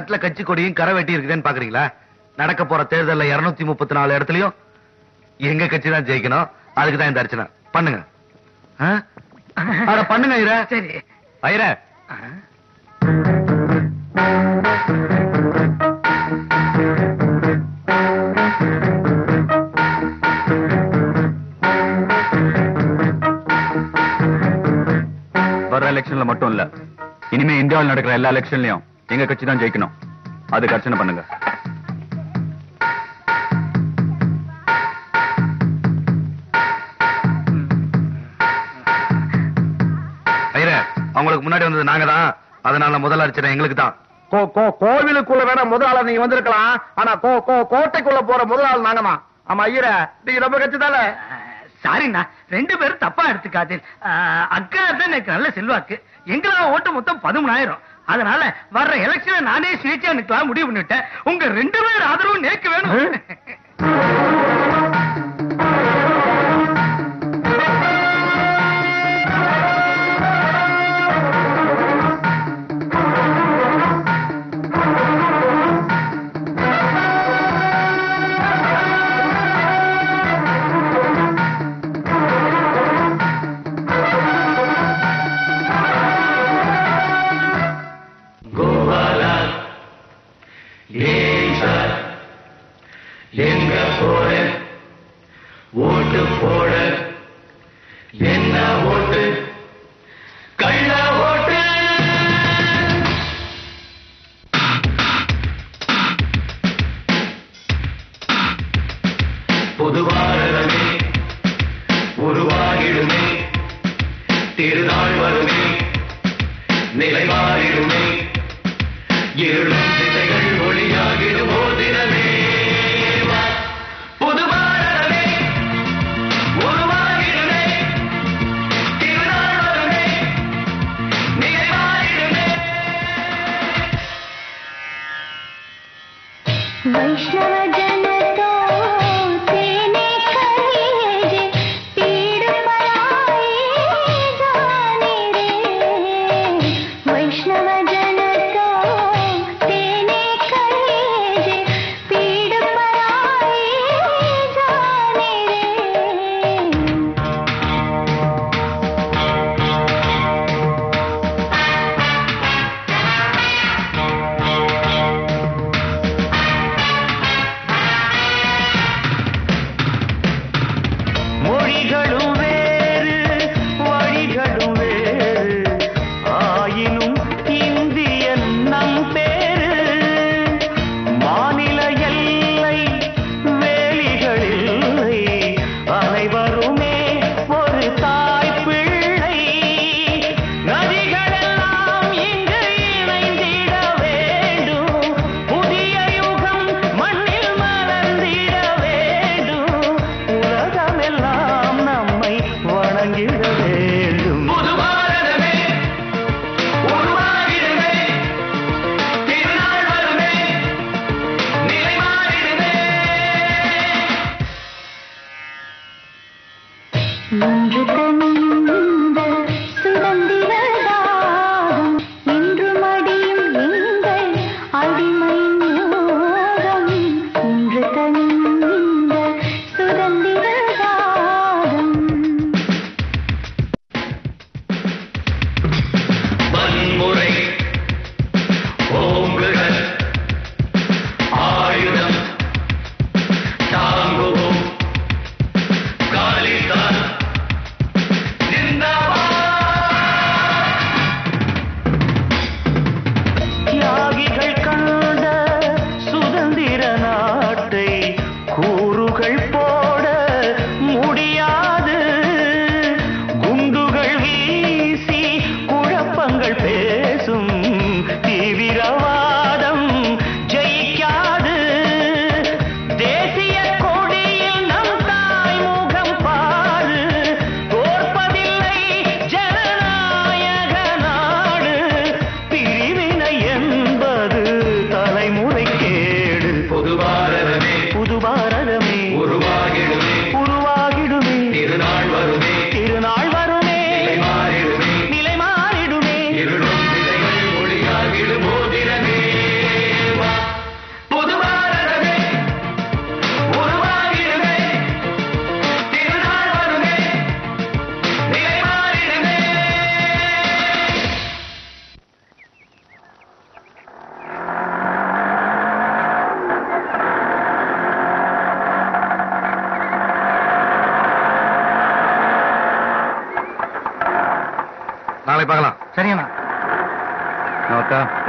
தட்டுல கட்சி கொடியும் கரை வெட்டி இருக்குதுன்னு பாக்குறீங்களா? நடக்க போற தேர்தல்ல இருநூத்தி முப்பத்தி நாலு இடத்துலயும் எங்க கட்சி தான் ஜெயிக்கணும். அதுக்கு தான் இந்த அர்ச்சனை. பண்ணுங்க. பண்ணுங்க ஐர சரி. ஐர வர்ற எலெக்ஷன்ல மட்டும் இல்ல. இனிமே இந்தியாவில் நடக்கிற எல்லா எலெக்ஷன்லயும் எங்க கட்சி தான் ஜெயிக்கணும். அதுக்கு அர்ச்சனை பண்ணுங்க. ஐர அவங்களுக்கு முன்னாடி வந்தது நாங்க தான். அதனால முதல் அர்ச்சனை எங்களுக்கு தான். கோ கோ கோவிலுக்குள்ள வேணா முதலாளர் நீங்க வந்திருக்கலாம். ஆனா கோ கோ கோட்டைக்குள்ள போற முதலாளர் நாங்க தான். ஆமா ஐயர நீங்க ரொம்ப கட்சி தானே? சாரிண்ணா ரெண்டு பேரும் தப்பா எடுத்துக்காது அக்கா தான் எனக்கு நல்ல செல்வாக்கு. எங்களோட ஓட்டு மொத்தம் பதிமூணாயிரம். அதனால வர்ற எலெக்ஷன் நானே சுயேட்சா நிக்கலாம் முடிவு பண்ணிட்டேன் உங்க ரெண்டு பேர் ஆதரவு நேக்கு வேணும்.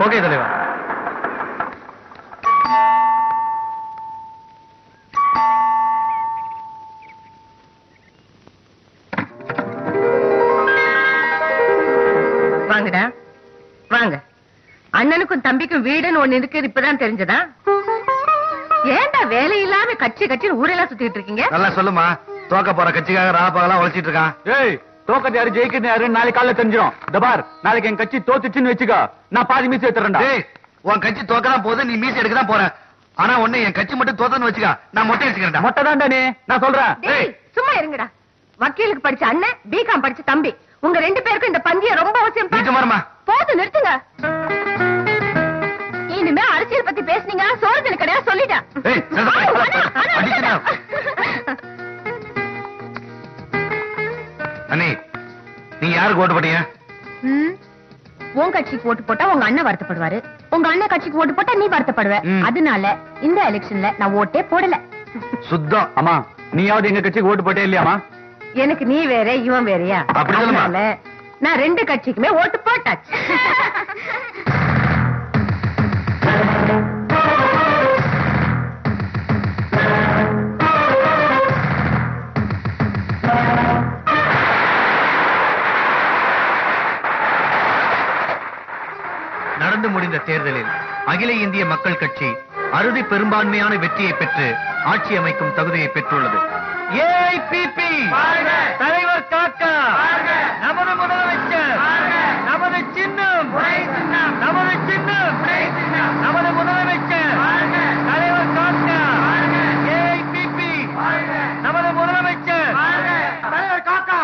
ஓகே தலைவா. வாங்கடா. வாங்க. அண்ணனுக்கும் தம்பிக்கும் வீடுன்னு ஒண்ணு இருக்குது இப்பதான் தெரிஞ்சதா? ஏன்டா வேலை இல்லாம கட்சி கட்சின்னு ஊரெல்லாம் சுத்திட்டு இருக்கீங்க? நல்லா சொல்லுமா. தோக்க போற கட்சிக்காக ராபாலாம் உழைச்சிட்டு இருக்கான். ஏய் தோக்கத்து யாரு ஜெயிக்கிறது யாரு நாளைக்கு காலைல தெரிஞ்சிடும் தபார் நாளைக்கு என் கட்சி தோத்துச்சுன்னு வச்சுக்கோ. நான் பாதி மீசி எடுத்துறேன்டா டேய் உன் கட்சி தோக்கதான் போது நீ மீசி எடுக்க தான் போற. ஆனா ஒண்ணு என் கட்சி மட்டும் தோத்தன்னு வச்சுக்க. நான் மொட்டை அடிச்சுக்கிறேன்டா. மொட்டை தான்டா நீ. நான் சொல்றேன். டேய், சும்மா இருங்கடா. வக்கீலுக்கு படிச்ச அண்ணன் பிகாம் படிச்ச தம்பி. உங்க ரெண்டு பேருக்கும் இந்த பந்தியம் ரொம்ப அவசியம் வரமா போது நிறுத்துங்க. இனிமே அரசியல் பத்தி பேசுனீங்க சோறு கிடையாது சொல்லிட்டேன். அண்ணா, நீங்க யாருக்கு ஓட்டு போட்டீங்க? ம். உன் கட்சிக்கு ஓட்டு போட்டா உங்க அண்ணன் வருத்தப்படுவாரு. உங்க அண்ணன் கட்சிக்கு ஓட்டு போட்டா நீ வருத்தப்படுவ. அதனால இந்த எலெக்ஷன்ல நான் ஓட்டே போடல. சுத்தம். அம்மா நீயாவது எங்க கட்சிக்கு ஓட்டு போட்டே இல்லையாமா எனக்கு நீ வேற இவன் வேறயா. அதனால நான் ரெண்டு கட்சிக்குமே ஓட்டு போட்டாச்சு. நடந்து முடிந்த தேர்தலில் அகில இந்திய மக்கள் கட்சி அறுதி பெரும்பான்மையான வெற்றியை பெற்று ஆட்சி அமைக்கும் தகுதியை பெற்றுள்ளது. ஏஐபிபி தலைவர் காக்கா. நமது முதலமைச்சர். நமது சின்னம். நமது சின்னம். நமது முதலமைச்சர். தலைவர் காக்கா. ஏஐபிபி நமது முதலமைச்சர். தலைவர் காக்கா.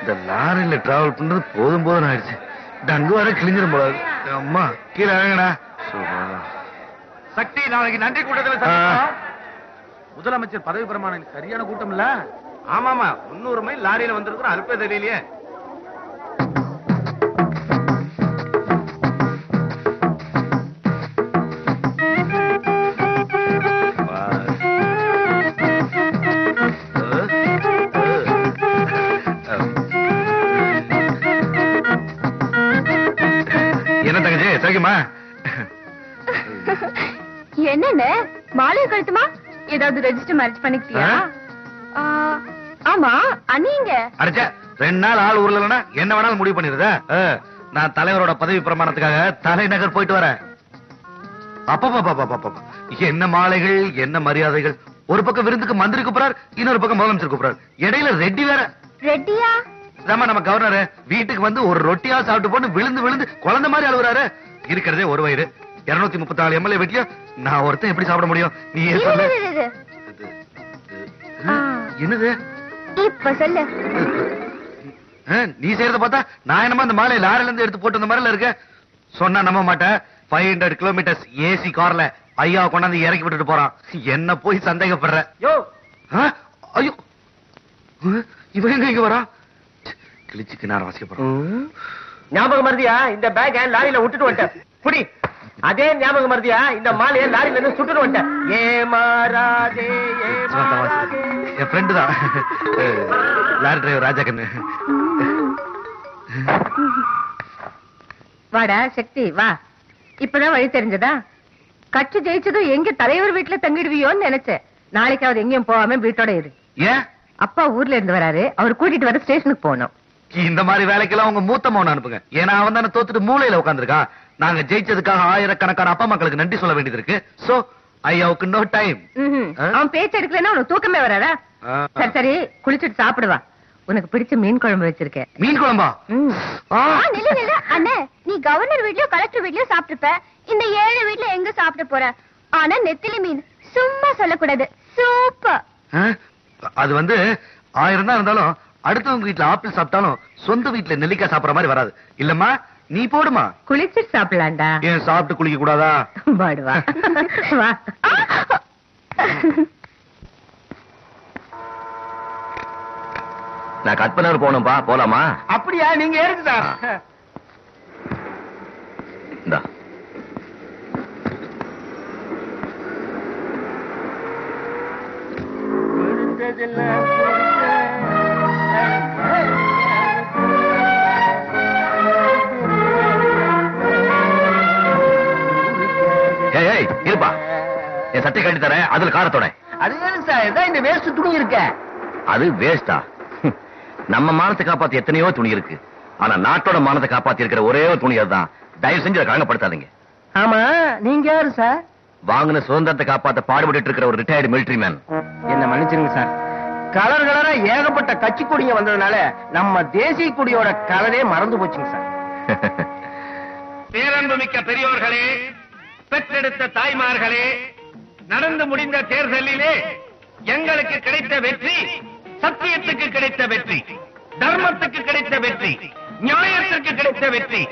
இந்த லாரியில டிராவல் பண்றது போதும் போதும் ஆயிடுச்சு. டங்கு வர கிழிஞ்சிரும் போல. அம்மா கீழே இறங்கடா சக்தி நாளைக்கு நன்றி கூட்டத்துல. முதலமைச்சர் பதவி பிரமாணம் சரியான கூட்டம் இல்ல? ஆமாமா முன்னூறு மைல் லாரியில வந்திருக்கிறோம் அல்ப தெரியலையே சரிக்குமா என்னன்னு? மாலையை கழுத்துமா ஏதாவது ரெஜிஸ்டர் மேரேஜ் பண்ணிக்கிட்டியா? ஆமா அண்ணீங்க அடிச்ச ரெண்டு நாள் ஆள் ஊர்ல இல்லைன்னா என்ன வேணாலும் முடிவு பண்ணிருத நான் தலைவரோட பதவி பிரமாணத்துக்காக தலைநகர் போயிட்டு வரேன். அப்பப்பா என்ன மாலைகள் என்ன மரியாதைகள்? ஒரு பக்கம் விருந்துக்கு மந்திரி கூப்பிடார் இன்னொரு பக்கம் முதலமைச்சர் கூப்பிடார் இடையில ரெட்டி வேற. ரெட்டியா? நம்ம கவர்னர் வீட்டுக்கு வந்து ஒரு ரொட்டியா சாப்பிட்டு போட்டு விழுந்து விழுந்து குழந்தை மாதிரி அழுகுறாரு. இருக்கிறதே ஒரு வயிறு. இருநூத்தி முப்பத்தி நாலு எம்எல்ஏ வீட்லயும் நான் ஒருத்தன் எப்படி சாப்பிட முடியும்? நீ சொல்லு. என்னது? இப்ப சொல்லு. ஆ, நீ செய்யறத பார்த்தா நான் என்னமா இந்த மாலை லாரில இருந்து எடுத்து போட்டு வந்த மாதிரில இருக்க. சொன்னா நம்ப மாட்டேன். ஃபைவ் ஹண்ட்ரட் கிலோமீட்டர்ஸ் ஏசி கார்ல ஐயா கொண்டாந்து இறக்கி விட்டுட்டு போறான். என்ன போய் சந்தேகப்படுற? யோ! ஐயோ! இவன் எங்க இங்க வரா கிழிச்சுக்கு நேரம் வாசிக்கப்படுறோம் ஞாபகம் மருதியா இந்த பேக்க லாரியில விட்டுட்டு வந்துட்டேன் புடி அதே ஞாபகம் மருதியா இந்த மாலையை லாரியில இருந்து சுட்டுட்டு வந்துட்டேன் ஏமாறாதே என் ஃப்ரெண்டு தான். லாரி டிரைவர் ராஜா கண்ணு. வாடா சக்தி வா. இப்பதான் வழி தெரிஞ்சதா? கட்சி ஜெயிச்சதும் எங்க தலைவர் வீட்டுல தங்கிடுவியோன்னு நினைச்சேன். நாளைக்காவது எங்கேயும் போகாம வீட்டோட இரு. ஏன்? அப்பா ஊர்ல இருந்து வராரு. அவர் கூட்டிட்டு வர ஸ்டேஷனுக்கு போகணும். இந்த மாதிரி வேலைக்கெல்லாம் உங்க மூத்த மகன் அனுப்புங்க. ஏன்னா அவன் தானே தோத்துட்டு மூலையில உட்காந்துருக்கான் நாங்க ஜெயிச்சதுக்காக ஆயிரக்கணக்கான அப்பா மக்களுக்கு நன்றி சொல்ல வேண்டியது இருக்கு. சோ ஐயாவுக்கு நோ டைம்? அவன் பேச்சு எடுக்கலன்னா உனக்கு தூக்கமே வராதா? சரி சரி குளிச்சுட்டு சாப்பிடுவா. உனக்கு பிடிச்ச மீன் குழம்பு வச்சிருக்கேன். மீன் குழம்பா. நில்லு நில்லு. அண்ணே நீ கவர்னர் வீட்லயும் கலெக்டர் வீட்லயும் சாப்பிட்டுப்ப இந்த ஏழு வீட்ல எங்க சாப்பிட போற? ஆனா நெத்திலி மீன் சும்மா சொல்லக்கூடாது. சூப்பர்? அது வந்து ஆயிரம் தான் இருந்தாலும் அடுத்தவங்க வீட்டுல ஆப்பிள் சாப்பிட்டாலும் சொந்த வீட்டுல நெல்லிக்காய் சாப்பிடுற மாதிரி வராது. இல்லம்மா நீ போடுமா? குளிச்சுட்டு சாப்பிடலாம்டா. ஏன் சாப்பிட்டு குளிக்க கூடாதா? பாடுவா வா. நான் கற்பனர் போகணும்பா போலாமா? அப்படியா நீங்க ஏறுங்க சார். இந்தா. சட்டை கட்டி தரேன் அதுல காரத்தோட அது ஏன் சார் இதான் இந்த வேஸ்ட் துணி இருக்க அது வேஸ்டா நம்ம மானத்தை காப்பாத்தி எத்தனையோ துணி இருக்கு. ஆனா நாட்டோட மானத்தை காப்பாத்தி இருக்கிற ஒரே ஒரு துணி அதுதான். தயவு செஞ்சு அதை கலங்கப்படுத்தாதீங்க ஆமா. நீங்க யாரு சார் வாங்கின சுதந்திரத்தை காப்பாத்த பாடுபட்டு இருக்கிற ஒரு ரிட்டையர்டு மிலிட்டரி மேன் என்ன மன்னிச்சிருங்க சார் கலர் கலரா ஏகப்பட்ட கட்சி கொடிங்க வந்ததுனால நம்ம தேசிய கொடியோட கலரே மறந்து போச்சுங்க சார் பேரன்புமிக்க பெரியோர்களே பெற்றெடுத்த தாய்மார்களே நடந்து முடிந்த தேர்தலிலே எங்களுக்கு கிடைத்த வெற்றி சத்தியத்துக்கு கிடைத்த வெற்றி தர்மத்துக்கு கிடைத்த வெற்றி நியாயத்திற்கு கிடைத்த வெற்றி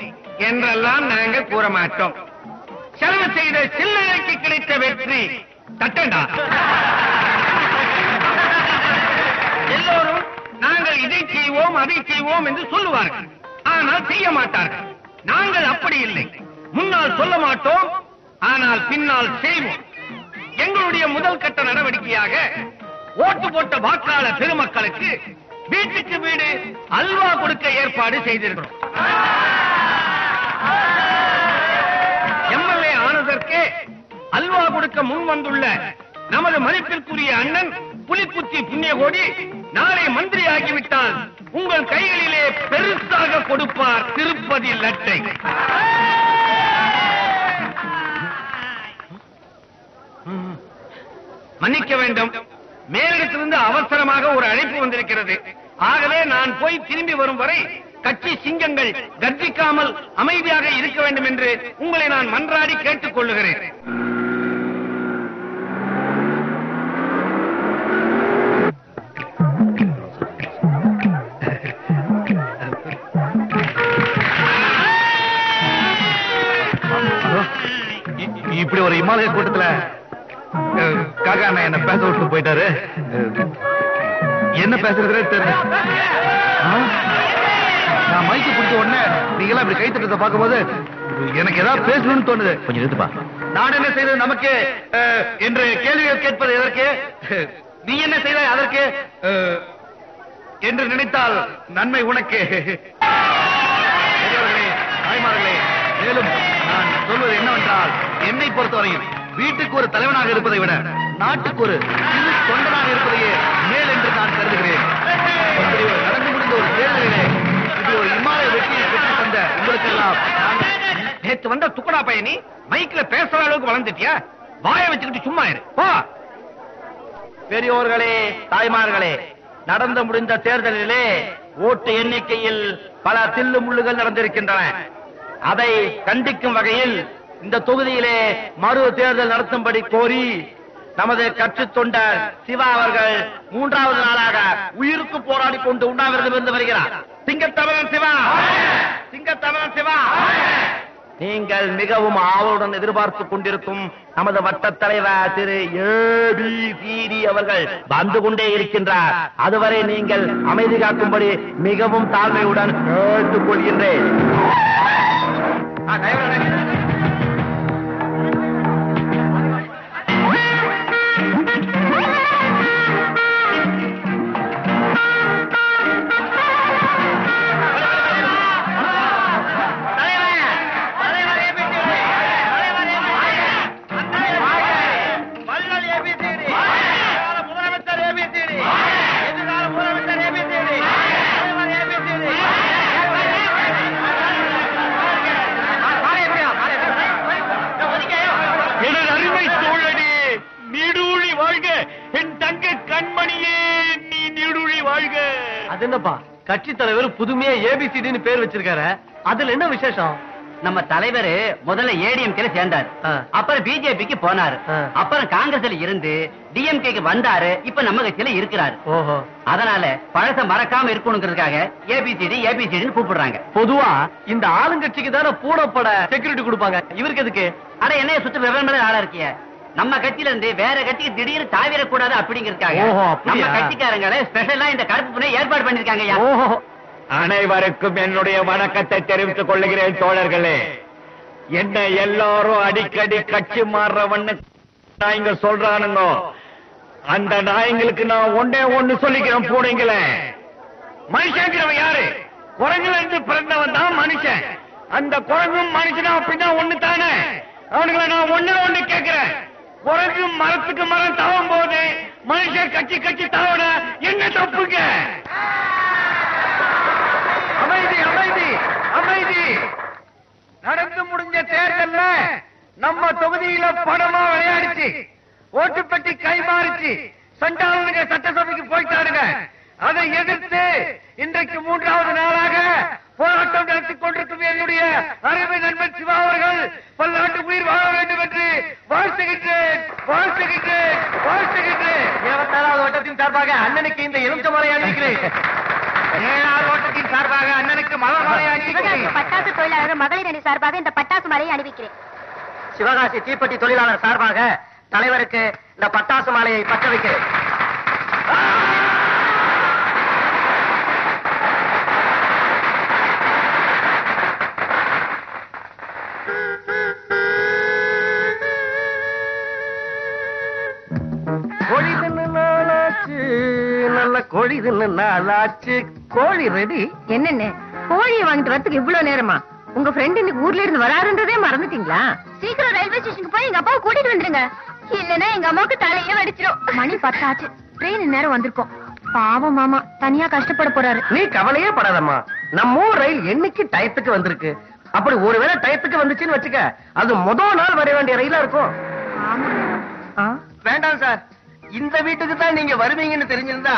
என்றெல்லாம் நாங்கள் கூற மாட்டோம். செலவு செய்த சில்லறைக்கு கிடைத்த வெற்றி தட்டண்டா? எல்லோரும் நாங்கள் இதை செய்வோம் அதை செய்வோம் என்று சொல்லுவார்கள். ஆனால் செய்ய மாட்டார்கள். நாங்கள் அப்படி இல்லை. முன்னால் சொல்ல மாட்டோம் ஆனால் பின்னால் செய்வோம். எங்களுடைய முதல் கட்ட நடவடிக்கையாக ஓட்டு போட்ட வாக்காளர் பெருமக்களுக்கு வீட்டுக்கு வீடு அல்வா கொடுக்க ஏற்பாடு செய்திருக்கிறோம். எம்எல்ஏ ஆனதற்கே அல்வா கொடுக்க முன் வந்துள்ள நமது மதிப்பிற்குரிய அண்ணன் புலிக்குச்சி புண்ணியகோடி நாளை மந்திரி ஆகிவிட்டால் உங்கள் கைகளிலே பெருசாக கொடுப்பார் திருப்பதி லட்டை. மன்னிக்க வேண்டும். மேலிடத்திலிருந்து அவசரமாக ஒரு அழைப்பு வந்திருக்கிறது. ஆகவே நான் போய் திரும்பி வரும் வரை கட்சி சிங்கங்கள் கர்ஜிக்காமல் அமைதியாக இருக்க வேண்டும் என்று உங்களை நான் மன்றாடி கேட்டுக் கொள்ளுகிறேன். இப்படி ஒரு இமாலய கூட்டத்துல காக்கா என்ன பேச விட்டு போயிட்டாரு. என்ன பேசுறதுனே தெரியல? நான் மைக்கு பிடிச்ச உடனே நீங்களாம் இப்படி கை தட்டத்தை பார்க்கும்போது எனக்கு ஏதாவது பேசணும்னு தோணுது. கொஞ்சம் நிறுத்துப்பா நான் என்ன செய்தது நமக்கு? என்று கேள்விகள் கேட்பது எதற்கு? நீ என்ன செய்தாய் அதற்கு? என்று நினைத்தால் நன்மை உனக்கு. தாய்மார்களே மேலும் நான் சொல்வது என்னவென்றால் என்னை பொறுத்தவரையில் வீட்டுக்கு ஒரு தலைவனாக இருப்பதை விட நாட்டுக்கு ஒரு சிறு தொண்டனாக இருப்பதையே மேல் என்று நான் கருதுகிறேன். நடந்து முடிந்த ஒரு தேர்தலிலே இது ஒரு இமாலய வெற்றியை பெற்று தந்த உங்களுக்கு எல்லாம் நேத்து வந்த துக்கடா பயணி மைக்ல பேசுற அளவுக்கு வளர்ந்துட்டியா? வாய வச்சுக்கிட்டு சும்மா இரு. போ. பெரியோர்களே தாய்மார்களே நடந்து முடிந்த தேர்தலிலே ஓட்டு எண்ணிக்கையில் பல தில்லு முள்ளுகள் நடந்திருக்கின்றன. அதை கண்டிக்கும் வகையில் இந்த தொகுதியிலே மறு தேர்தல் நடத்தும்படி கோரி நமது கட்சி தொண்டர் சிவா அவர்கள் மூன்றாவது நாளாக உயிருக்கு போராடி கொண்டு உண்ணாவிரதம் இருந்து வருகிறார். சிங்கத்தமிழன் சிவா! சிங்கத்தமிழன் சிவா! நீங்கள் மிகவும் ஆவலுடன் எதிர்பார்த்துக் கொண்டிருக்கும் நமது வட்ட தலைவர் திரு ஏபிசிடி அவர்கள் வந்து கொண்டே இருக்கின்றார். அதுவரை நீங்கள் அமைதி காக்கும்படி மிகவும் தாழ்மையுடன் கேட்டுக் கொள்கின்றேன் கண்மணியே நீ நீடூழி வாழ்க. அது என்னப்பா? கட்சி தலைவர் புதுமையா ஏபிசிடின்னு பேர் வச்சிருக்காரு. அதுல என்ன விசேஷம்? நம்ம தலைவர் முதல்ல ஏடிஎம்கேல சேர்ந்தாரு. அப்புறம் பிஜேபிக்கு போனாரு. அப்புறம் காங்கிரஸ்ல இருந்து டிஎம்கேக்கு வந்தாரு. இப்ப நம்ம கட்சியில இருக்கிறாரு. ஓஹோ. அதனால பழச மறக்காம இருக்கணுங்கிறதுக்காக ஏபிசிடி ஏபிசிடின்னு கூப்பிடுறாங்க. பொதுவா இந்த ஆளுங்கட்சிக்கு தானே பூடப்பட செக்யூரிட்டி கொடுப்பாங்க. இவருக்கு எதுக்கு? அட என்னைய சுத்த விவரம் ஆளா இருக்கிய. நம்ம கட்சியில இருந்து வேற கட்சிக்கு திடீர்னு தாவிடக்கூடாது அப்படிங்கறதுக்காக? நம்ம கட்சிக்காரங்களை ஸ்பெஷலா இந்த கருப்பு புண்ணை ஏற்பாடு பண்ணிருக்காங்க அனைவருக்கும் என்னுடைய வணக்கத்தை தெரிவித்துக் கொள்ளுகிறேன் தோழர்களே. என்ன எல்லாரும் அடிக்கடி கட்சி மாறுறவன்னு நாய்ங்க சொல்றானுங்க. அந்த நாய்ங்களுக்கு நான் ஒன்னே ஒண்ணு சொல்லிக்கிறேன் பூனைங்களே மனுஷங்கிறவன் யாரு? குரங்குல இருந்து பிறந்தவன் தான் மனுஷன். அந்த குரங்கும் மனுஷனும் அப்படின்னா ஒண்ணு தானே அவனுங்களை நான் ஒண்ணு ஒண்ணு கேட்கிறேன். குரங்கு மரத்துக்கு மரம் தவம் போது மனுஷன் கட்சி கட்சி தாவட என்ன தப்புங்க? அமைதி அமைதி அமைதி. நடந்து முடிஞ்ச தேர்தல்ல நம்ம தொகுதியில படமா விளையாடிச்சு. ஓட்டுப்பட்டி கை மாறிச்சு. சண்டாளனுங்க சட்டசபைக்கு போயிட்டாருங்க. அதை எதிர்த்து இன்றைக்கு மூன்றாவது நாளாக என்னுடைய அருமை நண்பன் சிவா அவர்கள் பல்லாண்டு உயிர் வாழ வேண்டும் என்று வாழ்த்துகின்றேன் வாழ்த்துகின்றேன் வாழ்த்துகின்றேன். இருபத்தாறாவது வட்டத்தின் சார்பாக அண்ணனுக்கு இந்த எலுமிச்ச மலை அணிவிக்கிறேன். ஏழாவது வட்டத்தின் சார்பாக அண்ணனுக்கு மலர் மலை அணிவிக்கிறேன். பட்டாசு தொழிலாளர் மகளிர் அணி சார்பாக இந்த பட்டாசு மலையை அணிவிக்கிறேன். சிவகாசி தீப்பெட்டி தொழிலாளர் சார்பாக தலைவருக்கு இந்த பட்டாசு மாலையை பற்ற வைக்கிறேன். கோழி தின்னு நாளாச்சு. கோழி ரெடி என்னென்ன? கோழியை வாங்கிட்டு வரதுக்கு இவ்வளவு நேரமா? உங்க ஃப்ரெண்ட் இன்னைக்கு ஊர்ல இருந்து வராருன்றதே மறந்துட்டீங்களா? சீக்கிரம் ரயில்வே ஸ்டேஷனுக்கு போய் எங்க அப்பாவை கூட்டிட்டு வந்துருங்க. இல்லன்னா எங்க அம்மாவுக்கு தலையே வெடிச்சிரும். மணி பத்தாச்சு. ட்ரெயின் நேரம் வந்திருக்கோம். பாவம் மாமா தனியா கஷ்டப்பட போறாரு. நீ கவலையே படாதம்மா. நம்ம ஊர் ரயில் என்னைக்கு டயத்துக்கு வந்திருக்கு? அப்படி ஒருவேளை டயத்துக்கு வந்துச்சுன்னு வச்சுக்க அது முதல் நாள் வர வேண்டிய ரயிலா இருக்கும்? வேண்டாம் சார். இந்த வீட்டுக்கு தான் நீங்க வருவீங்கன்னு தெரிஞ்சிருந்தா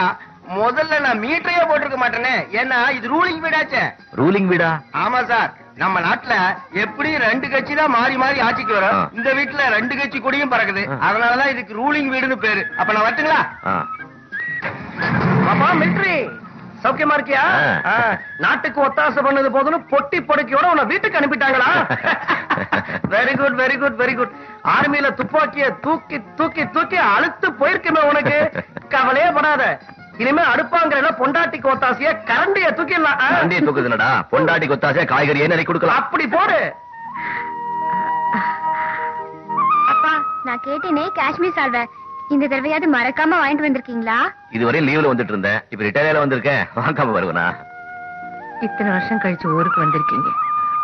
முதல்ல நான் மீட்டரையே போட்டிருக்க மாட்டேனே. ஏன்னா இது ரூலிங் வீடாச்சே. ரூலிங் வீடா? ஆமா சார். நம்ம நாட்டுல எப்படி ரெண்டு கட்சி தான் மாறி மாறி ஆட்சிக்கு வரும். இந்த வீட்டுல ரெண்டு கட்சி கொடியும் பறக்குது. அதனாலதான் இதுக்கு ரூலிங் வீடுன்னு பேரு. அப்ப நான் வரட்டுங்களா. பாப்பா மிலிட்ரி சௌக்கியமா இருக்கியா? நாட்டுக்கு ஒத்தாசை பண்ணது போதுன்னு பொட்டி பொடுக்கியோட உன்னை வீட்டுக்கு அனுப்பிட்டாங்களா? Very good very good very good ஆர்மியில துப்பாக்கிய தூக்கி தூக்கி தூக்கி அழுத்து போயிருக்குமே உனக்கு. கவலையே படாத. இனிமே அடுப்பாங்கிற பொண்டாட்டிக்கு ஒத்தாசைய கரண்டிய தூக்கிடலாம். ஆ? வண்டியை தூக்குதுனடா பொண்டாட்டி கொத்தாசே காய்கறி ஏன் கொடுக்கலாம். அப்படி போடு. அப்பா நான் கேட்டேனே காஷ்மீர் சால்வை. இந்த தடவையாவது மறக்காம வாங்கிட்டு வந்திருக்கீங்களா? இதுவரை லீவ்ல வந்துட்டு இருந்தேன். இப்ப ரிட்டையர்ல வந்திருக்கேன். வாங்காம வருவனா? இத்தனை வருஷம் கழிச்சு ஊருக்கு வந்திருக்கீங்க.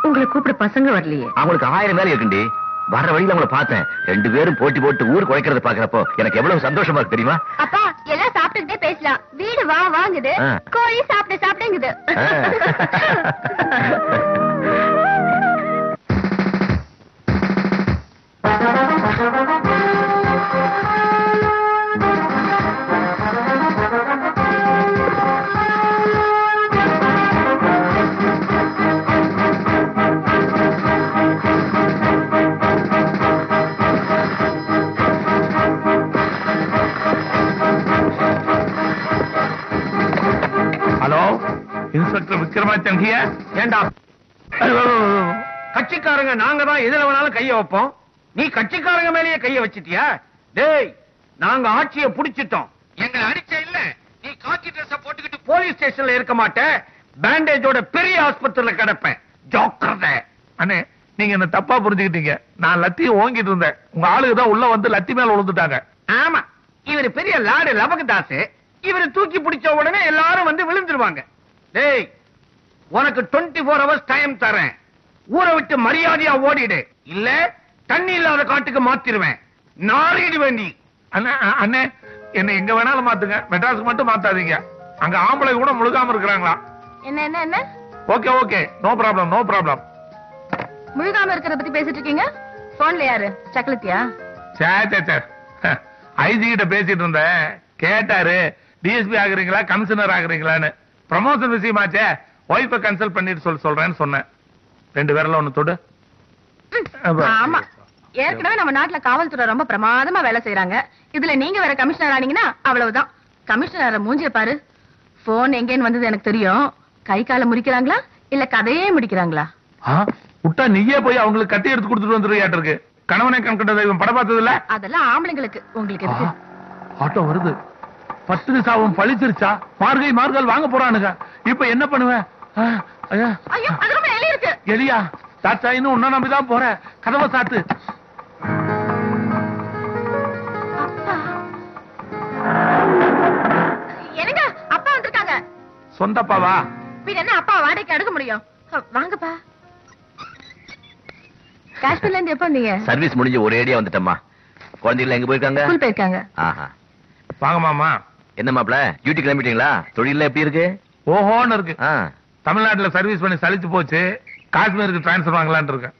உங்களை கூப்பிட பசங்க வரலையே. அவங்களுக்கு ஆயிரம் வேலை இருக்குண்டி. வர்ற வழியில அவங்கள பார்த்தேன். ரெண்டு பேரும் போட்டி போட்டு ஊர் குறைக்கிறத பாக்குறப்போ எனக்கு எவ்வளவு சந்தோஷமா இருக்கு தெரியுமா? அப்பா எல்லாம் சாப்பிட்டுக்கிட்டே பேசலாம். வீடு வா வாங்குது. கோழி சாப்பிட்டு சாப்பிடுங்குது. ஹலோ இன்ஸ்பெக்டர் விக்ரமாச்சங்கிய ஏண்டா? கட்சிக்காரங்க நாங்க தான் எதுல வேணாலும் கைய வைப்போம். நீ கட்சிக்காரங்க மேலேயே கைய வச்சிட்டியா? டேய் நாங்க ஆட்சியை புடிச்சிட்டோம். எங்க அடிச்ச இல்ல. நீ காக்கி ட்ரெஸ் போட்டுக்கிட்டு போலீஸ் ஸ்டேஷன்ல இருக்க மாட்டேன் பேண்டேஜோட பெரிய ஆஸ்பத்திரியில கிடப்பேன். ஜோக்கர்த. அண்ணே நீங்க என்ன தப்பா புரிஞ்சுக்கிட்டீங்க. நான் லத்தியை ஓங்கிட்டு இருந்தேன். உங்க ஆளுங்க தான் உள்ள வந்து லத்தி மேல விழுந்துட்டாங்க ஆமா. இவர் பெரிய லாடு லபகதாசு. இவரை தூக்கி பிடிச்ச உடனே எல்லாரும் வந்து விழுந்துருவாங்க. டேய் உனக்கு 24 ஃபோர் ஹவர்ஸ் டைம் தரேன். ஊரை விட்டு மரியாதையா ஓடிடு. இல்ல தண்ணி இல்லாத காட்டுக்கு மாத்திருவேன். நாரிடு வேண்டி. அண்ணே அண்ணே என்ன எங்க வேணாலும் மாத்துங்க. மெட்ராஸுக்கு மட்டும் மாத்தாதீங்க. அங்க ஆம்பளை கூட முழுகாம இருக்கிறாங்களா? என்ன என்ன என்ன? Okay okay. No problem no problem. முழுகாம இருக்கிறத பத்தி பேசிட்டு இருக்கீங்க? போன்ல யாரு? சக்கலத்தியா சே சே சே. ஐஜி கிட்ட பேசிட்டு இருந்தேன். கேட்டாரு டிஎஸ்பி ஆகுறீங்களா கமிஷனர் ஆகுறீங்களான்னு. ப்ரமோஷன் விஷயமாச்சே. ஒய்ஃபை கன்சல்ட் பண்ணிட்டு சொல்ல சொல்றேன்னு சொன்னேன். ரெண்டு பேர்ல ஒண்ணு தொடு. ஆமா. ஏற்கனவே நம்ம நாட்டுல காவல்துறை ரொம்ப பிரமாதமா வேலை செய்யறாங்க இதுல நீங்க வேற கமிஷனர் ஆனீங்கன்னா அவ்வளவுதான். கமிஷனர் மூஞ்சிய பாரு. போன் எங்கேன்னு வந்தது எனக்கு தெரியும். கை காலை முடிக்கிறாங்களா இல்ல கதையே முடிக்கிறாங்களா? விட்டா நீயே போய் அவங்களுக்கு கட்டி எடுத்து கொடுத்துட்டு வந்துருவியாட்டு இருக்கு கணவனை கண்கண்ட தெய்வம். படம் பார்த்தது இல்ல? அதெல்லாம் ஆம்பளைங்களுக்கு. உங்களுக்கு ஆட்டோ வருது. பத்து சாவும் பழிச்சிருச்சா? மார்கை மார்கால் வாங்க போறானுங்க. இப்ப என்ன பண்ணுவேன்? ஆ, ஐயா, ஐயோ அது ரொம்ப எலி இருக்கு எலியா தாத்தா இன்னும் உன்ன நம்பிதான் போறேன். கதவை சாத்து. என்னங்க அப்பா வந்திருக்காங்க. சொந்தப்பாவா பின்ன என்ன அப்பா வாடகைக்கு அடுக்க முடியும்? வாங்கப்பா. காஷ்மீர்ல இருந்து எப்ப வந்தீங்க? சர்வீஸ் முடிஞ்சு ஒரு ஏடியா வந்துட்டம்மா. குழந்தைகள் எங்க போயிருக்காங்க? ஸ்கூல் போயிருக்காங்க. ஆஹா. வாங்க மாமா. என்ன மாப்ள டியூட்டி கிளம்பிட்டீங்களா? தொழில எப்படி இருக்கு? ஓஹோன்னு இருக்கு. ஆ. தமிழ்நாட்டுல சர்வீஸ் பண்ணி சலிச்சு போச்சு. காஷ்மீருக்கு டிரான்ஸ்ஃபர் வாங்கலாம்னு இருக்கேன்.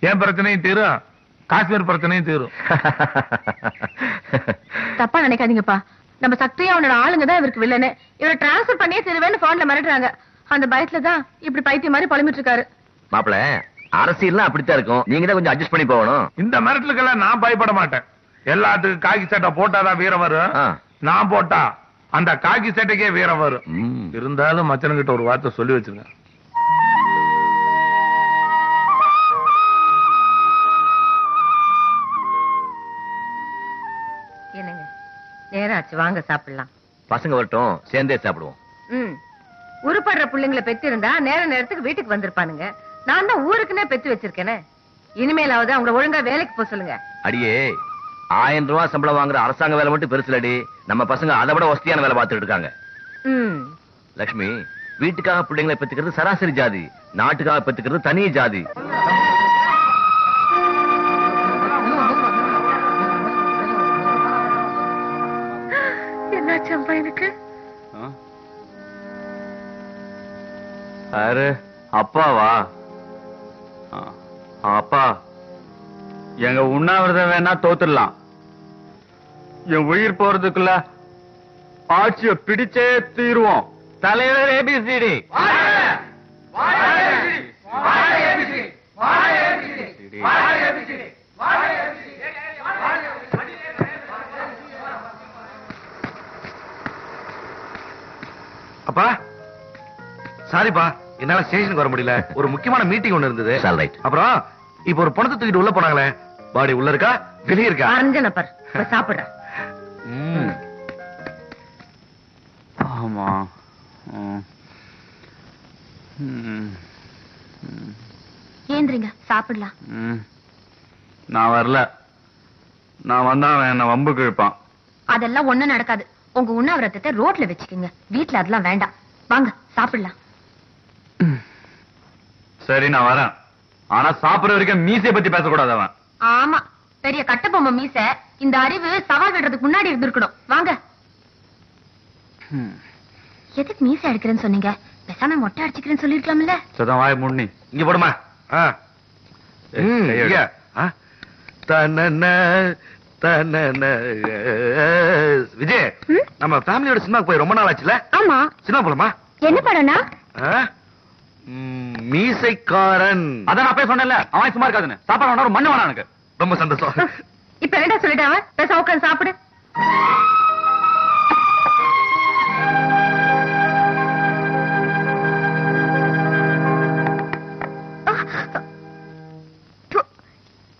என் பிரச்சனையும் தீரும். காஷ்மீர் பிரச்சனையும் தீரும். தப்பா நினைக்காதீங்கப்பா. நம்ம சக்தியா அவனோட ஆளுங்க தான் இவருக்கு வில்லனு இவரை டிரான்ஸ்ஃபர் பண்ணியே தருவேன்னு போன்ல மிரட்டுறாங்க. அந்த பயத்துல தான் இப்படி பைத்தியம் மாதிரி புலம்பிட்டு இருக்காரு மாப்ள அரசியல்லாம் அப்படித்தான் இருக்கும். நீங்க தான் கொஞ்சம் அட்ஜஸ்ட் பண்ணி போகணும். இந்த மிரட்டலுக்கெல்லாம் நான் பயப்பட மாட்டேன். எல்லாத்துக்கும் காக்கி சட்டை போட்டாதான் வீரம் வரும். ஆ. நான் போட்டா அந்த காக்கி சட்டைக்கே வீரம் வரும். இருந்தாலும் மச்சனுங்கிட்ட ஒரு வார்த்தை சொல்லி வச்சிருங்க என்னங்க? நேராச்சு வாங்க சாப்பிடலாம். பசங்க வரட்டும் சேர்ந்தே சாப்பிடுவோம். ம். உருப்படுற பிள்ளைங்களை பெத்திருந்தா நேர நேரத்துக்கு வீட்டுக்கு வந்திருப்பானுங்க. நான் தான் ஊருக்குன்னே பெத்து வச்சிருக்கேனே. இனிமேலாவது அவங்கள ஒழுங்கா வேலைக்கு போக சொல்லுங்க. அடியே ஆயிரம் ரூபாய் சம்பளம் வாங்குற அரசாங்க வேலை மட்டும் பெருசுலடி. நம்ம பசங்க அதை விட வசதியான வேலை பார்த்துட்டு இருக்காங்க. ம். லட்சுமி வீட்டுக்காக பிள்ளைங்களை பெத்துக்கிறது சராசரி ஜாதி. நாட்டுக்காக பெத்துக்கிறது தனி ஜாதி. யாரு? அப்பாவா? அப்பா. எங்க உண்ணாவிரதம் வேணா தோத்துடலாம். என் உயிர் போறதுக்குள்ள ஆட்சிய பிடிச்சே தீருவோம். தலைவர் ஏபிசிடி அப்பா சாரிப்பா என்னால ஸ்டேஷனுக்கு வர முடியல. ஒரு முக்கியமான மீட்டிங் ஒண்ணு இருந்தது. அப்புறம் இப்ப ஒரு பணத்தை தூக்கிட்டு உள்ள போனாங்களே. பாடி உள்ள இருக்கா? வெளிய இருக்கா? சாப்பிடுறேன். ஆமா. ஏந்திரிங்க சாப்பிடலாம். நான் வரல. நான் வந்தா என்ன வம்புக்கு இழுப்பான் அதெல்லாம் ஒண்ணும் நடக்காது. உங்க உண்ணாவிரதத்தை ரோட்ல வச்சுக்கோங்க. வீட்ல அதெல்லாம் வேண்டாம். வாங்க சாப்பிடலாம். சரி நான் வரேன். ஆனா சாப்பிடுற வரைக்கும் மீசைய பத்தி பேசக்கூடாது அவன். ஆமா. பெரிய கட்டபொம்மை மீச இந்த அறிவு சவால் விடுறதுக்கு முன்னாடி இருந்திருக்கணும். வாங்க. ம். எதுக்கு மீசை அடிக்கிறேன்னு சொன்னீங்க? பேசாம மொட்டை அடிச்சுக்கிறேன்னு சொல்லிருக்கலாம்ல சதம் வாய முன்னி இங்க போடுமா. தனன, தனன. விஜய்? நம்ம ஃபேமிலியோட சினிமாக்கு போய் ரொம்ப நாள் ஆச்சுல? ஆமா. சினிமா போலாமா? என்ன படம்னா? மீசைக்காரன். அதான் நான் போய் சொன்னேன்ல அவன் சும்மா இருக்காதுன்னு. சாப்பாடு வேணா ஒரு மண்ணு வேணா எனக்கு. ரொம்ப சந்தோஷம். இப்ப என்ன சொல்லிட்டாவ பேச உட்காந்து சாப்பிடு.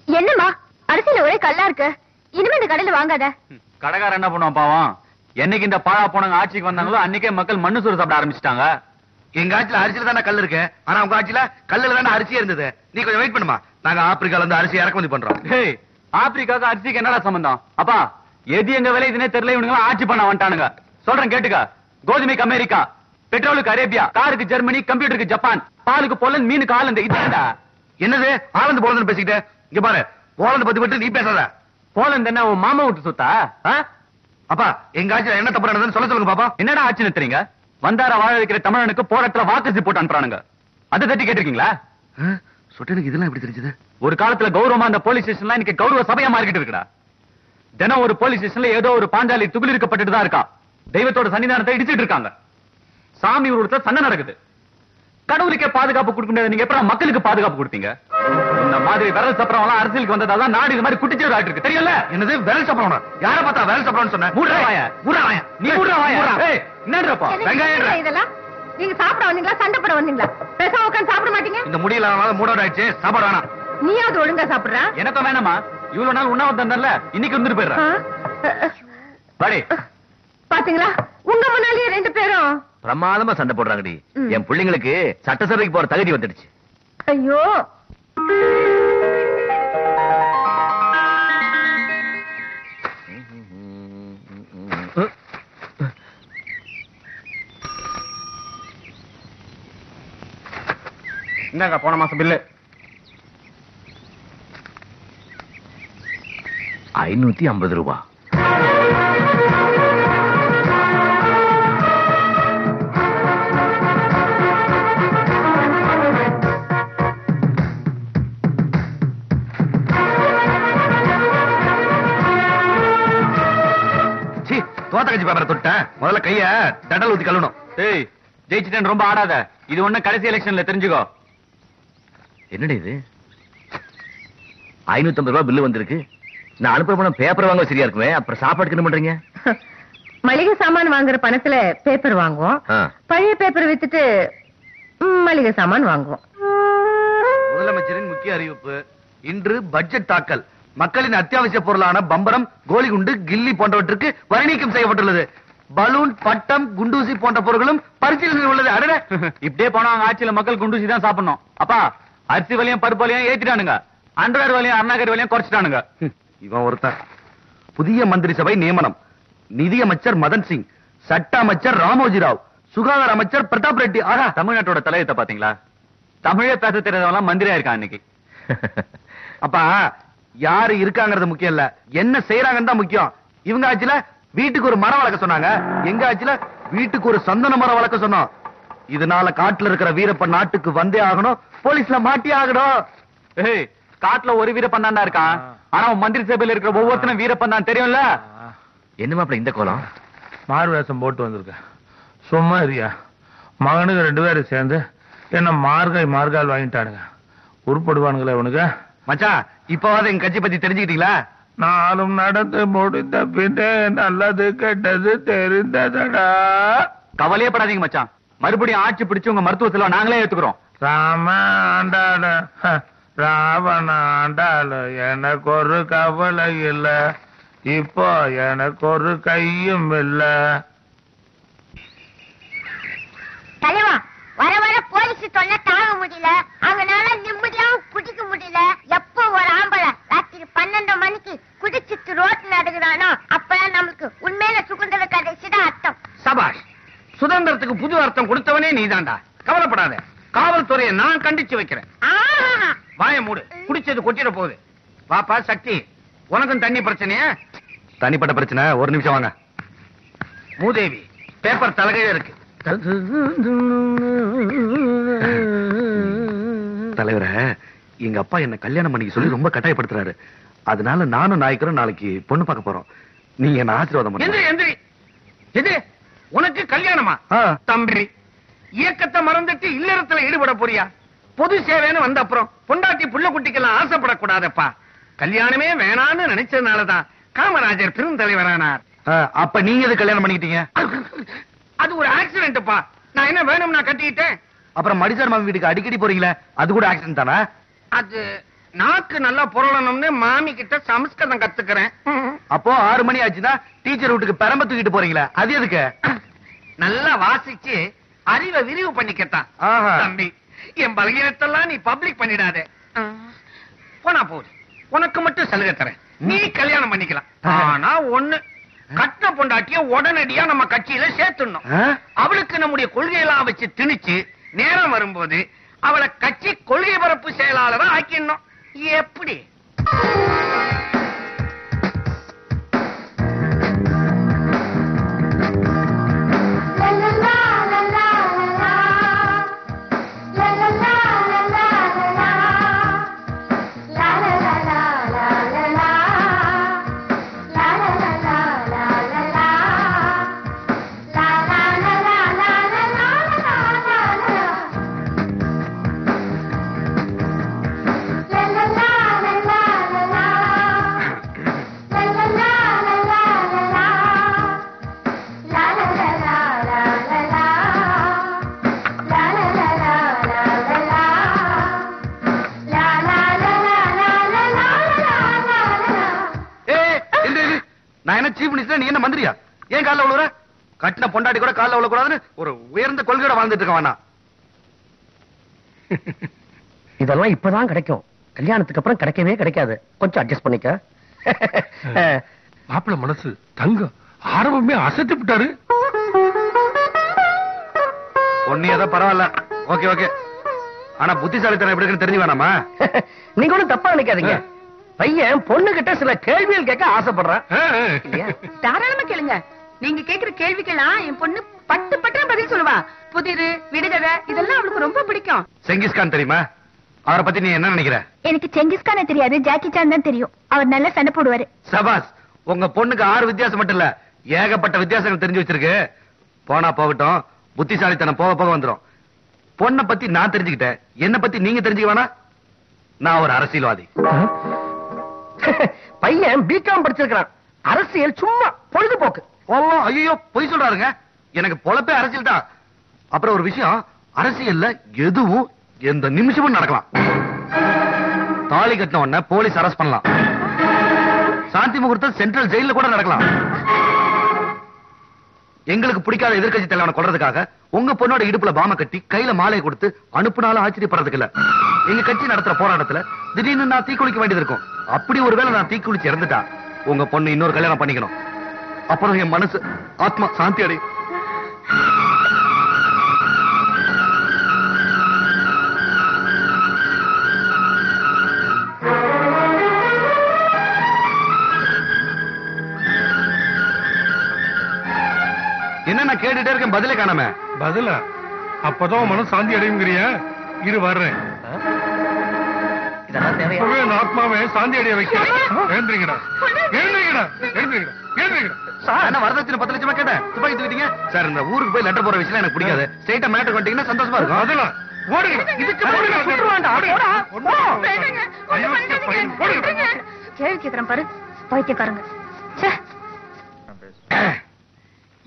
என்னம்மா? அரிசியில ஒரே கல்லா இருக்கு. இனிமே இந்த கடையில வாங்காத. கடைக்காரன் என்ன பண்ணுவான் பாவம்? என்னைக்கு இந்த பாழா போனவங்க ஆட்சிக்கு வந்தாங்களோ அன்னைக்கே மக்கள் மண்ணு சோறு சாப்பிட ஆரம்பிச்சிட்டாங்க. எங்க ஆட்சியில அரிசியில தானே கல் இருக்கு. ஆனா உங்க ஆட்சியில கல்லுல தானே அரிசி இருந்தது. நீ கொஞ்சம் வெயிட் பண்ணுமா. நாங்க ஆப்பிரிக்கால இருந்து அரிசி இறக்குமதி பண்றோம். டேய் ஆப்பிரிக்காவுக்கு அரிசிக்கு என்னடா சம்பந்தம்? அப்பா எது எங்க விளையுதுன்னே தெரியல இவனுங்க ஆட்சி பண்ண வந்துட்டானுங்க. சொல்றேன் கேட்டுக்க. கோதுமைக்கு அமெரிக்கா பெட்ரோலுக்கு அரேபியா காருக்கு ஜெர்மனி கம்ப்யூட்டருக்கு ஜப்பான் பாலுக்கு போலந்து மீனுக்கு ஆலந்து இதான்டா என்னது? ஆனந்த் போலந்து பேசிக்கிட்டு? இங்க பாரு போலந்து பத்தி மட்டும் நீ பேசாத. போலந்து என்ன உன் மாமா விட்டு சுத்தா? அப்பா எங்க ஆட்சியில என்ன தப்பு நடந்ததுன்னு சொல்ல சொல்லுங்க பாப்பா. என்னடா ஆட்சி நிறுத்துறீங்க? வந்தார வாழ வைக்கிற தமிழனுக்கு போராட்டத்துல வாக்குசி போட்டு அனுப்புறானுங்க. அதை தட்டி கேட்டிருக்கீங்களா? சொட்டனுக்கு இதெல்லாம் எப்படி தெரிஞ்சது? ஒரு காலத்துல கௌரவமா அந்த போலீஸ் ஸ்டேஷன்லாம் இன்னைக்கு கௌரவ சபையா மாறிக்கிட்டு இருக்குடா. தினம் ஒரு போலீஸ் ஸ்டேஷன்ல ஏதோ ஒரு பாஞ்சாலி துகில் இருக்கப்பட்டு தான் இருக்கா. தெய்வத்தோட சன்னிதானத்தை இடிச்சிட்டு இருக்காங்க. சாமி உருவத்துல சண்டை நடக்குது. கடவுளுக்கே பாதுகாப்பு கொடுக்க முடியாது நீங்க எப்பறம் மக்களுக்கு பாதுகாப்பு கொடுப்பீங்க இந்த மாதிரி விரல் சப்பரம் எல்லாம் அரசியலுக்கு வந்ததாதான் நாடு இது மாதிரி குட்டிச்சேர் ஆயிட்டு இருக்கு. தெரியல என்னது விரல் சாப்பிடணும் யார பார்த்தா விரல் சாப்பிடணும்னு சொன்ன? மூடுறா வாய. மூடுறா வாய. நீ மூடுறா வாய. என்னன்றப்பா? எனக்கு வெங்காயம் இதெல்லாம்? நீங்க சாப்பிட வந்தீங்களா? சண்டை போட வந்தீங்களா? பேச உட்காந்து சாப்பிட மாட்டீங்க? இந்த முடியல மூடோட ஆயிடுச்சு. சாப்பாடு வேணாம். ஒழுங்கா சாப்பிடுற? எனக்கும் வேணாமா? இவ்வளவு நாள் உண்ணாவது தந்தல இன்னைக்கு வந்துட்டு போயிடுறேன் பாத்தீங்களா? உங்க முன்னாலேயே ரெண்டு பேரும். பிரமாதமா சண்டை போடுறாங்கடி. என் பிள்ளைங்களுக்கு சட்டசபைக்கு போற தகுதி வந்துடுச்சு. ஐயோ. இந்தாங்க போன மாசம் பில்லு ஐநூத்தி ஐம்பது ரூபா. சீ பேப்பரை தொட்டேன். முதல்ல கைய தடல் ஊத்தி கழுவணும். ஏய் ஜெயிச்சுட்டேன் ரொம்ப ஆடாத. இது ஒண்ணு கடைசி எலெக்ஷன்ல தெரிஞ்சுக்கோ. என்னடி இது? ஐநூத்தி ஐம்பது ரூபா பில்லு வந்திருக்கு. நான் அனுப்புற பணம் பேப்பர் வாங்க சரியா இருக்குமே? அப்புறம் சாப்பாடுக்கு என்ன பண்றீங்க? மளிகை சாமான் வாங்குற பணத்துல பேப்பர் வாங்குவோம். பழைய பேப்பர் வித்துட்டு மளிகை சாமான் வாங்குவோம். முதலமைச்சரின் முக்கிய அறிவிப்பு இன்று பட்ஜெட் தாக்கல். மக்களின் அத்தியாவசிய பொருளான பம்பரம் கோலிகுண்டு கில்லி போன்றவற்றுக்கு வரி நீக்கம் செய்யப்பட்டுள்ளது. பலூன் பட்டம் குண்டூசி போன்ற பொருட்களும் பரிசீலனை உள்ளது. அடடே. இப்படியே போனா ஆட்சியில மக்கள் குண்டூசி தான் சாப்பிடணும். அப்பா அரிசி வலியும் பருப்பு வலியும் ஏத்திட்டானுங்க. அண்டர்வேர் வலியும் அருணாகர் வலியும் குறைச்சிட்டானுங்க. இவன் ஒருத்தன். புதிய மந்திரி சபை நியமனம். நிதியமைச்சர் மதன் சிங் சட்ட அமைச்சர் ராமோஜி ராவ் சுகாதார அமைச்சர் பிரதாப் ரெட்டி. ஆஹா தமிழ்நாட்டோட தலையத்தை பாத்தீங்களா தமிழே பேச தெரியாதவங்க மந்திரியா இருக்கான் இன்னைக்கு. அப்பா யாரு இருக்காங்கிறது முக்கியம் இல்ல. என்ன செய்யறாங்கன்னு தான் முக்கியம். இவங்க ஆட்சியில வீட்டுக்கு ஒரு மரம் வளர்க்க சொன்னாங்க. எங்க ஆட்சியில வீட்டுக்கு ஒரு சந்தன மரம் வளர்க்க சொன்னோம். இதனால காட்டுல இருக்கிற வீரப்பன் நாட்டுக்கு வந்தே ஆகணும். போலீஸ்ல மாட்டி ஆகணும். ஏய் காட்டுல ஒரு வீரப்பன் இருக்கான். ஆனா மந்திரி சபையில இருக்கிற ஒவ்வொருத்தனும் வீரப்பன் தான் தெரியும்ல? என்ன மாப்பிள இந்த கோலம்? மாறு வேஷம் போட்டு வந்திருக்கேன் சும்மா இருயா மகனுக்கு ரெண்டு பேரும் சேர்ந்து என்ன மார்காய் மார்கால் வாங்கிட்டானுங்க. உருப்படுவானுங்களே அவனுக்கு மச்சான் இப்பவாவது எங்க கட்சி பத்தி தெரிஞ்சுக்கிட்டீங்களா? நாளும் நடந்து முடிந்த பின்னே நல்லது கெட்டது தெரிந்ததடா. கவலையே படாதீங்க மச்சான். மறுபடியும் ஆட்சி பிடிச்சு உங்க மருத்துவ செலவை நாங்களே ஏத்துக்கிறோம். ராம ஆண்டாள ஹ, ராவண ஆண்டாள எனக்கு ஒரு கவலை இல்ல. இப்போ எனக்கு ஒரு கையும் இல்ல. தலைவா வர வர போலீஸ் தொல்லை தாங்க முடியல. அவங்களால நிம்மதியாவும் குடிக்க முடியல. எப்போ ஒரு ஆம்பளை ராத்திரி பன்னெண்டு மணிக்கு குடிச்சிட்டு ரோட்டு நடக்குறானோ அப்பதான் நம்மளுக்கு உண்மையில சுதந்திர கடைசிதான் அர்த்தம். சபாஷ் சுதந்திரத்துக்கு புது அர்த்தம் கொடுத்தவனே நீதான்டா கவலைப்படாத. காவல்துறையை நான் கண்டிச்சு வைக்கிறேன். ஆஹா. வாய மூடு. குடிச்சது கொட்டிட போகுது. பாப்பா சக்தி. உனக்கும் தண்ணி பிரச்சனையா? தனிப்பட்ட பிரச்சனை. ஒரு நிமிஷம் வாங்க. மூதேவி பேப்பர் தலைகையில இருக்கு. தலைவரே எங்க அப்பா என்ன கல்யாணம் பண்ணிக்க சொல்லி ரொம்ப கட்டாயப்படுத்துறாரு. அதனால நானும் நாய்க்கரும் நாளைக்கு பொண்ணு பார்க்க போறோம். நீங்க என்ன ஆசீர்வாதம் பண்ணுங்க எந்திரி எந்திரி. எது உனக்கு கல்யாணமா. தம்பி இயக்கத்தை மறந்துட்டு இல்லறத்துல ஈடுபட போறியா? பொது சேவைன்னு வந்த அப்புறம் பொண்டாட்டி புள்ள குட்டிக்கெல்லாம் ஆசைப்படக்கூடாதப்பா. கல்யாணமே வேணான்னு நினைச்சதுனாலதான் காமராஜர் பெருந்தலைவரானார். அப்ப நீங்க எது கல்யாணம் பண்ணிக்கிட்டீங்க? அது ஒரு ஆக்சிடென்ட்ப்பா நான் என்ன வேணும் நான் கட்டிக்கிட்டேன்? அப்புறம் மடிசார் மாமி வீட்டுக்கு அடிக்கடி போறீங்களே அது கூட ஆக்சிடென்ட் தானா? அது நாக்கு நல்லா புரளணும்னு மாமி கிட்ட சமஸ்கிருதம் கத்துக்கிறேன். அப்போ ஆறு மணி ஆச்சுன்னா டீச்சர் வீட்டுக்கு பெரம்ப தூக்கிட்டு போறீங்களே? அது எதுக்கு? நல்லா வாசிச்சு அறிவை விரிவு பண்ணிக்கத்தான். தம்பி என் பலகீனத்தெல்லாம் நீ பப்ளிக் பண்ணிடாத. போனா போகுது உனக்கு மட்டும் சலுகை தரேன். நீ கல்யாணம் பண்ணிக்கலாம். ஆனா ஒண்ணு கட்டின பொண்டாட்டிய உடனடியா நம்ம கட்சியில சேர்த்துடணும்? அவளுக்கு நம்முடைய கொள்கையெல்லாம் வச்சு திணிச்சு நேரம் வரும்போது அவளை கட்சி கொள்கை பரப்பு செயலாளரா ஆக்கிடணும். எப்படி சீஃப் மினிஸ்டர் நீ என்ன மந்திரியா? ஏன் காலைல விழுற கட்டின பொண்டாட்டி கூட காலைல விழக்கூடாதுன்னு ஒரு உயர்ந்த கொள்கையோட வாழ்ந்துட்டு இருக்க வேணாம் இதெல்லாம் இப்பதான் கிடைக்கும். கல்யாணத்துக்கு அப்புறம் கிடைக்கவே கிடைக்காது. கொஞ்சம் அட்ஜஸ்ட் பண்ணிக்க. மாப்பிள மனசு தங்கம் ஆரம்பமே அசத்தி விட்டாரு ஒன்னு ஏதோ பரவாயில்ல. Okay okay. ஆனா புத்திசாலித்தனம் எப்படி இருக்குன்னு தெரிஞ்சு வேணாமா? நீங்க ஒண்ணும் தப்பா நினைக்காதீங்க. பையன் பொண்ணு கிட்ட சில கேள்விகள் கேட்க ஆசைப்படுறான்? தாராளமா கேளுங்க. நீங்க கேக்குற கேள்விக்கெல்லாம் என் பொண்ணு பட்டு பட்டு பதில் சொல்லுவா. புதிரு விடுகதை இதெல்லாம் அவளுக்கு ரொம்ப பிடிக்கும். செங்கிஸ்கான் தெரியுமா? அவரை பத்தி நீ என்ன நினைக்கிற? எனக்கு செங்கிஸ்கான தெரியாது ஜாக்கி சான் தான் தெரியும். அவர் நல்லா சண்டை போடுவாரு. சபாஸ் உங்க பொண்ணுக்கு ஆறு வித்தியாசம் மட்டும் இல்ல ஏகப்பட்ட வித்தியாசங்கள் தெரிஞ்சு வச்சிருக்கு. போனா போகட்டும் புத்திசாலித்தனம் போக போக வந்துரும். பொண்ணை பத்தி நான் தெரிஞ்சுக்கிட்டேன். என்ன பத்தி நீங்க தெரிஞ்சுக்க வேணா நான் ஒரு அரசியல்வாதி. பையன் பிகாம் படிச்சிருக்கிறான். அரசியல் சும்மா பொழுதுபோக்கு. ஓ ஐயோ பொய் சொல்றாருங்க. எனக்கு பொழப்பே அரசியல் தான். அப்புறம் ஒரு விஷயம் அரசியல்ல எதுவும் எந்த நிமிஷமும் நடக்கலாம். தாலி கட்டின உடனே போலீஸ் அரெஸ்ட் பண்ணலாம். சாந்தி முகூர்த்தம் சென்ட்ரல் ஜெயில கூட நடக்கலாம். எங்களுக்கு பிடிக்காத எதிர்க்கட்சி தலைவனை கொள்றதுக்காக உங்க பொண்ணோட இடுப்புல பாம கட்டி கையில மாலை கொடுத்து அனுப்புனாலும் ஆச்சரியப்படுறதுக்கு இல்ல எங்க கட்சி நடத்துற போராட்டத்துல திடீர்னு நான் தீக்குளிக்க வேண்டியது இருக்கும். அப்படி ஒருவேளை நான் தீக்குளிச்சு இறந்துட்டா உங்க பொண்ணு இன்னொரு கல்யாணம் பண்ணிக்கணும். அப்புறம் என் மனசு ஆத்மா சாந்தி அடையும். நான் கேட்டுட்டே இருக்கேன் பதிலே காணாம. பதிலா? அப்பதான் மனசு சாந்தி அடையுங்கிறிய? இரு வர்றேன். ஆத்மாவை சாந்தி அடைய வைக்கிறேன் எழுந்திரிங்கடா. எழுந்திரிங்கடா. எழுந்திரிங்கடா. எழுந்திரிங்கடா. சார் என்ன வரதட்சணை பத்து லட்சமா கேட்டேன்? துப்பாக்கி தூக்கிட்டீங்க? சார் இந்த ஊருக்கு போய் லெட்டர் போற விஷயம் எனக்கு பிடிக்காது. ஸ்ட்ரைட்டா மேட்டர் வந்துட்டீங்கன்னா சந்தோஷமா இருக்கும். அதெல்லாம் ஓடுங்க இதுக்கு போடுங்க, சுட்டுருவான்டா, போடா. கேள்வி கேக்குறேன் பாரு. பைத்தியக்காரங்க.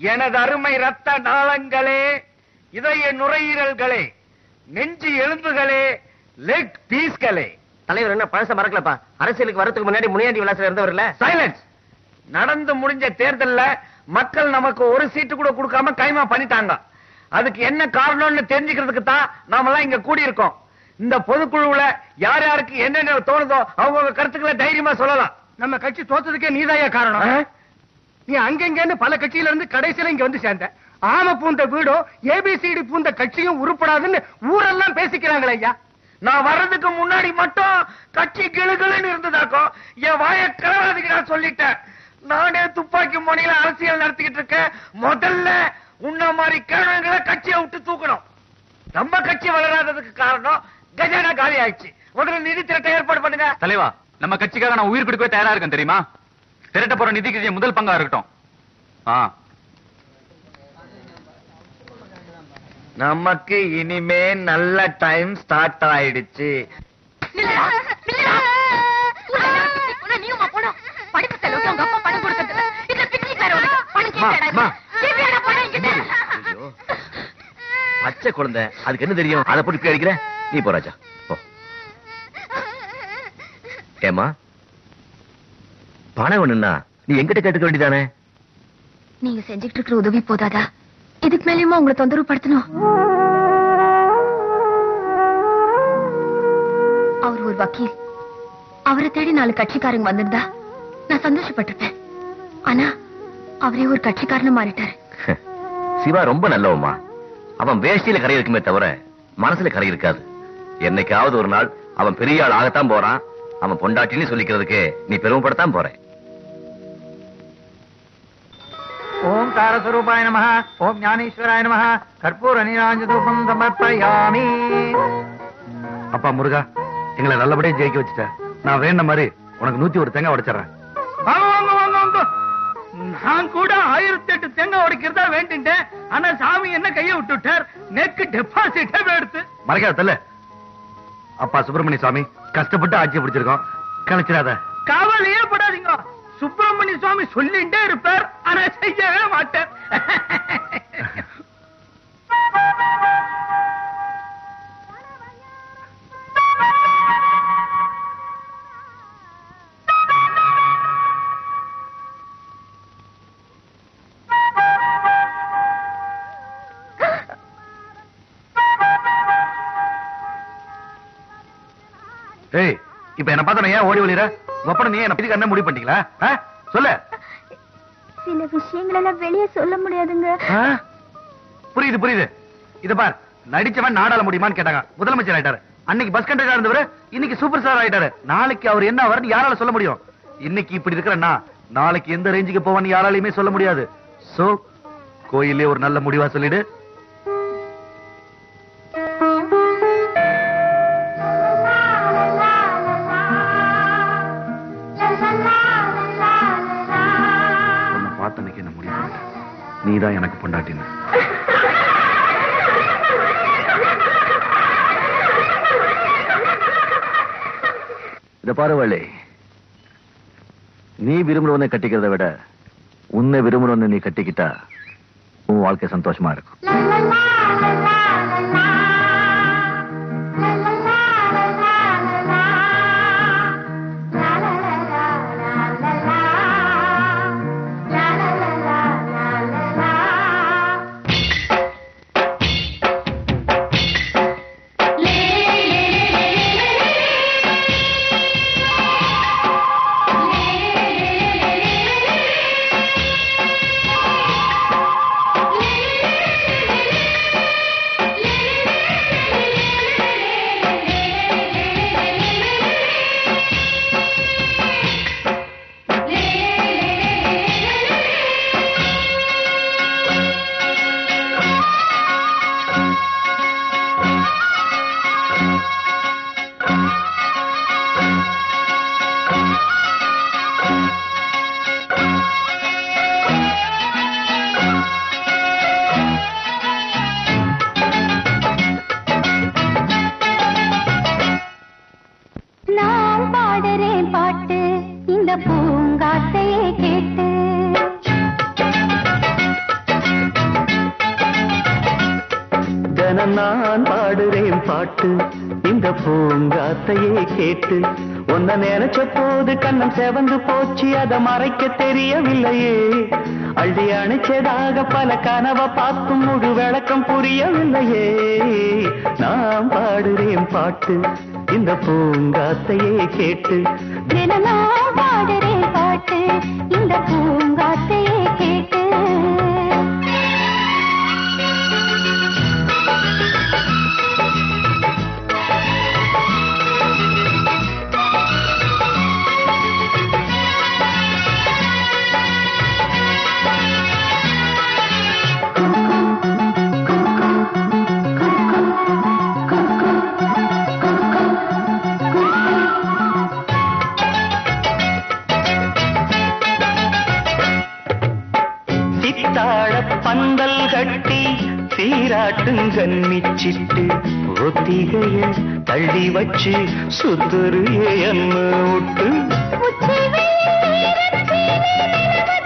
எனது அருமை ரத்த நாளங்களே இதய நுரையீரல்களே நெஞ்சு எலும்புகளே லெக் பீஸ்களே தலைவர் என்ன பழச மறக்கலப்பா? அரசியலுக்கு வரதுக்கு முன்னாடி முனியாண்டி விலாசம் இருந்தவர் இல்ல சைலன்ஸ் நடந்து முடிஞ்ச தேர்தல்ல மக்கள் நமக்கு ஒரு சீட்டு கூட கொடுக்காம கைமா பண்ணிட்டாங்க. அதுக்கு என்ன காரணம்னு தெரிஞ்சுக்கிறதுக்கு தான் நாமெல்லாம் இங்க கூடி இருக்கோம் இந்த பொதுக்குழுவுல யார் யாருக்கு என்னென்ன தோணுதோ அவங்க கருத்துக்களை தைரியமா சொல்லலாம். நம்ம கட்சி தோத்ததுக்கே நீதாயா காரணம்? நீ அங்கங்கன்னு பல கட்சியில இருந்து கடைசியில இங்க வந்து சேர்ந்த. ஆம பூந்த வீடும் ஏபிசிடி பூந்த கட்சியும் உருப்படாதுன்னு ஊரெல்லாம் பேசிக்கிறாங்களே ஐயா. நான் வர்றதுக்கு முன்னாடி மட்டும் கட்சி கிளுகிளுன்னு இருந்ததாக்கோ என் வாய கிளறாதுக்கு நான் சொல்லிட்டேன். நானே துப்பாக்கி முனையில அரசியல் நடத்திக்கிட்டு இருக்கேன். முதல்ல உன்ன மாதிரி கிழங்குகளை கட்சியை விட்டு தூக்கணும். நம்ம கட்சி வளராததுக்கு காரணம் கஜானா காலி ஆயிடுச்சு. முதல்ல நிதி திரட்ட ஏற்பாடு பண்ணுங்க. தலைவா நம்ம கட்சிக்காக நான் உயிர் கொடுக்கவே தயாரா இருக்கேன் தெரியுமா? திரட்ட போற நிதிக்கு முதல் பங்கா இருக்கட்டும். நமக்கு இனிமே நல்ல டைம் ஸ்டார்ட் ஆயிடுச்சு. பச்சை குழந்தை. அதுக்கு என்ன தெரியும்? அதை போட்டு அடிக்கிற நீ போ ராஜா. போ. ஏமா பணம் வேணும்னா நீ எங்கிட்ட கேட்டுக்க வேண்டியதானே? நீங்க செஞ்சுட்டு இருக்கிற உதவி போதாதா? இதுக்கு மேலயுமா உங்களை தொந்தரவு படுத்தணும் அவர் ஒரு வக்கீல். அவரை தேடி நாலு கட்சிக்காரங்க வந்திருந்தா நான் சந்தோஷப்பட்டிருப்பேன். ஆனா அவரே ஒரு கட்சிக்காரனா மாறிட்டாரு. சிவா ரொம்ப நல்லவம்மா. அவன் வேஷ்டியில கரை இருக்குமே தவிர மனசுல கரை இருக்காது. என்னைக்காவது ஒரு நாள் அவன் பெரிய ஆள் ஆகத்தான் போறான். அவன் பொண்டாட்டின்னு சொல்லிக்கிறதுக்கு நீ பெருமைப்படத்தான் போற ஓம் தாரஸ்வரூபாய நம ஓம் ஞானேஸ்வராய நம கற்பூர நீராஞ்சதூபம் சமர்ப்பயாமி. அப்பா முருகா எங்களை நல்லபடியா ஜெயிக்க வச்சுட்ட. நான் வேண்ட மாதிரி உனக்கு நூத்தி ஒரு தேங்காய் உடைச்சிடுறேன். நான் கூட ஆயிரத்தி எட்டு தேங்காய் உடைக்கிறதா வேண்டிட்டேன். ஆனா சாமி என்ன கைய விட்டுட்டார் நெக்கு டெபாசிட்டே எடுத்து. மறைக்காத தல்ல அப்பா சுப்பிரமணிய சுவாமி கஷ்டப்பட்டு ஆட்சி பிடிச்சிருக்கோம். கழிச்சிடாத கவலையே படாதீங்க. சுப்பிரமணிய சுவாமி சொல்லிட்டே இருப்பார் ஆனா செய்யவே மாட்டார். இப்ப என்ன பார்த்தா ஏன் ஓடி ஒளிற ஒப்பன நீ என்ன கண்ண முடிவு பண்ணிட்டீங்களா? ஆ? சொல்லு. சில விஷயங்கள் எல்லாம் வெளியே சொல்ல முடியாதுங்க? புரியுது புரியுது. இத பார். நடிச்சவன் நாடாள முடியுமான்னு கேட்டாங்க. முதலமைச்சர் ஆயிட்டாரு. அன்னைக்கு பஸ் கண்டக்டர் இருந்தவர் இன்னைக்கு சூப்பர் ஸ்டார் ஆயிட்டாரு. நாளைக்கு அவர் என்ன ஆவாருன்னு யாரால சொல்ல முடியும்? இன்னைக்கு இப்படி இருக்கிறன்னா நாளைக்கு எந்த ரேஞ்சுக்கு போவான்னு யாராலையுமே சொல்ல முடியாது. சோ கோயிலே ஒரு நல்ல முடிவா சொல்லிடு. நீதான் எனக்கு பொண்டாட்டின்னு. இத பாரு நீ விரும்புறவனை கட்டிக்கிறத விட உன்னை விரும்புறவனை நீ கட்டிக்கிட்டா உன் வாழ்க்கை சந்தோஷமா இருக்கும். பூங்காத்தையே கேட்டு தினம் நான் பாடுறேன் பாட்டு. இந்த பூங்காத்தையே கேட்டு உன்னை நினைச்ச போது கண்ணம் செவந்து போச்சு. அதை மறைக்க தெரியவில்லையே. அள்ளி அணைச்சதாக பல கனவை பார்க்கும் முழு விளக்கம் புரியவில்லையே. நான் பாடுறேன் பாட்டு. இந்த பூங்காத்தையே கேட்டு வெயில்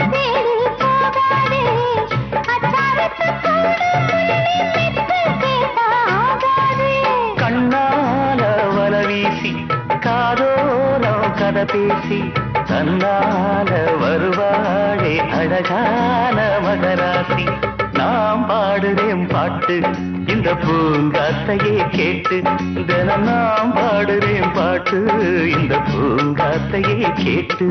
தேடி போகாதே அச்சாரத்துக்கு கேட்டாகாதே கண்ணால வல வீசி காதோரம் கதை பேசி தன்னால வருவாளே அழகான மகராசி. நாம் பாடுறேன் பாட்டு இந்த பூங்காத்தையே கேட்டு தினம் நாம் பாடுறேன் பாட்டு. இந்த பூங்காத்தையே கேட்டு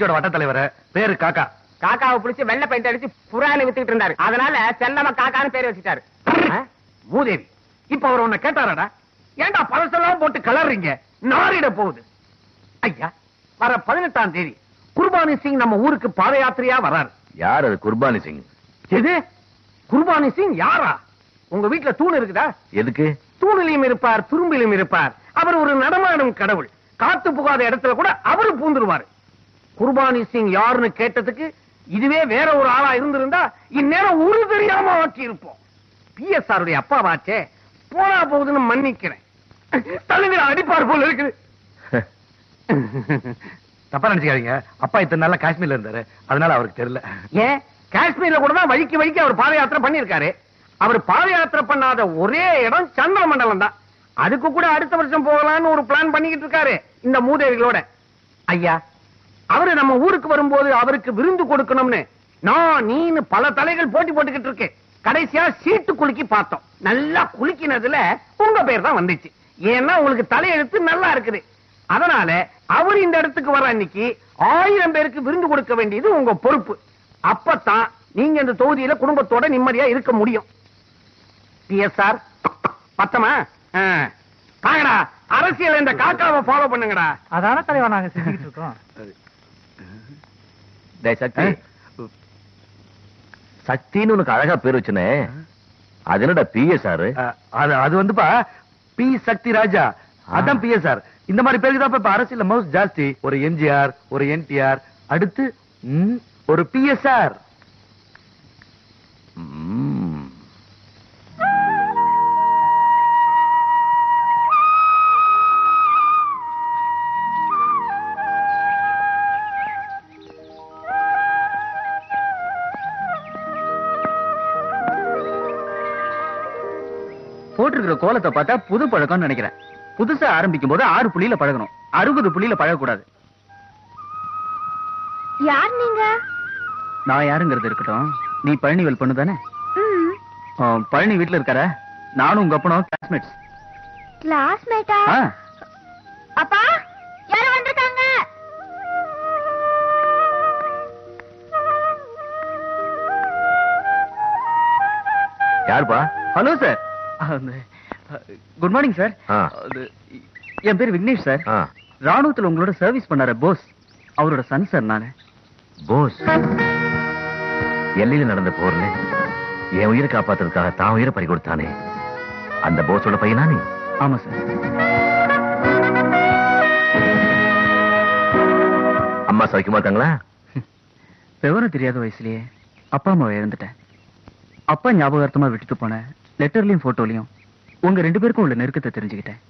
கட்சியோட வட்ட தலைவர் பேரு காக்கா. காக்காவை புடிச்சு வெள்ளை பெயிண்ட் அடிச்சு புறான்னு வித்துக்கிட்டு இருந்தாரு. அதனால செல்லம காக்கான்னு பேர் வச்சுட்டாரு மூதேவி இப்ப அவர் உன்னை கேட்டாரடா? ஏன்டா பழசெல்லாம் போட்டு கலர்றீங்க? நாரிட போகுது. ஐயா வர பதினெட்டாம் தேதி குர்பானி சிங் நம்ம ஊருக்கு பாத யாத்திரையா வராரு. யார் அது குர்பானி சிங்? எது? குர்பானி சிங் யாரா? உங்க வீட்டுல தூண் இருக்குதா? எதுக்கு? தூணிலையும் இருப்பார் துரும்பிலும் இருப்பார். அவர் ஒரு நடமாடும் கடவுள். காத்து புகாத இடத்துல கூட அவரு பூந்துருவாரு. குர்பானி சிங் யாருன்னு கேட்டதுக்கு இதுவே வேற ஒரு ஆளா இருந்திருந்தா இந்நேரம் ஒரு தெரியாம ஆக்கி இருப்போம் பிஎஸ்ஆர் உடைய அப்பாவாச்சே போனா போகுதுன்னு மன்னிக்கிறேன். தள்ளுங்கிற அடிப்பார் போல இருக்குது. தப்பா நினைச்சுக்காதீங்க. அப்பா இத்தனை நாளா காஷ்மீர்ல இருந்தாரு. அதனால அவருக்கு தெரியல. ஏன் காஷ்மீர்ல கூட தான் வழிக்கு வழிக்கு அவர் பாத யாத்திரை பண்ணிருக்காரு அவர் பாத யாத்திரை பண்ணாத ஒரே இடம் சந்திர மண்டலம் தான். அதுக்கு கூட அடுத்த வருஷம் போகலாம்னு ஒரு பிளான் பண்ணிக்கிட்டு இருக்காரு இந்த மூதேவிகளோட. ஐயா அவரு நம்ம ஊருக்கு வரும்போது அவருக்கு விருந்து கொடுக்கணும்னு நான் நீன்னு பல தலைகள் போட்டி போட்டுக்கிட்டு இருக்கு கடைசியா சீட்டு குலுக்கி பார்த்தோம். நல்லா குலுக்கினதுல உங்க பேர் தான் வந்துச்சு. ஏன்னா உங்களுக்கு தலையெழுத்து நல்லா இருக்குது. அதனால அவர் இந்த இடத்துக்கு வர அன்னைக்கு ஆயிரம் பேருக்கு விருந்து கொடுக்க வேண்டியது உங்க பொறுப்பு. அப்பதான் நீங்க இந்த தொகுதியில குடும்பத்தோட நிம்மதியா இருக்க முடியும். பிஎஸ்ஆர் பத்தமா? ஆ. வாங்கடா அரசியல் இந்த காக்காவை ஃபாலோ பண்ணுங்கடா. அதான தலைவா நாங்க செஞ்சுக்கிட்டு இருக்கோம். சக்தி. சக்தின்னு உனக்கு அழகா பேர் வச்சுனே. அது என்னடா பிஎஸ்ஆர் அஹ், அது அது வந்துப்பா பி சக்தி ராஜா. அதான் பிஎஸ்ஆர் இந்த மாதிரி பேருக்கு தான் இப்ப அரசியல் மவுஸ் ஜாஸ்தி. ஒரு எம்ஜிஆர் ஒரு என்டிஆர் அடுத்து ஒரு பிஎஸ்ஆர் கோலத்தை பார்த்தா புது பழக்கம்னு நினைக்கிறேன். புதுசா ஆரம்பிக்கும் போது ஆறு புள்ளியில பழகணும். அறுபது புள்ளியில பழகக்கூடாது. யார் நீங்க? நான் யாருங்கிறது இருக்கட்டும். நீ பழனிவேல் பொண்ணு தானே? பழனி வீட்டுல இருக்கார? நானும் உங்க அப்பனும் கிளாஸ்மேட்ஸ் கிளாஸ்மேட்டா அப்பா யார வந்திருக்காங்க? யாருப்பா? Hello sir. Good morning sir ஆ. என் பேர் விக்னேஷ் சார். ராணுவத்துல உங்களோட சர்வீஸ் பண்ணார போஸ் அவரோட சன் சார் நானு. போஸ் எல்லையில நடந்த போர்ல என் உயிரை காப்பாத்துறதுக்காக தான் உயிரை பறி கொடுத்தானே. அந்த போஸோட பையனா நீ? ஆமா சார் அம்மா சௌக்கியமா இருக்காங்களா? விவரம் தெரியாத வயசுலயே அப்பா அம்மாவை இழந்துட்டேன். அப்பா ஞாபகார்த்தமா விட்டுட்டு போன லெட்டர்லயும் போட்டோலயும் உங்க ரெண்டு பேருக்கும் உள்ள நெருக்கத்தை தெரிஞ்சுக்கிட்டேன்.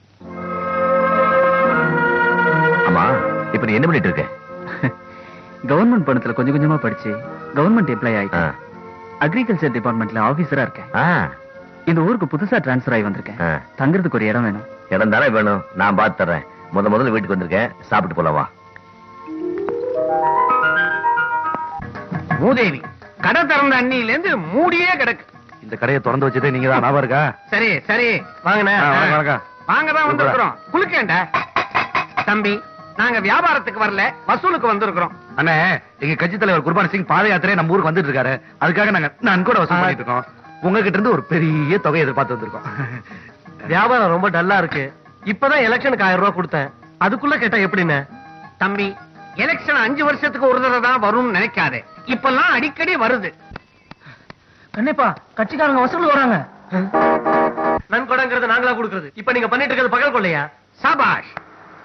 அம்மா இப்ப நீ என்ன பண்ணிட்டு இருக்க? கவர்மெண்ட் பணத்துல கொஞ்சம் கொஞ்சமா படிச்சு கவர்மெண்ட் எம்ப்ளாய் ஆ. ஆயிட்டேன் அக்ரிகல்ச்சர் டிபார்ட்மெண்ட்ல ஆபீசரா இருக்கேன் இந்த ஊருக்கு புதுசா டிரான்ஸ்ஃபர் ஆகி வந்திருக்கேன். தங்குறதுக்கு ஒரு இடம் வேணும். இடம் தானே வேணும்? நான் பார்த்து தர்றேன். முத முதல்ல வீட்டுக்கு வந்திருக்கேன். சாப்பிட்டு போலாம் வா. மூதேவி கடை திறந்த அன்னியில இருந்து மூடியே கிடக்கு. இந்த கடையை திறந்து வச்சதே நீங்க தான் ஞாபகம் இருக்கா சரி சரி. வாங்கண்ணே. வணக்கம். வாங்க தான் வந்திருக்கிறோம். குளுக்கேண்டா தம்பி நாங்க வியாபாரத்துக்கு வரல வசூலுக்கு வந்திருக்கிறோம். அண்ணே எங்க கட்சி தலைவர் குர்பான் சிங் பாத யாத்திரை நம்ம ஊருக்கு வந்துட்டு இருக்காரு. அதுக்காக நாங்க நன்கூட வசூல் பண்ணிட்டு இருக்கோம் உங்ககிட்ட இருந்து ஒரு பெரிய தொகை எதிர்பார்த்து வந்திருக்கோம். வியாபாரம் ரொம்ப டல்லா இருக்கு. இப்பதான் எலெக்ஷனுக்கு ஆயிரம் ரூபாய் கொடுத்தேன். அதுக்குள்ள கேட்டா எப்படின்னு? தம்பி எலெக்ஷன் அஞ்சு வருஷத்துக்கு ஒரு தடவை தான் வரும்னு நினைக்காதே. இப்பெல்லாம் அடிக்கடி வருது. கண்டிப்பா கட்சிக்காரங்க வசூல் வராங்க. நன்கொடைங்கிறது நாங்களா கொடுக்கறது. இப்ப நீங்க பண்ணிட்டு இருக்கிறது பகல் கொள்ளையா? சபாஷ்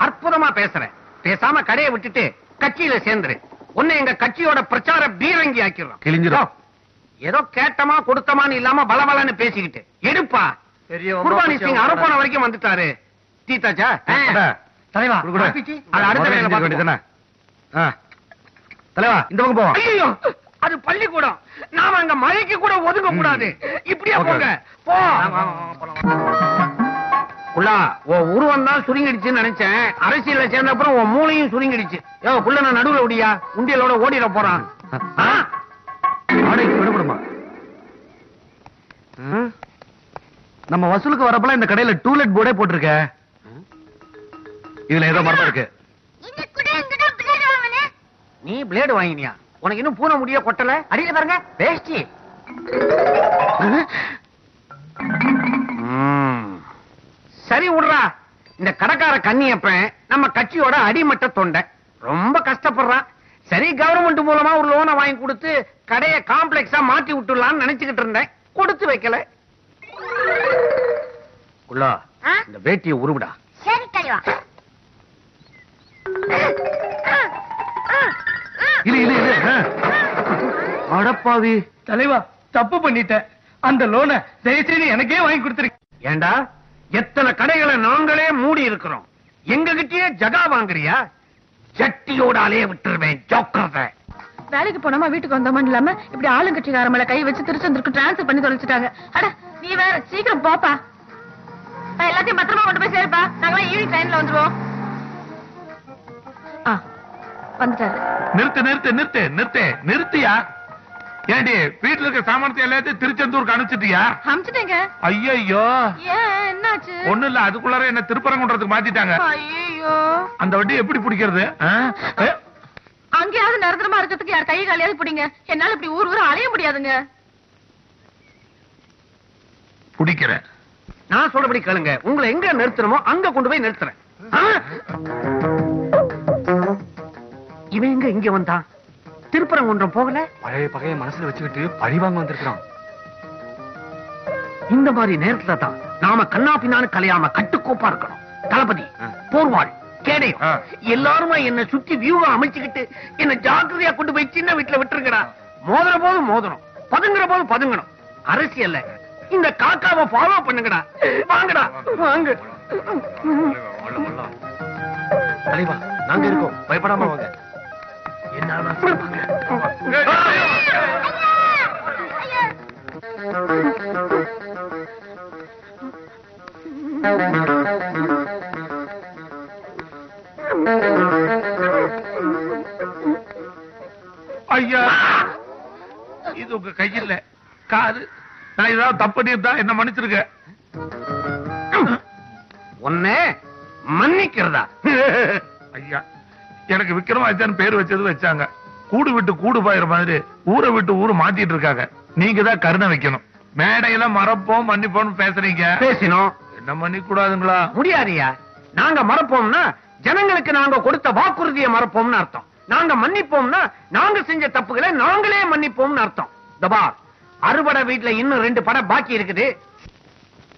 அற்புதமா பேசுற பேசாம கடையை விட்டுட்டு கட்சியில சேர்ந்துரு. உன்னை எங்க கட்சியோட பிரச்சார பீரங்கி ஆக்கிடுறோம். கிழிஞ்சிரும். ஏதோ கேட்டமா கொடுத்தமான்னு இல்லாம பலபலன்னு பேசிக்கிட்டு. எடுப்பா. குர்பானி சிங் அரப்போன வரைக்கும் வந்துட்டாரு. தீத்தாச்சா தலைவா. அடுத்த. தலைவா இந்த பக்கம் போவோம். ஐயோ அது பள்ளிக்கூடம். நாம அங்க மழைக்கு கூட ஒதுங்க கூடாது. இப்படியே. போங்க. போ. புள்ளா உன் உருவம் தான் சுருங்கிடுச்சுன்னு நினைச்சேன். அரசியல்ல சேர்ந்த அப்புறம் உன் மூளையும் சுருங்கிடுச்சு. யோ புள்ள நான் நடுவுல விடியா உண்டியலோட ஓடிட போறான். விடுபடுமா? நம்ம வசூலுக்கு வரப்பல இந்த கடையில டூலெட் போர்டே போட்டிருக்க. இதுல ஏதோ மரம் இருக்கு. நீ பிளேடு வாங்கினியா? உனக்கு இன்னும் பூனை முடிய கொட்டல? அடியில பாருங்க வேஷ்டி. சரி விடுறா. இந்த கடைக்கார கண்ணியப்பன் நம்ம கட்சியோட அடிமட்ட தொண்டை. ரொம்ப கஷ்டப்படுறான். சரி கவர்மெண்ட் மூலமா ஒரு லோனை வாங்கி கொடுத்து கடையை காம்ப்ளெக்ஸா மாத்தி விட்டுலாம்னு நினைச்சுக்கிட்டு இருந்தேன். கொடுத்து வைக்கல. உள்ளா இந்த வேட்டியை உருவிடா. சரி தலைவா இது இது இது. அடப்பாவி தலைவா தப்பு பண்ணிட்டேன். அந்த லோனை தயவுசெய்து எனக்கே வாங்கி கொடுத்துருக்க ஏண்டா? எத்தனை கடைகளை நாங்களே மூடி இருக்கிறோம். எங்க கிட்டயே ஜகா வாங்குறியா? ஜட்டியோடாலே விட்டுருவேன் ஜோக்கரத வேலைக்கு போனோமா வீட்டுக்கு வந்தோமா இல்லாம? இப்படி ஆளுங்கட்சிக்கார மேல கை வச்சு திருச்செந்தூருக்கு டிரான்ஸ்ஃபர் பண்ணி தொலைச்சிட்டாங்க. அட நீ வேற சீக்கிரம் போப்பா. எல்லாத்தையும் பத்திரமா கொண்டு போய் சேர்ப்பா. நாங்களாம் ஈவினிங் ட்ரெயின்ல வந்துருவோம். வந்துட்டாரு. நிறுத்து நிறுத்து நிறுத்து நிறுத்து நிறுத்தியா? ஏண்டி வீட்டுல இருக்க சாமானத்தை எல்லாத்தையும் திருச்செந்தூருக்கு அனுப்பிச்சிட்டியா? அமிச்சிட்டேங்க ஐயோ என்னாச்சு? ஒண்ணு இல்ல அதுக்குள்ளார என்ன திருப்பரங்குன்றதுக்கு மாத்திட்டாங்க. ஐயோ அந்த வண்டி எப்படி பிடிக்கிறது? அங்கேயாவது நிரந்தரமா இருக்கிறதுக்கு யார் கை காலையாவது பிடிங்க. என்னால இப்படி ஊர் ஊர் அலைய முடியாதுங்க. பிடிக்கிறேன். நான் சொல்றபடி கேளுங்க. உங்களை எங்க நிறுத்தணுமோ அங்க கொண்டு போய் நிறுத்துறேன்? இவன் எங்க இங்க வந்தான்? திருப்பரங்குன்றம் போகல? பழைய பகைய மனசுல வச்சுக்கிட்டு பழி வாங்க வந்திருக்கான் இந்த மாதிரி நேரத்துல தான் நாம கண்ணா பின்னான்னு கலையாம கட்டுக்கோப்பா இருக்கணும். தளபதி போர்வாள் கேடயம். எல்லாருமே என்ன சுத்தி வியூவா அமைச்சுக்கிட்டு என்ன ஜாக்கிரதையா கொண்டு போய் சின்ன வீட்டுல விட்டுருக்கடா. மோதுற போது மோதணும் பதுங்குற போது பதுங்கணும். அரசியல்ல இந்த காக்காவை ஃபாலோ பண்ணுங்கடா. வாங்கடா வாங்க. தலைவா நாங்க இருக்கோம். பயப்படாம வாங்க. ஐயா இது உங்க கையில. காரு. நான் ஏதாவது தப்பு பண்ணியிருந்தா என்ன மன்னிச்சிருக்க உன்னை மன்னிக்கிறதா? ஐயா எனக்கு விக்ரமாதித்யன் பேர் வச்சது வச்சாங்க. கூடு விட்டு கூடு பாயிற மாதிரி ஊரை விட்டு ஊரு மாத்திட்டு இருக்காங்க. நீங்க தான் கருணை வைக்கணும். மேடையில மறப்போம் மன்னிப்போம் பேசுறீங்க. பேசினோம். என்ன மன்னிக்க கூடாதுங்களா முடியாதியா? நாங்க மறப்போம்னா ஜனங்களுக்கு நாங்க கொடுத்த வாக்குறுதியை மறப்போம்னு அர்த்தம். நாங்க மன்னிப்போம்னா நாங்க செஞ்ச தப்புகளை நாங்களே மன்னிப்போம்னு அர்த்தம். தபா அறுபடை வீட்டுல இன்னும் ரெண்டு படம் பாக்கி இருக்குது.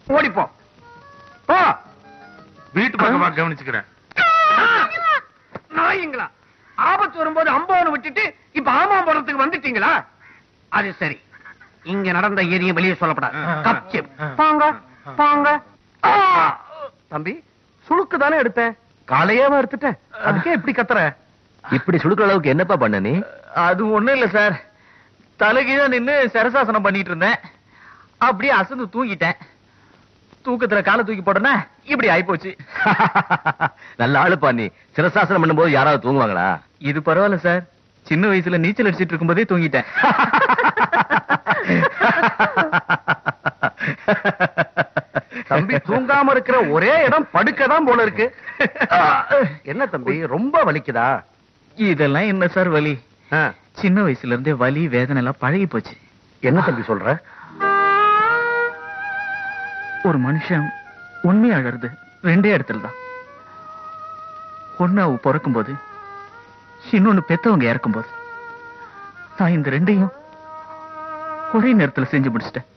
ஓடிப்போ. போ. வீட்டு பக்கமா கவனிச்சுக்கிறேன். நாயங்களா? ஆபத்து வரும்போது அம்போன்னு விட்டுட்டு இப்ப ஆமாம்பரத்துக்கு வந்துட்டீங்களா? அது சரி. இங்க நடந்த ஏரியும் வெளியே சொல்லப்படாது. கப்சி பாங்க பாங்க! தம்பி சுளுக்கு தானே எடுத்தேன். காலையாவா எடுத்துட்டேன். அதுக்கே எப்படி கத்துற. இப்படி சுடுக்கிற அளவுக்கு என்னப்பா பண்ண நீ? அது ஒண்ணும் இல்ல சார். தலைகீழ நின்னு சரசாசனம் பண்ணிட்டு இருந்தேன். அப்படியே அசந்து தூங்கிட்டேன். தூக்கத்துல காலை தூக்கி போட்டேன்னா இப்படி ஆயிப்போச்சு. நல்ல ஆளுப்பா நீ. சிரசாசனம் பண்ணும்போது யாராவது தூங்குவாங்களா? இது பரவாயில்ல சார். சின்ன வயசுல நீச்சல் அடிச்சிட்டு இருக்கும்போதே தூங்கிட்டேன். தம்பி தூங்காம இருக்கிற ஒரே இடம் படுக்கதான் போல இருக்கு. என்ன தம்பி ரொம்ப வலிக்குதா? இதெல்லாம் என்ன சார் வலி? சின்ன வயசுல இருந்தே வலி வேதனை எல்லாம் பழகி போச்சு என்ன தம்பி சொல்ற? ஒரு மனுஷன் உண்மை அழறது ரெண்டே இடத்துல தான் ஒண்ணு அவ பிறக்கும் போது இன்னொன்னு பெத்தவங்க இறக்கும் போது நான் இந்த ரெண்டையும் ஒரே நேரத்துல செஞ்சு முடிச்சிட்டேன்.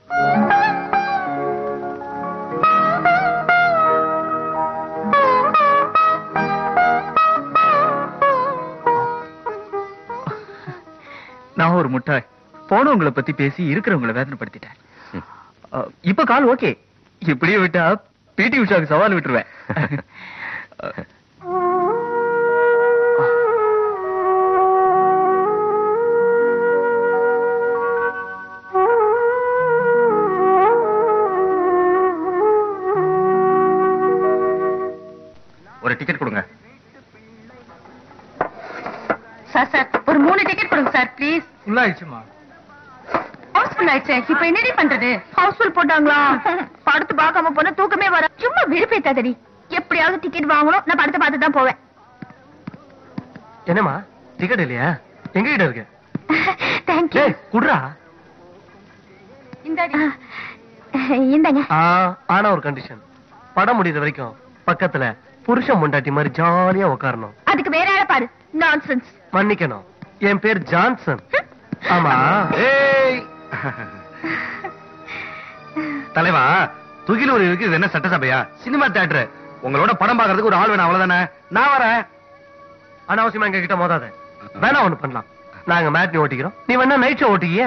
முட்டாய் போனவங்களை பத்தி பேசி இருக்கிறவங்களை வேதனைப்படுத்திட்டேன். இப்ப கால் ஓகே. இப்படியே விட்டா பிடி உஷாக்கு சவால் விட்டுருவேன். ஒரு டிக்கெட் கொடுங்க. சார் சார் ஒரு மூணு டிக்கெட் கொடுங்க சார் ப்ளீஸ் ஃபுல் ஆயிடுச்சுமா? ஹவுஸ்ஃபுல் ஆயிடுச்சு. இப்ப என்னடி பண்றது? ஹவுஸ்ஃபுல் போட்டாங்களா? படத்து பார்க்காம போனா தூக்கமே வர. சும்மா விருப்பேத்தாதடி எப்படியாவது டிக்கெட் வாங்கணும். நான் படத்தை பார்த்து தான் போவேன். என்னம்மா? டிக்கெட் இல்லையா? எங்க கிட்ட இருக்கு? தேங்க்யூ குடுறா. இந்தாடி. இந்தாங்க. ஆ, ஆனா ஒரு கண்டிஷன் படம் முடியுற வரைக்கும் பக்கத்துல புருஷன் முண்டாட்டி மாதிரி ஜாலியா உட்காரணும் அதுக்கு வேற ஆள பாரு. நான்சென்ஸ் மன்னிக்கணும். என் பேர் ஜான்சன். ஆமா. ஏய். தலைவா துகிலூர் இருக்கு இது என்ன சட்டசபையா? Cinema theatre. உங்களோட படம் பார்க்கறதுக்கு ஒரு ஆள் வேணும் அவ்வளவுதானே? நான் வரேன். அனாவசியமா எங்க கிட்ட மோதாத. வேணா ஒண்ணு பண்ணலாம். நாங்க மேட்னி ஓட்டிக்கிறோம். நீ வேணா நைட் ஷோ ஓட்டிக்கிய.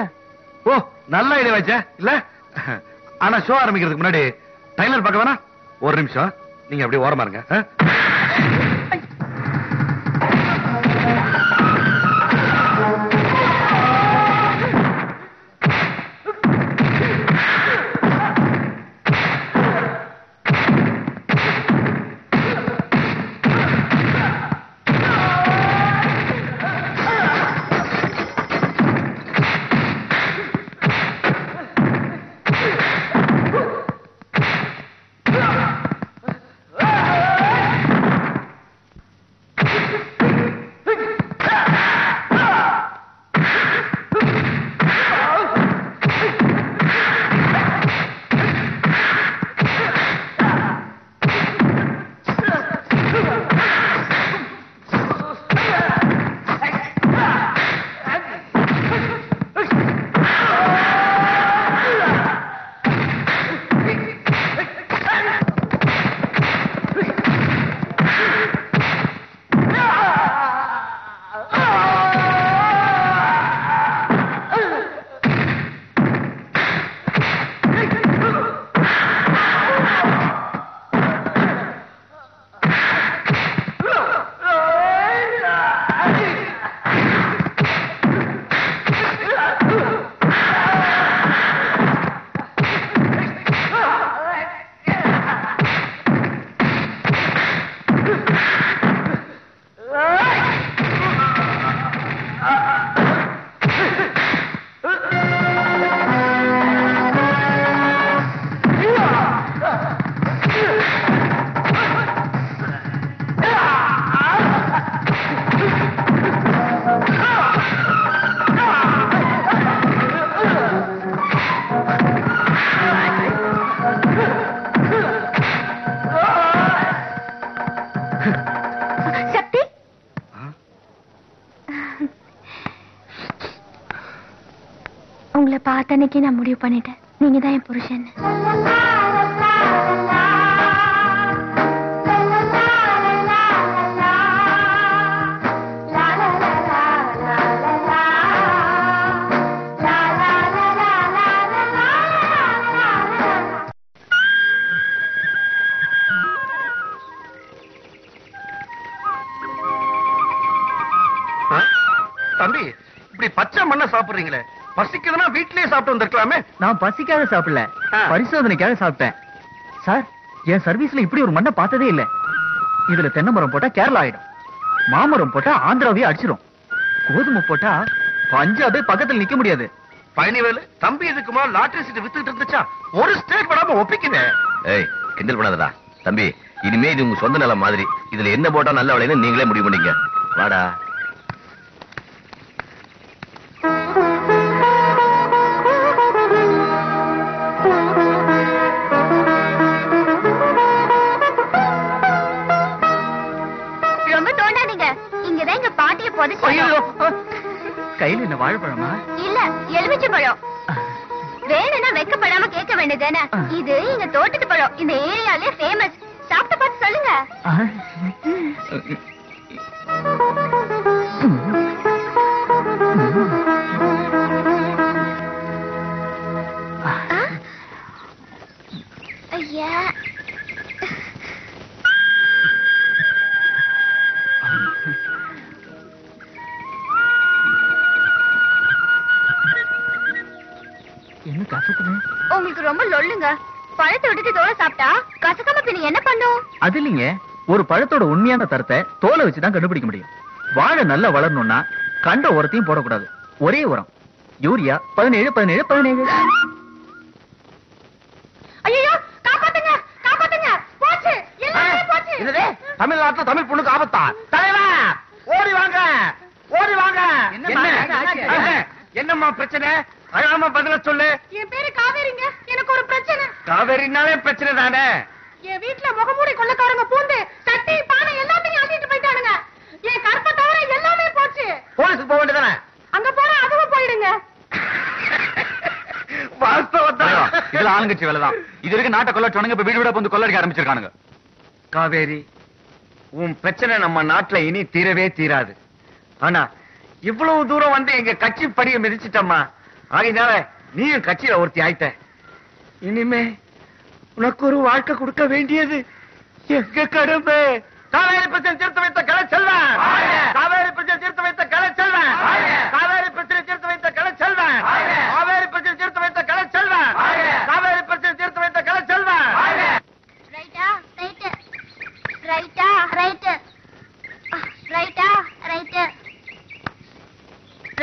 ஓ நல்ல ஐடியா வச்ச. இல்ல? ஆனா ஷோ ஆரம்பிக்கிறதுக்கு முன்னாடி டைலர் பார்க்க வேணா? ஒரு நிமிஷம். நீங்க அப்படியே ஓரமா இருங்க. அன்னைக்கு நான் முடிவு பண்ணிட்டேன். நீங்க தான் என் புருஷன் சாப்பிட்டு வந்திருக்கலாமே? நான் பசிக்காக சாப்பிடல. பரிசோதனைக்காக சாப்பிட்டேன். சார் என் சர்வீஸ்ல இப்படி ஒரு மண்ணை பார்த்ததே இல்ல. இதுல தென்னை மரம் போட்டா கேரளா ஆயிடும். மாமரம் போட்டா ஆந்திராவே அடிச்சிடும் கோதுமை போட்டா பஞ்சாபே பக்கத்துல நிக்க முடியாது. பழனிவேலு தம்பி இதுக்குமா லாட்டரி சீட் வித்துட்டு இருந்துச்சா? ஒரு ஸ்டேட் படாம ஒப்பிக்குதே ஏய் கிண்டல் பண்ணாதடா. தம்பி இனிமே இது உங்க சொந்த நிலம் மாதிரி. இதுல என்ன போட்டா நல்ல விளையுன்னு நீங்களே முடிவு பண்ணீங்க வாடா. கையில என்ன வாழைப்பழமா இல்ல எலுமிச்சை பழம். வேணும்னா வெக்கப்படாம கேட்க வேண்டியதானே இது எங்க தோட்டத்து பழம். இந்த ஏரியாலே ஃபேமஸ் சாப்பிட்டு பார்த்து சொல்லுங்க. சாப்பிட்டா கசக்காம பின்ன என்ன பண்ணும்? அது இல்லைங்க. ஒரு பழத்தோட உண்மையான தரத்தை தோலை வச்சுதான் கண்டுபிடிக்க முடியும். வாழை நல்லா வளரணும்னா கண்ட உரத்தையும் போடக்கூடாது. ஒரே உரம். யூரியா பதினேழு பதினேழு பதினேழு. ஐயோ காப்பாத்துங்க காப்பாத்துங்க. போச்சு. எல்லாமே போச்சு. என்னது? தமிழ்நாட்டுல தமிழ் பொண்ணுக்கு ஆபத்தா? தலைவா! ஓடி வாங்க! ஓடி வாங்க! என்ன என்னம்மா பிரச்சனை? அழாம பதில சொல்லு. என் பேரு காவேரிங்க. எனக்கு ஒரு பிரச்சனை. காவேரினாலே பிரச்சனை தானே? என் வீட்டுல முகமூடி கொள்ளக்காரங்க பூந்து சட்டி பானை எல்லாத்தையும் அள்ளிட்டு போயிட்டானுங்க. என் கற்பை தவிர எல்லாமே போச்சு. போலீஸுக்கு போக வேண்டியதானே? அங்க போனா அதுவும் போயிடுங்க. வாஸ்தவம் தலைவா, இதுல ஆளுங்கட்சி வேலைதான். இது வரைக்கும் நாட்டை கொள்ளச்சோனுங்க இப்ப வீடு வீட வந்து கொள்ளடிக்க ஆரம்பிச்சிருக்கானுங்க. காவேரி உன் பிரச்சனை நம்ம நாட்டுல இனி தீரவே தீராது. ஆனா இவ்வளவு தூரம் வந்து எங்க கட்சி படியை மிதிச்சிட்டம்மா. ஆகையினால நீயும் கட்சியில ஒருத்தி ஆயிட்ட. இனிமே உனக்கு ஒரு வாழ்க்கை கொடுக்க வேண்டியது எங்க கடமை? காவேரி பிரச்சனை தீர்த்து வைத்த கலை செல்வன் காவேரி பிரச்சனை தீர்த்து வைத்த கலை செல்வன் காவேரி பிரச்சனை தீர்த்து வைத்த கலை செல்வன் காவேரி பிரச்சனை தீர்த்து வைத்த கலை செல்வன் காவேரி பிரச்சனை தீர்த்து வைத்த கலை செல்வன் ரைட்டா ரைட்டு ரைட்டா ரைட்டு ரைட்டா ரைட்டு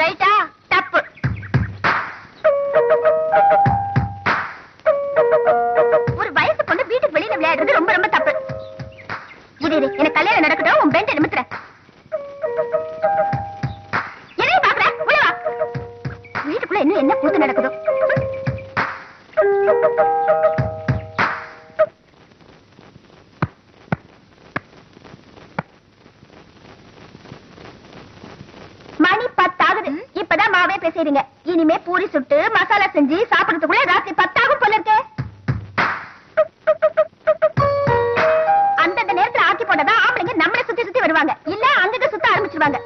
ரைட்டா? தப்பு. ஒரு வயசு கொண்டு வீட்டுக்கு வெளியில விளையாடுறது ரொம்ப ரொம்ப தப்பு. இது இரு எனக்கு கல்யாணம் நடக்கட்டும் உன் பெண்ட் நிமித்துறேன். எதையும் பாக்குற உள்ள வீட்டுக்குள்ள இன்னும் என்ன கூத்து நடக்குதோ மணி பத்தாகுது இப்பதான் மாவே பேசுறீங்க இனிமே பூரி சுட்டு மசாலா செஞ்சு சாப்பிடறதுக்குள்ள ராத்திரி பத்தாகும் போல இருக்கே. அந்தந்த நேரத்துல ஆக்கி போட்டதான் ஆம்பளைங்க நம்மளை சுத்தி சுத்தி வருவாங்க. இல்ல அங்கிட்ட சுத்த ஆரம்பிச்சிருவாங்க.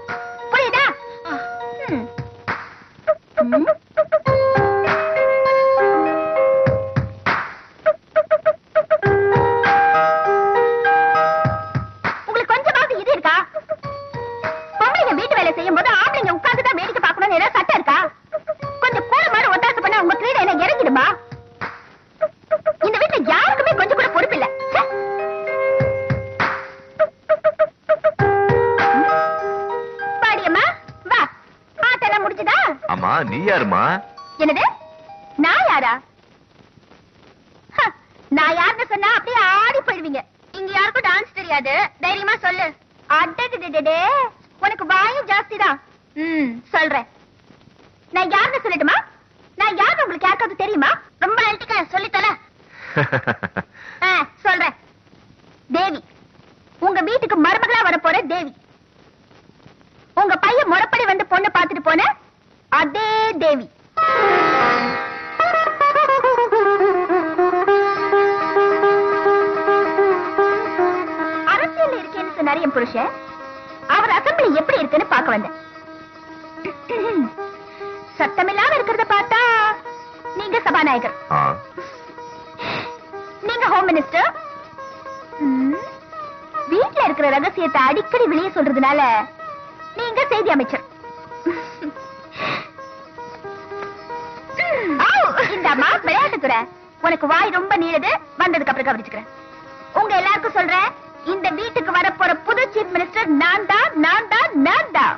முடிஞ்சுதா அம்மா நீ யாருமா என்னது? நான் யாரா? நான் யாருன்னு சொன்னா அப்படியே ஆடி போயிடுவீங்க. இங்க யாருக்கும் டான்ஸ் தெரியாது. தைரியமா சொல்லு. அடடடடடே. உனக்கு வாயும் ஜாஸ்தி தான் ம் சொல்றேன். நான் யாருன்னு சொல்லட்டுமா? நான் யாருன்னு உங்களுக்கு யாருக்காவது தெரியுமா? ரொம்ப அழட்டிக்க சொல்லித்தல சொல்றேன். தேவி உங்க வீட்டுக்கு மருமகளா வரப்போற தேவி. உங்க பையன் முறப்படி வந்து பொண்ணு பார்த்துட்டு போன அதே தேவி. அரசியல் இருக்கேன்னு சொன்னாரு என் புருஷன். அவர் அசம்பிளி எப்படி இருக்குன்னு பார்க்க வந்தேன். சத்தமில்லாம இருக்கிறத பார்த்தா நீங்க சபாநாயகர். நீங்க ஹோம் மினிஸ்டர் ம், வீட்ல இருக்கிற ரகசியத்தை அடிக்கடி வெளியே சொல்றதுனால நீங்க செய்தி அமைச்சர். ஆவ், விளையாட்டுத்துறை. உனக்கு வாய் ரொம்ப நீளது வந்ததுக்கு அப்புறம் கவனிச்சுக்கிறேன். உங்க எல்லாருக்கும் சொல்றேன் இந்த வீட்டுக்கு வரப்போற புது சீஃப் மினிஸ்டர் நான் தான் நான் தான் நான் தான்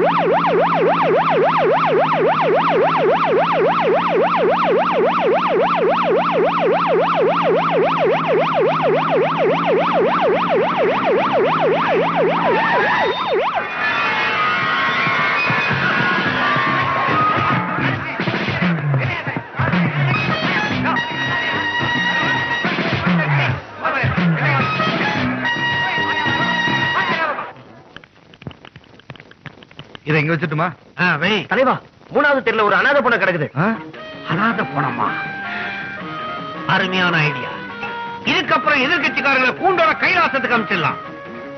Yeah! இதை எங்க வச்சுட்டுமா? தலைவா மூணாவது தெருல ஒரு அனாதை பொண்ணு கிடக்குது. அனாதை போனம்மா அருமையான ஐடியா இதுக்கப்புறம் எதிர்கட்சிக்காரங்களை கூண்டோட கைலாசத்துக்கு அமைச்சிடலாம்.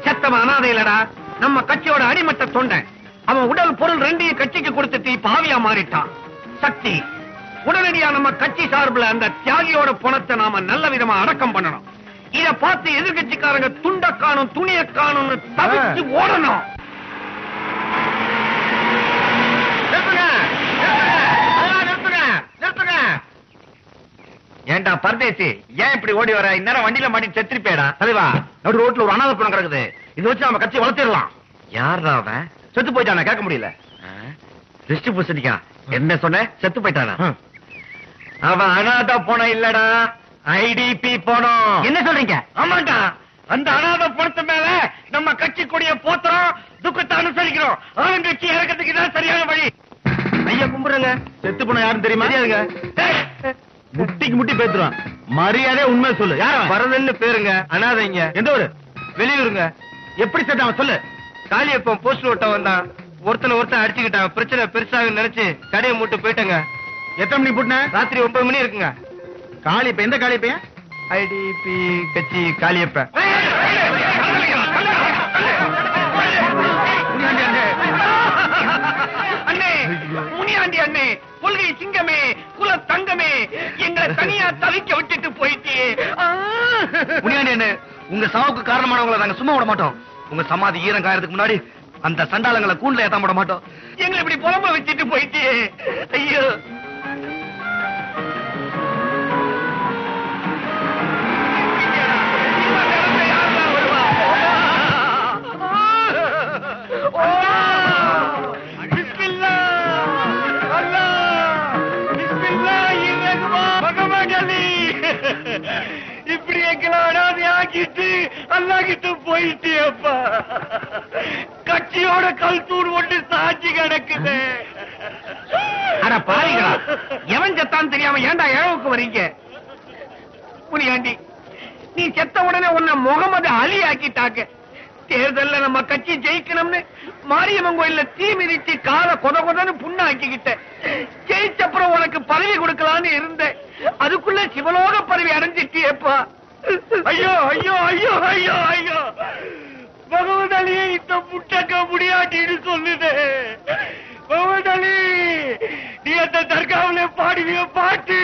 செத்தவன் அனாதை இல்லடா. நம்ம கட்சியோட அடிமட்ட தொண்டன் அவன் உடல் பொருள் ரெண்டையும் கட்சிக்கு கொடுத்துட்டு இப்ப ஆவியா மாறிட்டான். சக்தி உடனடியா நம்ம கட்சி சார்புல அந்த தியாகியோட பணத்தை நாம நல்ல விதமா அடக்கம் பண்ணணும். இத பார்த்து எதிர்கட்சிக்காரங்க துண்ட காணும் துணிய காணும்னு தவிச்சு ஓடணும் நிறுத்துங்க நிறுத்துங்க அதெல்லாம் நிறுத்துங்க நிறுத்துங்க ஏன்டா பரதேசி? ஏன் இப்படி ஓடி வர? இந்நேரம் வண்டியில மாட்டி செத்துருப்பேடா. தலைவா நடு ரோட்ல ஒரு அனாதை பணம் கிடக்குது. இதை வச்சு நம்ம கட்சி வளர்த்திடலாம். யாரா அவன்? செத்து போயிட்டானா? கேட்க முடியல. திருஷ்டி பூசணிக்கா என்ன சொன்ன? செத்து போயிட்டானா? அவன் அனாதை போனம் இல்லடா. ஐடிபி போனோம். என்ன சொல்றீங்க? ஆமாண்டா. அந்த அனாதை பணத்து மேல நம்ம கட்சி கொடிய போத்துறோம் துக்கத்தை அனுசரிக்கிறோம். ஆளுங்கட்சி இறக்கிறதுக்கு தான் சரியான வழி. ஐயா கும்பிடுங்க செத்து போன யாரும் தெரியுமா? தெரியாதுங்க. முட்டிக்கு முட்டி பேத்துருவான் மரியாதை உண்மை சொல்லு யார் வரதன்னு பேருங்க அனாதைங்க எந்த ஊரு வெளியூருங்க எப்படி செட்டான் சொல்லு காளியப்பன் போஸ்ட் ஓட்ட வந்தான் ஒருத்தனை ஒருத்தன் அடிச்சுக்கிட்டான் பிரச்சனை பெருசாக நினைச்சு கடையை மூட்டு போயிட்டேங்க எத்தனை மணி போட்டுன ராத்திரி ஒன்பது மணி இருக்குங்க காளியப்ப எந்த காளியப்பையன் ஐடிபி கட்சி காளியப்ப முனியாண்டி அண்ணே கொள்கை சிங்கமே குல தங்கமே எங்களை தனியா தவிக்க விட்டுட்டு போயிட்டே. முனியாண்டி அண்ணே உங்க சாவுக்கு காரணமானவங்களை நாங்க சும்மா விட மாட்டோம். உங்க சமாதி ஈரம் காயறதுக்கு முன்னாடி அந்த சண்டாளங்களை கூண்டுல ஏத்தாம விட மாட்டோம். எங்களை இப்படி புலம்ப வச்சுட்டு போயிட்டே. ஐயோ. அனாதை ஆக்கிட்டு போயிட்டியப்பா. கட்சியோட கல் தூண் ஒன்று சாட்சி கிடக்குது. அட பாருங்களா எவன் செத்தான்னு தெரியாம ஏன்டா இழவுக்கு வரீங்க புனியாண்டி நீ செத்த உடனே உன்னை முகமது அலி ஆக்கிட்டாக்க தேர்தல்ல நம்ம கட்சி ஜெயிக்கணும்னு மாரியம்மன் கோயில்ல தீ மிதிச்சு காலை கொத கொதன்னு புண்ணாக்கிக்கிட்ட ஜெயிச்சப்புறம் உனக்கு பதவி கொடுக்கலான்னு இருந்தேன். அதுக்குள்ள சிவலோக பதவி அடைஞ்சிட்டியப்பா. ஐயோ ஐயோ ஐயோ ஐயோ ஐயோ. பகவத் அலியை இந்த முட்டக்க முடியாட்டின்னு சொல்லுதே. பகவத் அலி நீ அந்த தர்காவில பாடுவிய பாட்டு.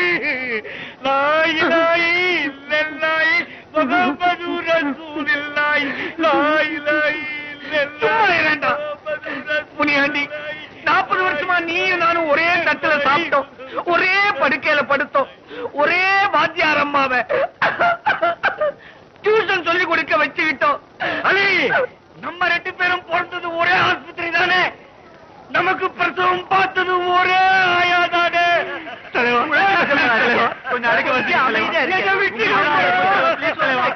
நாய் நாய் இல்லல்லாய் முகமது ரசூலில்லாய் லாய் லாய் வேண்டாம் முனியாண்டி நாற்பது வருஷமா நீயும் நானும் ஒரே தட்டுல சாப்பிட்டோம். ஒரே படுக்கையில படுத்தோம். ஒரே வாத்தியார் அம்மாவை. டியூஷன் சொல்லி கொடுக்க வச்சுக்கிட்டோம். அலி நம்ம ரெண்டு பேரும் பிறந்தது ஒரே ஆஸ்பத்திரி தானே? நமக்கு பிரசவம் பார்த்தது ஒரே ஆயா தானே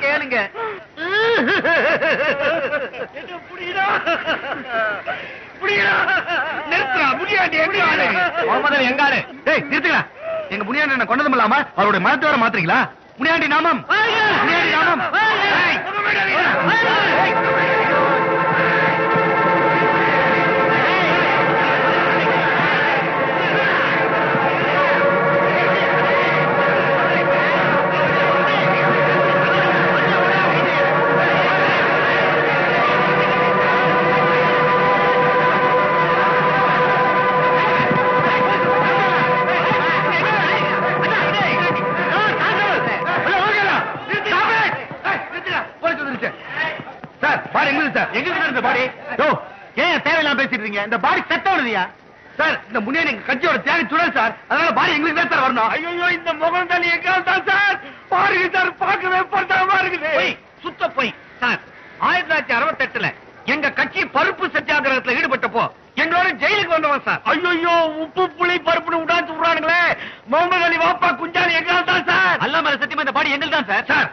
கேளுங்க. புரியுதா? புரியுதா? நிறுத்துறா முடியாட்டி எங்க ஆளு? டேய் நிறுத்துங்க எங்க முனியாண்டி என்ன கொண்டதும் இல்லாம அவருடைய மனத்தை வர மாத்துறீங்களா? முனியாண்டி நாமம். முனியாண்டி நாமம். சார் பாடி எங்களுக்கு சார். எங்களுக்கு இந்த பாடி? யோ ஏன் தேவையில்லாம பேசிட்டு இருக்கீங்க? இந்த பாடி செத்தவனதியா சார் இந்த எங்க கட்சியோட தியாகி சுடல் சார். அதனால பாடி எங்களுக்கு தான் சார் வரணும். ஐயோ இந்த முகம் தண்ணி எங்கால் தான் சார்? பாருங்க சார் பார்க்கவே பண்றமா இருக்குது. சுத்த போய். சார் ஆயிரத்தி தொள்ளாயிரத்தி அறுபத்தி எட்டுல எங்க கட்சி பருப்பு சத்தியாகிரகத்துல ஈடுபட்டப்போ எங்களோட ஜெயிலுக்கு வந்தவன் சார். ஐயோ உப்பு புளி பருப்புன்னு உடாச்சு விடுறானுங்களே. முகமது அலி வாப்பா குஞ்சாலி எங்கால் தான் சார்? அல்லாம சத்தியமா இந்த பாடி எங்களுக்கு தான் சார்? சார்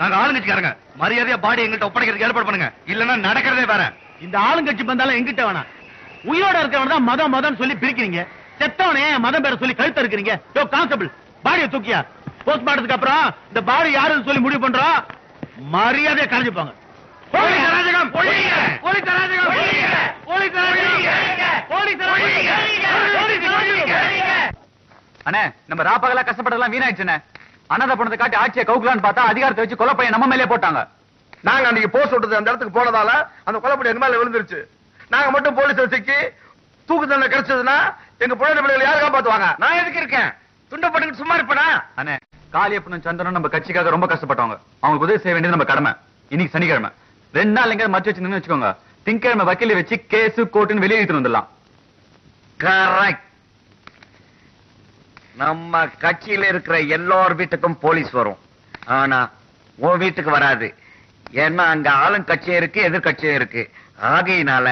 நாங்க ஆளுங்கட்சிக்காரங்க. மரியாதையா பாடி எங்கள்கிட்ட ஒப்படைக்கிறதுக்கு ஏற்பாடு பண்ணுங்க. இல்லன்னா நடக்கிறதே வேற. இந்த ஆளுங்கட்சி பந்தாலும் எங்கிட்ட வேணாம். உயிரோட இருக்கவன் தான் மதம் மதம் சொல்லி பிரிக்கிறீங்க. செத்தவனே மதம் பேர சொல்லி கழுத்த இருக்கிறீங்க யோ கான்ஸ்டபிள் பாடியை தூக்கியா? போஸ்ட்மார்ட்டத்துக்கு அப்புறம் இந்த பாடி யாருன்னு சொல்லி முடிவு பண்றோம் மரியாதையை கரைஞ்சுப்பாங்க போலீஸ் அராஜகம். போலீஸ் அராஜகம். போலீஸ் அராஜகம். போலீஸ் அராஜகம். அண்ணே நம்ம ராப்பகலா கஷ்டப்பட்டதெல்லாம் வீணாயிடுச்சுண்ணே. அனாதை பணத்தை காட்டி ஆட்சியை கவுக்கலான்னு பார்த்தா அதிகாரத்தை வச்சு கொலை பையன் நம்ம மேலே போட்டாங்க. நாங்க அன்னைக்கு போஸ்ட் விட்டது அந்த இடத்துக்கு போனதால அந்த கொலைப்படி எங்க மேல விழுந்துருச்சு. நாங்க மட்டும் போலீஸ் சிக்கி தூக்கு தண்டனை கிடைச்சதுன்னா எங்க புள்ள பிள்ளைகளை யாரு காப்பாத்துவாங்க? நான் எதுக்கு இருக்கேன்? துண்டப்பட்டு சும்மா இருப்படா அண்ணே காளியப்பனும் சந்திரனும் நம்ம கட்சிக்காக ரொம்ப கஷ்டப்பட்டவங்க. அவங்களுக்கு உதவி செய்ய வேண்டியது நம்ம கடமை. இன்னைக்கு சனிக்கிழமை. ரெண்டு நாள் எங்க மறைச்சு வச்சு நின்னு வச்சுக்கோங்க. திங்கக்கிழமை வக்கீல வச்சு கேஸ் கோர்ட்டுன்னு வெளியே எடுத்துட்டு வந்துடலாம். கரெக்ட் நம்ம கட்சியில இருக்கிற எல்லார் வீட்டுக்கும் போலீஸ் வரும். ஆனா உன் வீட்டுக்கு வராது. ஏன்னா அங்க ஆளுங்கட்சியும் இருக்கு எதிர்கட்சியும் இருக்கு. ஆகையினால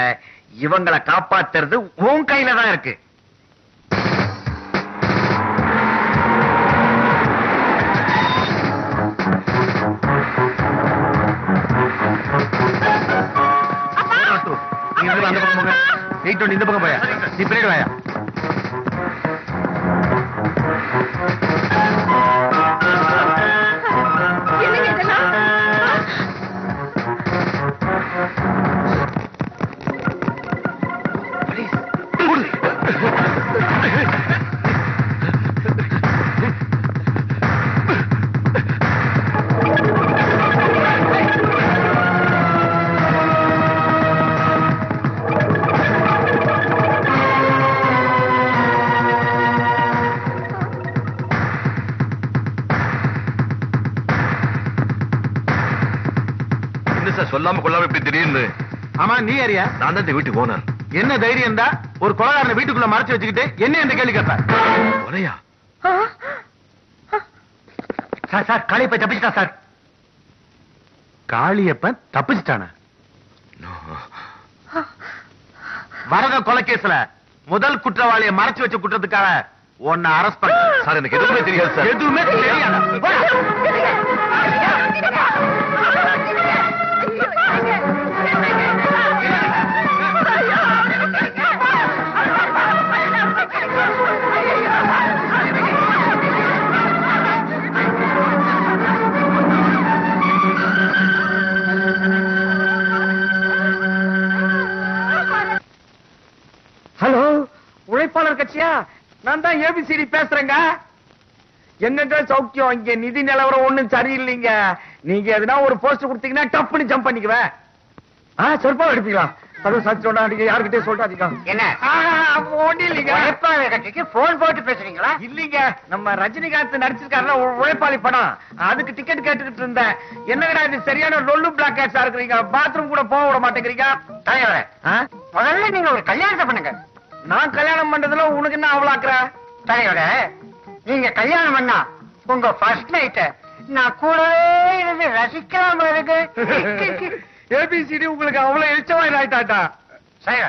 இவங்களை காப்பாத்துறது உன் கையில தான் இருக்கு. இந்த பக்கம் போயா. நீ பின்னாடி வாயா. சொல்லாம கொள்ளாம இப்படி திடீர்னு ஆமா நீ யாரியா நான் தான் இந்த வீட்டுக்கு ஓனர் என்ன தைரியம் தான் ஒரு கொலகாரனை வீட்டுக்குள்ள மறைச்சு வச்சுக்கிட்டு என்ன இந்த கேள்வி கேட்ப கொலையா சார் சார் காளியப்ப தப்பிச்சிட்டா சார் காளியப்பன் தப்பிச்சிட்டான வரத கொலை கேஸ்ல முதல் குற்றவாளியை மறைச்சு வச்ச குற்றத்துக்காக உன்னை அரெஸ்ட் பண்ண சார் எனக்கு எதுவுமே தெரியாது சார் எதுவுமே தெரியாதா உழைப்பாளர் கட்சியா? நான் தான் ஏபிசிடி பேசுறேங்க. எங்கங்க சௌக்கியம்? இங்க நிதி நிலவரம் ஒண்ணும் சரியில்லைங்க. நீங்க எதுனா ஒரு போஸ்ட் கொடுத்தீங்கன்னா டப்புன்னு ஜம்ப் பண்ணிக்குவேன் ஆ சொற்பா எடுப்பீங்களா சொல்றாதீங்க. என்ன? ஒண்ணும் இல்லைங்க. உழைப்பாளர் கட்சிக்கு போன் போட்டு பேசுறீங்களா? இல்லீங்க. நம்ம ரஜினிகாந்த் நடிச்சிருக்காருல உழைப்பாளி படம். அதுக்கு டிக்கெட் கேட்டுக்கிட்டு இருந்தேன். என்னங்கடா இது சரியான லொல்லு பிளாக் கேட்ஸா இருக்கிறீங்க? பாத்ரூம் கூட போக விட மாட்டேங்கிறீங்க? தலைவரே? முதல்ல நீங்க ஒரு கல்யாணத்தை பண்ணுங்க. நான் கல்யாணம் பண்றதுல உனக்கு என்ன அவ்வளாக்குற தலைவரே நீங்க கல்யாணம் பண்ணா உங்க ஃபர்ஸ்ட் நைட்ட நான் கூடவே இருந்து ரசிக்காம இருக்கு. ஏபிசிடி உங்களுக்கு அவ்வளவு எச்சவாய் ஆயிட்டாட்டா சரி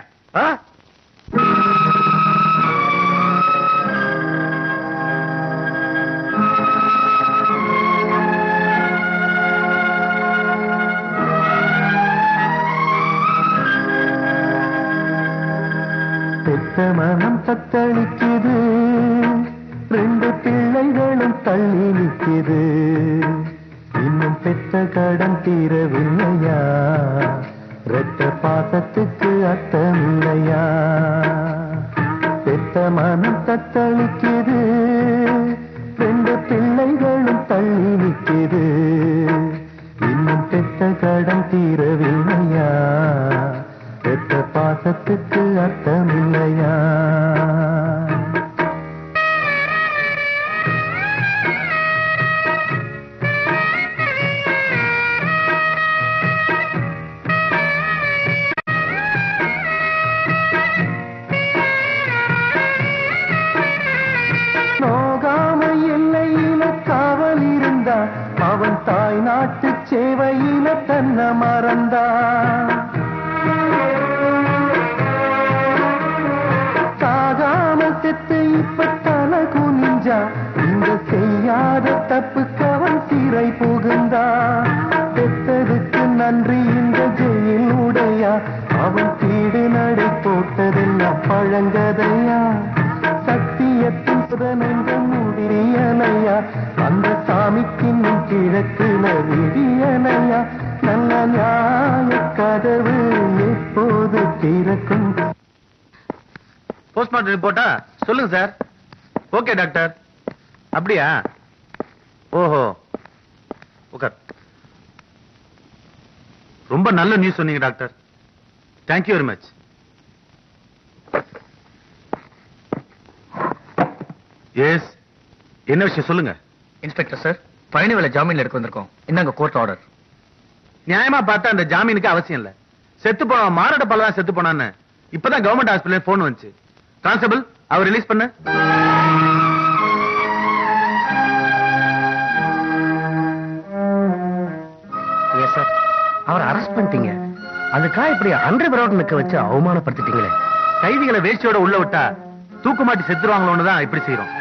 ஆ? மனம் தத்தளிக்குது. ரெண்டு பிள்ளைகளும் தள்ளி நிக்குது இன்னும் பெத்த கடன் தீரவில்லையா? ரெட்ட பாசத்துக்கு அர்த்தமில்லையா? பெத்த மனம் தத்தளிக்குது. ரெண்டு பிள்ளைகளும் தள்ளி நிக்குது இன்னும் பெத்த கடன் தீரவில்லையா? பெற்ற பாசத்துக்கு அர்த்தமில்லையா? காவல் அவன் தாய் நாட்டு சேவையில தன்னை மறந்தான் செய்யாத தப்புக்கு அவன் சிறை புகுந்தா. பெத்ததுக்கு நன்றி இந்த ஜெயில் உடையா. அவன் தீடு நடை போட்டதெல்லாம் பழங்கதையா. சத்தியத்தின் சுதனென்ற முடியலையா அந்த சாமிக்கு இன்னும் கிழக்குல விடியலையா நல்ல நியாய கதவு எப்போது திறக்கும்? போஸ்ட்மார்ட்டம் ரிப்போர்ட்டா சொல்லுங்க சார் ஓகே டாக்டர் அப்படியா? ஓஹோ. உட்கார் ரொம்ப நல்ல நியூஸ் சொன்னீங்க doctor. Thank you very much yes என்ன விஷயம் சொல்லுங்க. இன்ஸ்பெக்டர் சார் பழனிவேல ஜாமீன்ல எடுக்க வந்திருக்கோம். இந்தாங்க கோர்ட் ஆர்டர் நியாயமா பார்த்தா அந்த ஜாமீனுக்கு அவசியம் இல்ல. செத்து போன மாரட பல்லதான் செத்து போனான்னு. இப்பதான் கவர்மெண்ட் ஹாஸ்பிடல் போன் வந்துச்சு. கான்ஸ்டபிள் அவர் ரிலீஸ் பண்ண. அவர் அரெஸ்ட் பண்ணிட்டீங்க. அதுக்காக இப்படி அண்டர் கிரவுண்ட் நிக்க வச்சு அவமானப்படுத்திட்டீங்களே. கைதிகளை வேஷ்டியோட உள்ள விட்டா தூக்கு மாட்டி செத்துருவாங்களோன்னு தான் இப்படி செய்யறோம்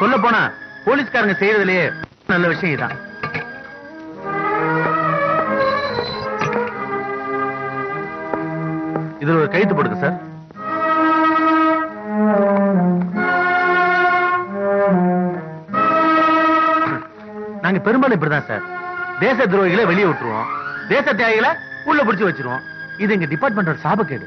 சொல்ல போனா போலீஸ்காரங்க செய்யறதுலயே நல்ல விஷயம் இதான். இதுல ஒரு கைத்து போடுங்க சார். நாங்க பெரும்பாலும் இப்படிதான் சார். தேச துரோகிகளை வெளியே விட்டுருவோம். தேச தியாகிகளை உள்ள பிடிச்சு வச்சிருவோம். இது எங்க டிபார்ட்மெண்டோட சாபக்கேடு.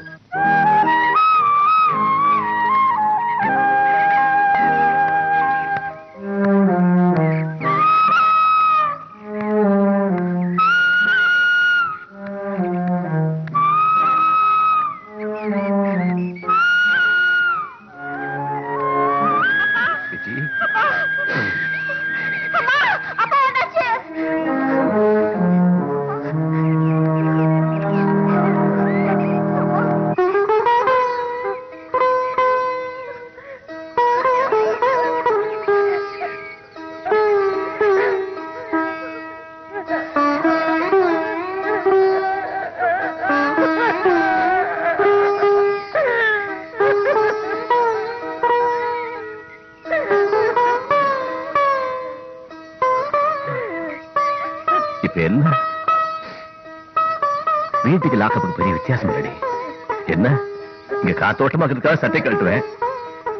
இருக்கிறதுக்காக சட்டை கழட்டுவேன்.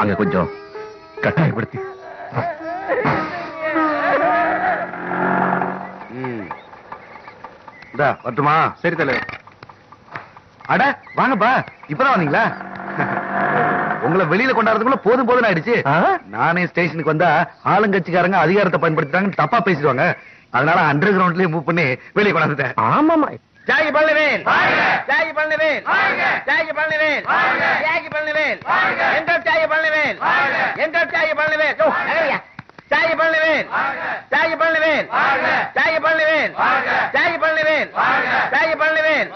அங்க கொஞ்சம் கட்டாயப்படுத்தி. வரட்டுமா? சரி தலைவர். அட வாங்கப்பா. இப்பதான் வந்தீங்களா? உங்களை வெளியில கொண்டாடுறதுக்குள்ள போதும் போதும் ஆயிடுச்சு. நானே ஸ்டேஷனுக்கு வந்தா ஆளுங்கட்சிக்காரங்க அதிகாரத்தை பயன்படுத்திட்டாங்கன்னு தப்பா பேசிடுவாங்க. அதனால அண்டர் கிரவுண்ட்லயே மூவ் பண்ணி வெளியே கொண்டாந்துட்டேன். ஆமாமா தியாகி பழனிவேல் தியாகி பழனிவேல் தியாகி பழனிவேல் தியாகி பழனிவேல் என்ற தியாகி பழனிவேல் என்ற தியாகி பழனிவேல். தியாகி பழனிவேல் தியாகி பழனிவேல் தியாகி பழனிவேல் தியாகி பழனிவேல் தியாகி பழனிவேல்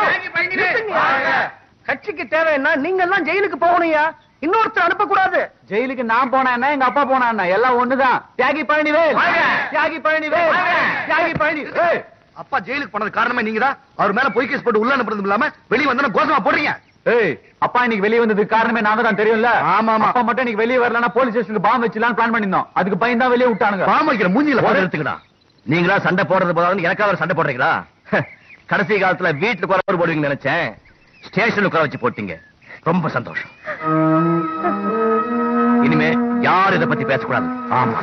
தியாகி பழனிவேல் கட்சிக்கு தேவைன்னா நீங்க எல்லாம் ஜெயிலுக்கு போகணும்யா இன்னொருத்தர் அனுப்ப கூடாது ஜெயிலுக்கு நான் போனா என்ன எங்க அப்பா போனா என்ன எல்லாம் ஒண்ணுதான் தியாகி பழனிவேல் தியாகி பழனிவேல் தியாகி பழனி ஏய், அப்பா ஜெயிலுக்கு போனது காரணமே நீங்க தான் அவர் மேல பொய் கேஸ் போட்டு உள்ள அனுப்புறது இல்லாம வெளியே வந்தா கோசமா போடுறீங்க. ஏய் அப்பா இன்னைக்கு வெளியே வந்ததுக்கு காரணமே நான் தான் தெரியும்ல? ஆமா, ஆமா. அப்பா மட்டும் இன்னைக்கு வெளியே வரலன்னா போலீஸ் ஸ்டேஷனுக்கு பாம்பு வச்சலாம்னு பிளான் பண்ணிருந்தோம் அதுக்கு பயந்து தான் வெளியே விட்டானுங்க. பாம்பு வைக்கிற மூஞ்சில போட. எடுத்துக்கடா. நீங்களா சண்டை போடுறது போதாது எனக்காக சண்டை போடுறீங்களா? கடைசி காலத்துல வீட்டுல குறை போடுவீங்கன்னு நினைச்சேன். ஸ்டேஷனுக்கு குறை வச்சு போட்டீங்க. ரொம்ப சந்தோஷம். இனிமே யார் இதை பத்தி பேசக்கூடாது. ஆமா.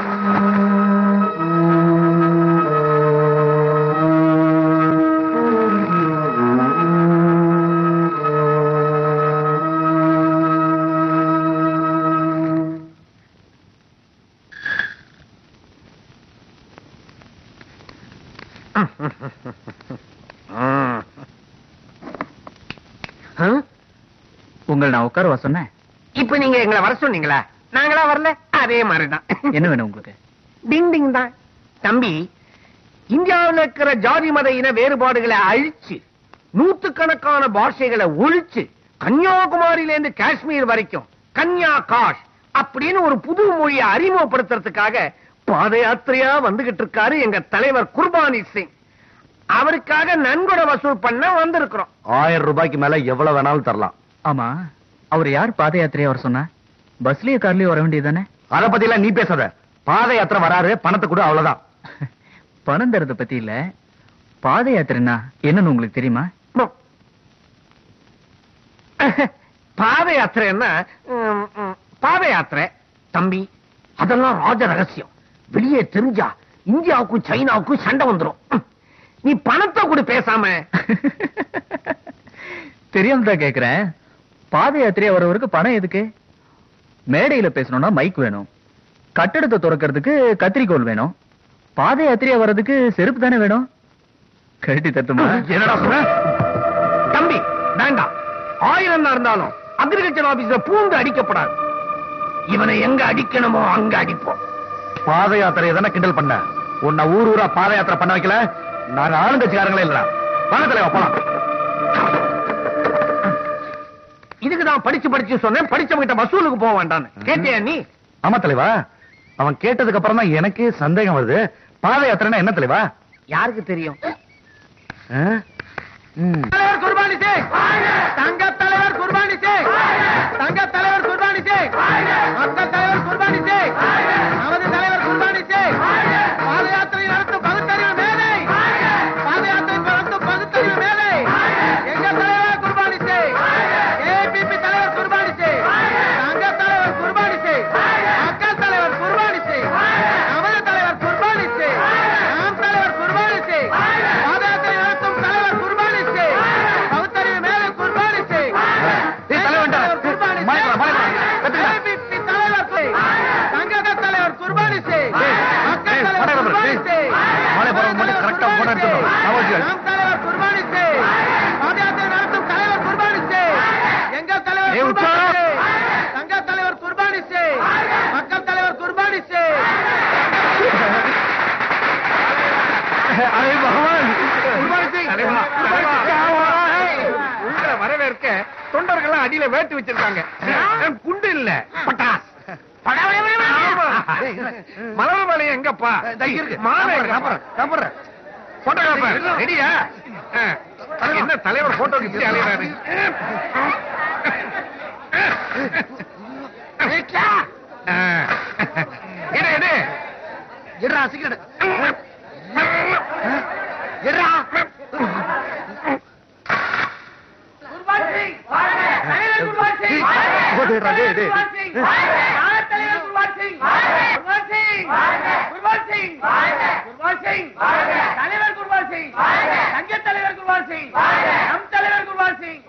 உங்களை நான் உட்கார வர சொன்னேன். இப்ப நீங்க எங்களை வர சொன்னீங்களா? நாங்களா வரல? அதே மாதிரிதான். என்ன வேணும் உங்களுக்கு? டிங் டிங் தான். தம்பி இந்தியாவில் இருக்கிற ஜாதி மத இன வேறுபாடுகளை அழிச்சு நூத்துக்கணக்கான பாஷைகளை ஒழிச்சு கன்னியாகுமரியில இருந்து காஷ்மீர் வரைக்கும் கன்யா காஷ் அப்படின்னு ஒரு புது மொழியை அறிமுகப்படுத்துறதுக்காக பாத யாத்திரையா வந்துகிட்டு இருக்காரு எங்க தலைவர் குர்பானி சிங். அவருக்காக நன்கொடை வசூல் பண்ண வந்திருக்கிறோம். ஆயிரம் ரூபாய்க்கு மேல எவ்வளவு வேணாலும் தரலாம். ஆமா. அவர் யார் பாத யாத்திரையா வர சொன்னா? பஸ்லயே கார்லயே வர வேண்டியதானே அத பத்தி எல்லாம் நீ பேசாத. பாத யாத்திரை வராரு பணத்தை கூட அவ்வளவுதான். பணம் தரத பத்தி இல்ல. பாத யாத்திரைன்னா என்னன்னு உங்களுக்கு தெரியுமா? பாத யாத்திரைன்னா ம், ம், பாத யாத்திரை தம்பி அதெல்லாம் ராஜ ரகசியம். வெளியே தெரிஞ்சா இந்தியாவுக்கும் சைனாவுக்கும் சண்டை வந்துரும். ம். நீ பணத்தை கூட பேசாம. தெரியாம தான் கேக்குறேன். பாத யாத்திரையா வரவருக்கு பணம் எதுக்கு? மேடையில பேசணும்னா மைக் வேணும். கட்டடத்தை திறக்கிறதுக்கு கத்திரிக்கோல் வேணும். பாத யாத்திரையா வர்றதுக்கு செருப்பு தானே வேணும்? கழட்டி தட்டுமா? என்னடா சொல்ற? தம்பி வேண்டாம். ஆயிரம் தான் இருந்தாலும் அக்ரிகல்ச்சர் ஆபீஸ்ல பூந்து அடிக்கப்படாது. இவனை எங்க அடிக்கணுமோ அங்க அடிப்போம். பாத யாத்திரை தானே கிண்டல் பண்ண? உன்னை ஊர் ஊரா பாத யாத்திரை பண்ண வைக்கல? நாங்க ஆளுங்கட்சிக்காரங்களே இல்ல வாங்க தலைவா போலாம். இதுக்கு நான் படிச்சு படிச்சு சொன்னேன் படிச்சவங்க கிட்ட வசூலுக்கு போக வேண்டான்னு. கேட்டியா நீ? ஆமா தலைவா. அவன் கேட்டதுக்கு அப்புறம் தான் எனக்கே சந்தேகம் வருது. பாத யாத்திரைன்னா என்ன தலைவா? யாருக்கு தெரியும். தலைவர் குர்பானி சிங் தங்க தலைவர் குர்பானி சிங் தங்க தலைவர் குர்பானி சிங் மக்கள் தலைவர் குர்பானி சிங் அடியில வேட்டு வச்சிருக்காங்க. குண்டு இல்ல? பட்டாஸ் மலர் மலை எங்கப்பா? என்ன தலைவர் போட்டோக்கு இப்படி அலையிறாரு? சிகரெட். தலைவர் குருவால் சிங் தங்க தலைவர் குருவால் சிங் நம் தலைவர் குருவால் சிங்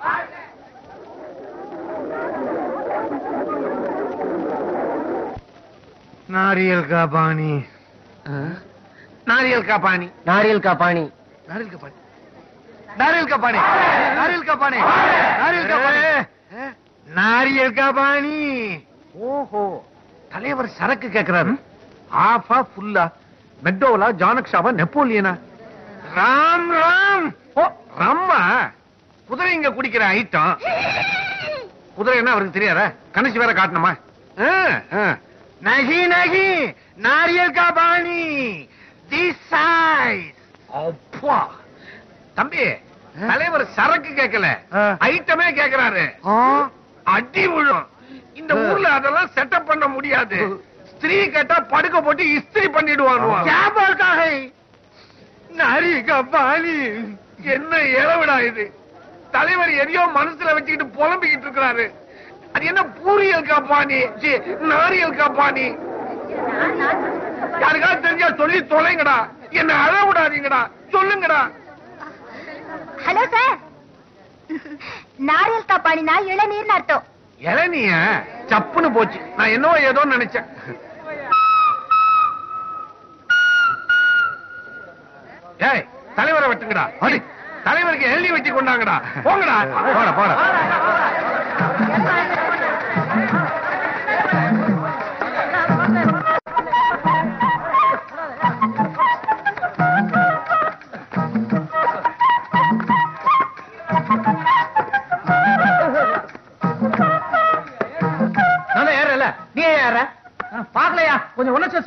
நாரியல் காபானி நாரியல் காபானி நாரியல் காபானி நாரியல் காபானி நாரியல் காபானி நாரியல் காபானி நாரியல் காபானி நாரியல் காபாணி ஓஹோ தலைவர் சரக்கு கேட்கிறாரு ஆஃபா ஃபுல்லா மெக்டோவலா ஜானக்ஷாவா நெப்போலியனா? ராம் ராம்! ஓ ரம்மா? குதிரை இங்க குடிக்கிற ஐட்டம். குதிரை என்ன அவருக்கு தெரியாதா? கணசி வேற காட்டணுமா? நகி நகி! நாரியல் காபாணி தி சைஸ் அப்பா! தம்பி தலைவர் சரக்கு கேட்கல ஐட்டமே கேட்கிறாரு அடி விழும். இந்த ஊர்ல அதெல்லாம் செட்டப் பண்ண முடியாது. ஸ்திரீ கேட்டா படுக்க போட்டு இஸ்திரி பண்ணிடுவாங்க. நரிகா பாலி என்ன இளவிடா இது. தலைவர் எதையோ மனசுல வச்சுக்கிட்டு புலம்பிக்கிட்டு இருக்கிறாரு. அது என்ன பூரியல் காப்பானி ச்சீ, நாரியல் காப்பானி யாருக்காவது தெரிஞ்சா சொல்லி தொலைங்கடா. என்ன அழ விடாதீங்கடா சொல்லுங்கடா. Hello sir. நாரியல் காப்பாடினா இளநீர்னு அர்த்தம். இளநிய? சப்புன்னு போச்சு. நான் என்னவோ ஏதோ நினைச்சேன். ஏய் தலைவரை வெட்டுங்கடா. அடி தலைவருக்கு எழுதி வெட்டி கொண்டாங்கடா. போங்கடா. போடா போடா. நீ ஏற? பாக்கலையா கொஞ்சம் உணர்ச்சி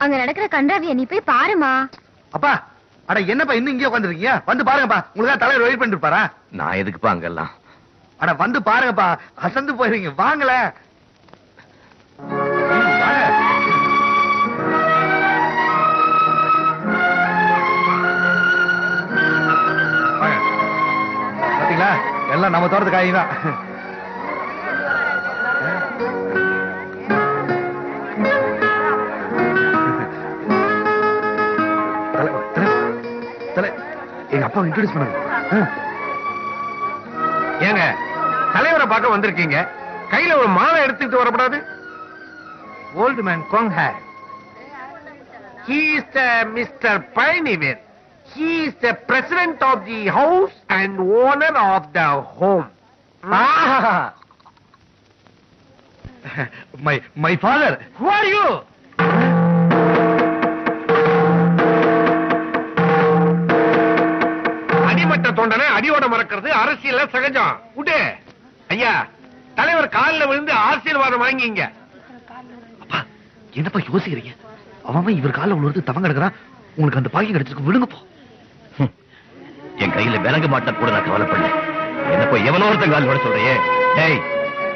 அங்க நடக்கிற கன்றாவிய நீ போய் பாருமா அப்பா அட என்னப்பா இன்னும் இங்கே உட்காந்துருக்கீங்க வந்து பாருங்கப்பா. உங்களுக்கு தலைவர் வெயிட் பண்ணிட்டு இருப்பாரா? நான் எதுக்குப்பா அங்கெல்லாம்? அட வந்து பாருங்கப்பா. அசந்து போயிருவீங்க. வாங்கல எல்லாம் நம்ம தோட்டத்து காய் தான். எங்க அப்பா இன்ட்ரோடியூஸ் பண்ணுங்க. ஏங்க தலைவரை பார்க்க வந்திருக்கீங்க. கையில ஒரு மாலை எடுத்துட்டு வரக்கூடாது old man கோங் hey he is mister Palanivel he is the president of the house and owner of the home. Ah, my my father who are you? அடிமட்ட தொண்டனை அடியோட மறக்கிறது அரசியல்ல சகஜம். விடு ஐயா தலைவர் காலில் விழுந்து ஆசீர்வாதம் வாங்கிங்க. அப்பா என்னப்பா யோசிக்கிறீங்க? அவன் இவர் காலில் விழுந்து தவங்க கிடக்குறான். உங்களுக்கு அந்த பாக்கியம் கிடைச்சிருக்கு விடுங்க போ என் கையில விளங்க மாட்டா கூட நான் கவலைப்படல என்ன போய் எவனோ ஒருத்தன் கால் விட சொல்றியே டேய்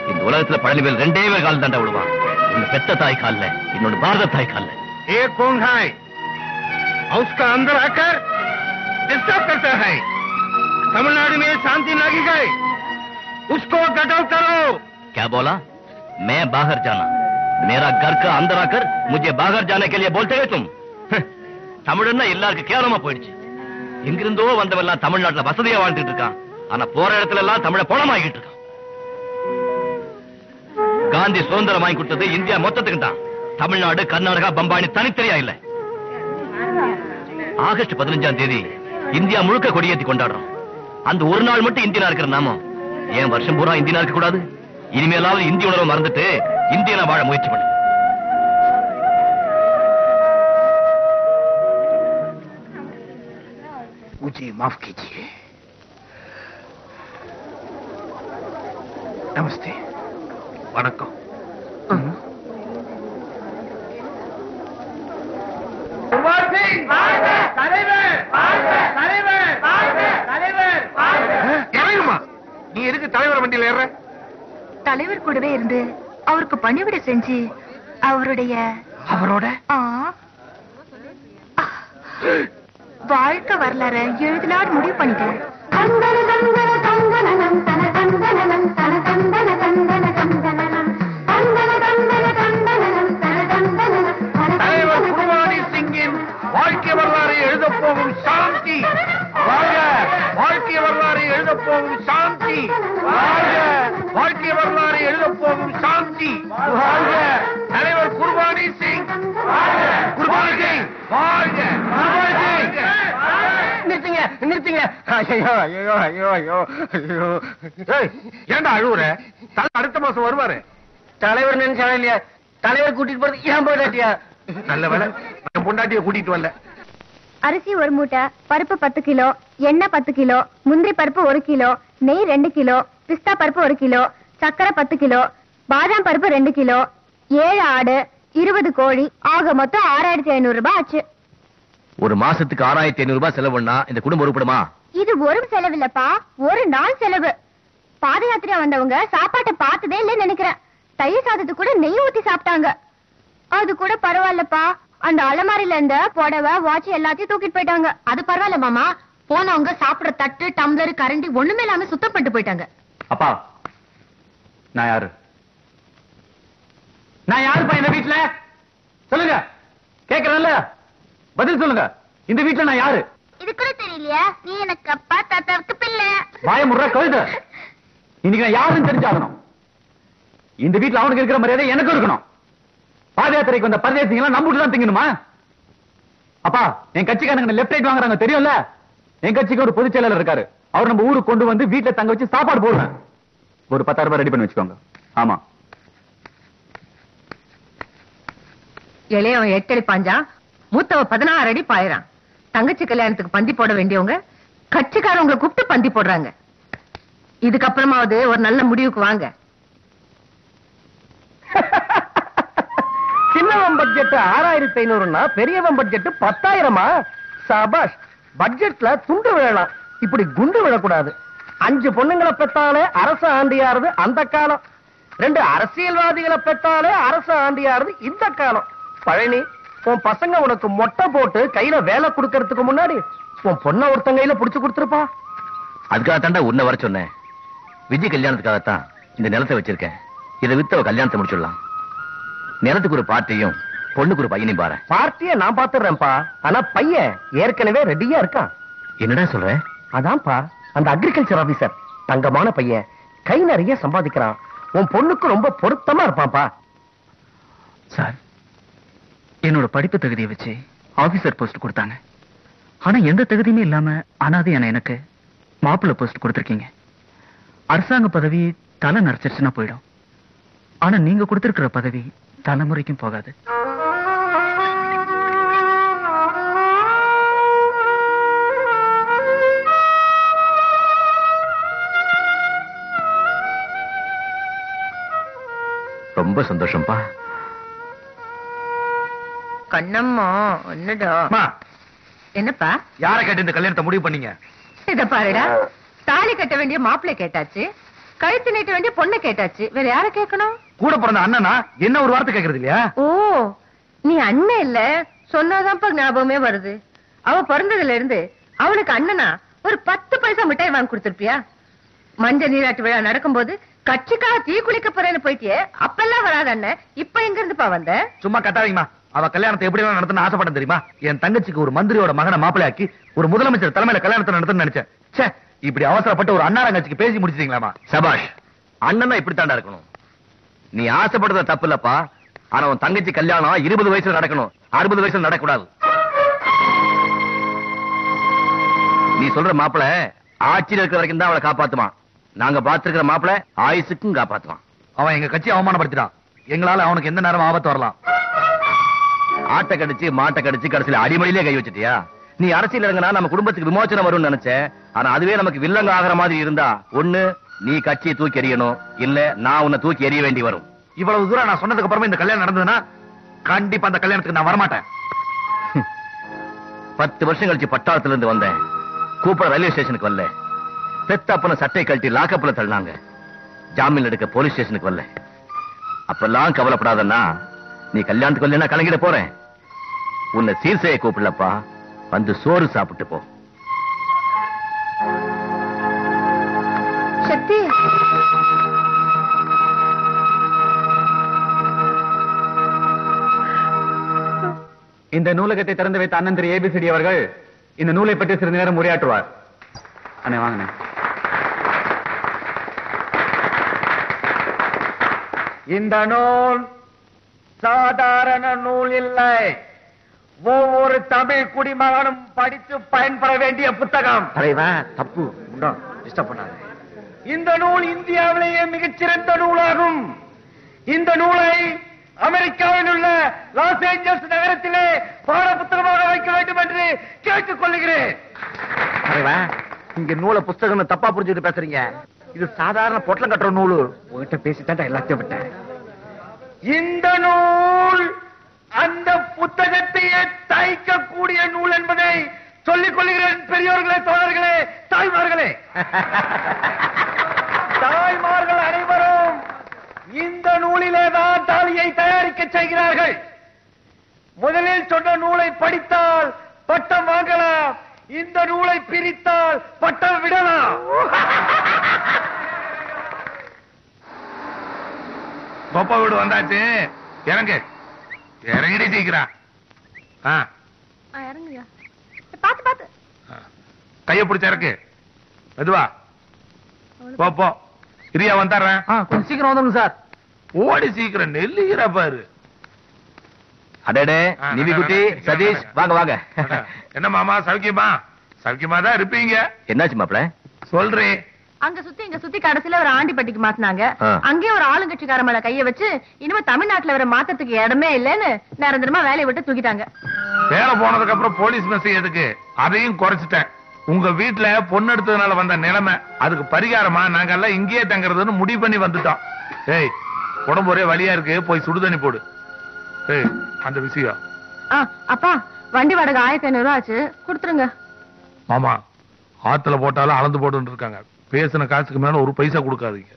இந்த உலகத்துல பழனிவேல் ரெண்டே பேர் கால் தாண்டா விடுவான் ஒன்னு பெத்த தாய் கால்ல இன்னொன்னு பாரத தாய் கால்ல ये कौन है उसका अंदर आकर डिस्टर्ब करता है तमिलनाडु में शांति लगी गई उसको गटल करो क्या बोला मैं बाहर जाना मेरा घर का अंदर आकर मुझे बाहर जाने के लिए बोलते हैं तुम தமிழ்னா எல்லாருக்கும் கேவலமா போயிடுச்சு எங்கிருந்தோ வந்தவெல்லாம் தமிழ்நாட்டுல வசதியா வாழ்ந்துட்டு இருக்கான். ஆனா போற இடத்துல எல்லாம் தமிழ பணமாகிட்டு இருக்கான். காந்தி சுதந்திரம் வாங்கி கொடுத்தது இந்தியா மொத்தத்துக்கு தான் தமிழ்நாடு கர்நாடகா பம்பானி தனித்தனியா இல்ல. ஆகஸ்ட் பதினஞ்சாம் தேதி இந்தியா முழுக்க கொடியேத்தி கொண்டாடுறோம். அந்த ஒரு நாள் மட்டும் இந்தியனா இருக்கிற நாமம். ஏன் வருஷம் பூரா இந்தியனா இருக்க கூடாது இனிமேலாவது இந்திய உணர்வு மறந்துட்டு இந்தியனா வாழ முயற்சி பண்ணு मुझे माफ कीजिए நமஸ்தே வணக்கம் இறங்குமா நீ எதுக்கு தலைவர் வண்டியில ஏற தலைவர் கூடவே இருந்து அவருக்கு பணிவிட செஞ்சு அவருடைய அவரோட ஆ, ஆ, வாழ்க்கை வரலாற எழுதலான்னு முடிவு பண்ணிட்டேன். தலைவர் குருவாணி சிங்கின் வாழ்க்கை வரலாறு எழுத போகும் சாந்தி. வாழ்க வாழ்க்கை வரலாறு எழுத போகும் சாந்தி. வாழ்க வாழ்க்கை வரலாறு எழுத போகும் சாந்தி. வாழ்க தலைவர் குருபானி சிங். குருபானி சிங். வாழ்க. நிறுத்துங்க. ஐயோ ஐயோ ஐயோ ஐயோ ஐயோ ஏன்டா அழுவுற? தலை அடுத்த மாசம் வருவாரு. தலைவர் நினைச்சாலும் இல்லையா? தலைவர் கூட்டிட்டு போறது ஏன் போயிட்டாட்டியா நல்ல வேலை. என் பொண்டாட்டிய கூட்டிட்டு வரல. அரிசி ஒரு மூட்டை பருப்பு பத்து கிலோ எண்ணெய் பத்து கிலோ முந்திரி பருப்பு ஒரு கிலோ நெய் ரெண்டு கிலோ பிஸ்தா பருப்பு ஒரு கிலோ சர்க்கரை பத்து கிலோ பாதாம் பருப்பு ரெண்டு கிலோ ஏழு ஆடு இருபது கோழி ஆக மொத்தம் ஆறாயிரத்தி ஐநூறு ரூபாய் ஆச்சு. ஒரு மாசத்துக்கு ஆறாயிரத்தி ஐநூறு ரூபாய் செலவுன்னா இந்த குடும்பம் உருப்படுமா இது ஒரு செலவில்லப்பா. ஒரு நாள் செலவு. பாத யாத்திரையா வந்தவங்க சாப்பாட்டை பார்த்ததே இல்லைன்னு நினைக்கிறேன். தயிர் சாதத்துக்கு கூட நெய் ஊத்தி சாப்பிட்டாங்க. அது கூட பரவாயில்லப்பா. அந்த அலமாரில இருந்த புடவை வாட்ச் எல்லாத்தையும் தூக்கிட்டு போயிட்டாங்க. அது பரவாயில்ல மாமா. போனவங்க சாப்பிடுற தட்டு டம்ளர் கரண்டி ஒண்ணுமே இல்லாம சுத்தம் பண்ணிட்டு போயிட்டாங்க. அப்பா நான் யாரு? நான் யாருப்பா இந்த வீட்டுல சொல்லுங்க. கேக்குறேன்ல? பதில் சொல்லுங்க. இந்த வீட்டுல நான் யாரு? இது கூட தெரியலையா. நீ எனக்கு அப்பா தாத்தாவுக்கு பிள்ளை. வாய முறை கழுத. இன்னைக்கு நான் யாருன்னு தெரிஞ்சாகணும். இந்த வீட்டுல அவனுக்கு இருக்கிற மரியாதை எனக்கும் இருக்கணும். பாத யாத்திரைக்கு வந்த பரதேசிங்களா நம்ம தான் திங்கணுமா? அப்பா என் கட்சிக்காரங்க லெப்ட் ரைட் வாங்குறாங்க தெரியும்ல? என் கட்சிக்கு ஒரு பொதுச் செயலாளர் இருக்காரு. அவர் நம்ம ஊருக்கு கொண்டு வந்து வீட்டுல தங்க வச்சு சாப்பாடு போடுவேன் ஒரு பத்தாயிரம் ரூபாய் ரெடி பண்ணி வச்சுக்கோங்க. ஆமா. இளையவன் எட்டு அடி பாஞ்சா? மூத்தவ பதினாறு அடி பாயிறான். தங்கச்சி கல்யாணத்துக்கு பந்தி போட வேண்டியவங்க கட்சிக்காரவங்களை கூப்பிட்டு பந்தி போடுறாங்க. இதுக்கப்புறமாவது ஒரு நல்ல முடிவுக்கு வாங்க. சின்னவன் பட்ஜெட் ஆறாயிரத்தி ஐநூறுனா பெரியவன் பட்ஜெட் பத்தாயிரமா? சபாஷ் பட்ஜெட்ல துண்டு விழலாம். இப்படி குண்டு விழக்கூடாது. அஞ்சு பொண்ணுங்களை பெற்றாலே அரசு ஆண்டியாருது அந்த காலம். ரெண்டு அரசியல்வாதிகளை பெற்றாலே அரசு ஆண்டியாருது இந்த காலம். பழனி உன் பசங்க உனக்கு மொட்டை போட்டு கையில வேலை கொடுக்கறதுக்கு முன்னாடி உன் பொண்ணை ஒருத்தன் கையில புடிச்சு கொடுத்துருப்பா. அதுக்காக தாண்டா உன்னை வர சொன்னேன். விஜய் கல்யாணத்துக்காகத்தான் இந்த நிலத்தை வச்சிருக்கேன். இதை வித்து அவ கல்யாணத்தை முடிச்சிடலாம். நிலத்துக்கு ஒரு பார்ட்டியும் பொண்ணுக்கு ஒரு பையனையும் பாரு. பார்ட்டிய நான் பாத்துறேன்ப்பா ஆனா பையன் ஏற்கனவே ரெடியா இருக்கான். என்னடா சொல்ற? அதான்ப்பா. அந்த அக்ரிகல்ச்சர் ஆபீசர் தங்கமான பையன் கை நிறைய சம்பாதிக்கிறான். உன் பொண்ணுக்கு ரொம்ப பொருத்தமா இருப்பான்ப்பா. சார் என்னோட படிப்பு தகுதியை வச்சு ஆபீசர் போஸ்ட் கொடுத்தாங்க. ஆனா எந்த தகுதியுமே இல்லாம அனாதையான எனக்கு மாப்பிள்ளை போஸ்ட் கொடுத்துருக்கீங்க. அரசாங்க பதவி தலை நரைச்சிருச்சுன்னா போயிடும். ஆனா நீங்க கொடுத்திருக்கிற பதவி தலைமுறைக்கும் போகாது. ரொம்ப சந்தோஷம்ப்பா. கண்ணம்மா ஒண்ணுடா என்னப்பா? யார கேட்டு இந்த கல்யாணத்தை முடிவு பண்ணீங்க? இத பாருடா தாலி கட்ட வேண்டிய மாப்பிள்ளை கேட்டாச்சு கழுத்து நீட்ட வேண்டிய பொண்ணு கேட்டாச்சு வேற யார கேட்கணும்? கூட பிறந்த அண்ணனா? என்ன ஒரு வார்த்தை கேக்குறது இல்லையா? ஓ நீ அண்ணன் இல்ல சொன்னாதான்ப்பா ஞாபகமே வருது. அவ பிறந்ததுல இருந்து அவனுக்கு அண்ணனா ஒரு பத்து பைசா மிட்டாய் வாங்கி கொடுத்திருப்பியா? மஞ்ச நீராட்டு விழா நடக்கும்போது கட்சிக்காக தீ குளிக்க போறேன்னு போயிட்டியே அப்பெல்லாம் வராத அண்ணன் இப்ப எங்க இருந்துப்பா வந்த? சும்மா கத்தாதீங்கம்மா. அவ கல்யாணத்தை எப்படி வேணா நடத்தணும் ஆசைப்பட்டேன் தெரியுமா? என் தங்கச்சிக்கு ஒரு மந்திரியோட மகனை மாப்பிளையாக்கி ஒரு முதலமைச்சர் தலைமையில கல்யாணத்தை நடத்தணும்னு நினைச்சேன். ச்சே இப்படி அவசரப்பட்டு ஒரு அண்ணாரங்கட்சிக்கு பேசி முடிச்சிட்டீங்களாமா? சபாஷ் அண்ணனா இப்படித்தாண்டா இருக்கணும். நீ ஆசைப்படுறது தப்பு இல்லப்பா ஆனா உன் தங்கச்சி கல்யாணம் இருபது வயசுல நடக்கணும். அறுபது வயசுல நடக்கூடாது நீ சொல்ற மாப்பிள ஆட்சியில் இருக்கிற வரைக்கும் தான் அவளை காப்பாத்துவான். நாங்க பார்த்திருக்கிற மாப்பிள ஆயுசுக்கும் காப்பாத்துவான். அவன் எங்க கட்சியை அவமானப்படுத்திட்டான். எங்களால அவனுக்கு எந்த நேரம் ஆபத்து வரலாம். ஆட்டை கடிச்சு மாட்டை கடிச்சு கடைசியில அடிமடியிலே கை வச்சிட்டியா? நீ அரசியல் இறங்கினா நம்ம குடும்பத்துக்கு விமோச்சனம் வரும்னு நினைச்சேன். ஆனா அதுவே நமக்கு வில்லங்க ஆகிற மாதிரி இருந்தா ஒண்ணு நீ கட்சியை தூக்கி எறியணும். இல்ல நான் உன்னை தூக்கி எறிய வேண்டி வரும். இவ்வளவு தூரம் நான் சொன்னதுக்கு அப்புறமா இந்த கல்யாணம் நடந்ததுன்னா கண்டிப்பா அந்த கல்யாணத்துக்கு நான் வரமாட்டேன். பத்து வருஷம் கழிச்சு பட்டாளத்துல இருந்து வந்தேன். கூப்பிட ரயில்வே ஸ்டேஷனுக்கு வரல. பெத்தப்பன சட்டை கழட்டி லாக்கப்ல தள்ளினாங்க. ஜாமீன் எடுக்க போலீஸ் ஸ்டேஷனுக்கு வரல. அப்பெல்லாம் கவலைப்படாதன்னா நீ கல்யாணத்துக்கு வரலன்னா கலங்கிட போறேன். உன்னை சீர்சைய கூப்பிடலப்பா. வந்து சோறு சாப்பிட்டு போ. சக்தி. இந்த நூலகத்தை திறந்து வைத்த அண்ணன் திரு ஏபிசிடி அவர்கள் இந்த நூலை பற்றி சிறிது நேரம் உரையாற்றுவார். அண்ணே வாங்கண்ணே. இந்த நூல் சாதாரண நூல் இல்லை. ஒவ்வொரு தமிழ் குடிமகனும் படித்து பயன்பட வேண்டிய புத்தகம். தலைவா தப்பு. டிஸ்டர்ப் பண்ணாத. இந்த நூல் இந்தியாவிலேயே மிகச்சிறந்த நூலாகும். இந்த நூலை அமெரிக்காவில் உள்ள லாஸ் ஏஞ்சல்ஸ் நகரத்திலே பாட புத்தகமாக வைக்க வேண்டும் என்று கேட்டுக் கொள்ளுகிறேன் இங்க நூலை புஸ்தகம் தப்பா புரிஞ்சுட்டு பேசுறீங்க. இது சாதாரண பொட்டலம் கட்டுற நூலு. உங்ககிட்ட பேசித்தாண்டா எல்லாத்தையும் விட்டேன். இந்த நூல் அந்த புத்தகத்தையே தைக்கக்கூடிய நூல் என்பதை சொல்லிக் கொள்கிறேன் பெரியோர்களே தோழர்களே தாய்மார்களே. தாய்மார்கள் அனைவரும் இந்த நூலிலே தான் தாலியை தயாரிக்க செய்கிறார்கள். முதலில் சொன்ன நூலை படித்தால் பட்டம் வாங்கலாம். இந்த நூலை பிரித்தால் பட்டம் விடலாம். கோப்பா வீடு வந்தாச்சு. இறங்கு. இறங்கிடி சீக்கிரம் ஆ. இறங்குங்க. பாத்து பாத்து. கைய பிடிச்ச இறக்கு. மெதுவா. போ போ. இரியா வந்துடுறேன். கொஞ்சம் சீக்கிரம் வந்துருங்க சார். ஓடி சீக்கிரம் நெல்லுகிற பாரு. அடடே நிவி குட்டி சதீஷ். வாங்க வாங்க. என்ன மாமா சௌக்கியமா? சௌக்கியமா தான் இருப்பீங்க. என்னாச்சு மாப்பிள? சொல்றேன். அங்க சுத்தி இங்க சுத்தி கடைசியில ஒரு ஆண்டிப்பட்டிக்கு மாத்தினாங்க. அங்கேயே ஒரு ஆளுங்கட்சிக்கார மேல கைய வச்சு இனிமே தமிழ்நாட்டுல வர மாத்தத்துக்கு இடமே இல்லைன்னு நிரந்தரமா வேலையை விட்டு தூக்கிட்டாங்க. வேலை போனதுக்கு அப்புறம் போலீஸ் மெசேஜ் எதுக்கு? அதையும் குறைச்சிட்டேன். உங்க வீட்டுல பொண்ணு எடுத்ததுனால வந்த நிலைமை அதுக்கு பரிகாரமா? நாங்க எல்லாம் இங்கேயே தங்குறதுன்னு முடிவு பண்ணி வந்துட்டோம். ஏய் உடம்பு ஒரே வலியா இருக்கு போய் சுடுதண்ணி போடு. ஏய் அந்த விஷயம் அப்பா வண்டி வாடகை ஆயிரத்தி ஐநூறு ரூபா ஆச்சு. கொடுத்துருங்க. மாமா ஆத்துல போட்டாலும் அளந்து போட்டு இருக்காங்க. பேசின காசுக்கு மேல ஒரு பைசா கொடுக்காதீங்க.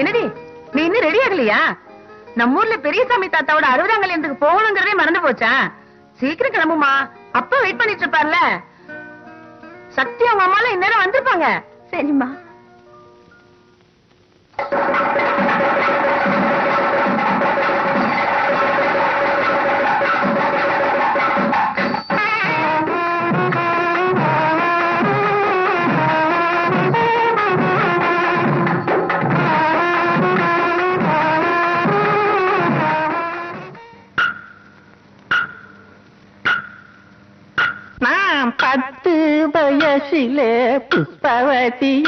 என்னடி நீ இன்னும் ரெடி ஆகலையா? நம்ம ஊர்ல பெரியசாமி தாத்தாவோட அறுபதாம் கல்யாணத்துக்கு போகணுங்கிறதே மறந்து போச்சா? சீக்கிரம் கிளம்புமா? அப்பா வெயிட் பண்ணிட்டு இருப்பார்ல. சக்தி அவங்க அம்மாலாம் இந்நேரம் வந்திருப்பாங்க. சரிம்மா. பத்து வயசிலே புஷ்பவதியானே.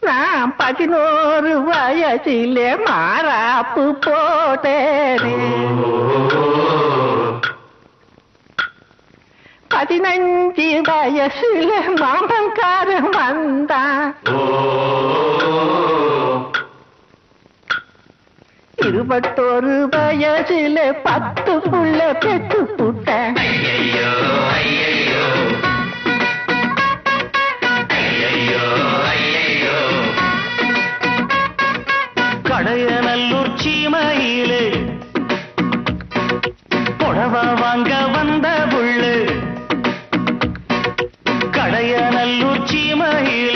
நான் பதினோரு வயசிலே மாறாப்பு போட்டேனே. பதினஞ்சு வயசுல மாமன்காரன் வந்தான். இருபத்தோரு வயசுல பத்து புள்ள பெத்து புட்டேன் கடையநல்லூர் சீமையிலே புடவ வாங்க வந்த புள்ளு. கடையநல்லூர் சீமையிலே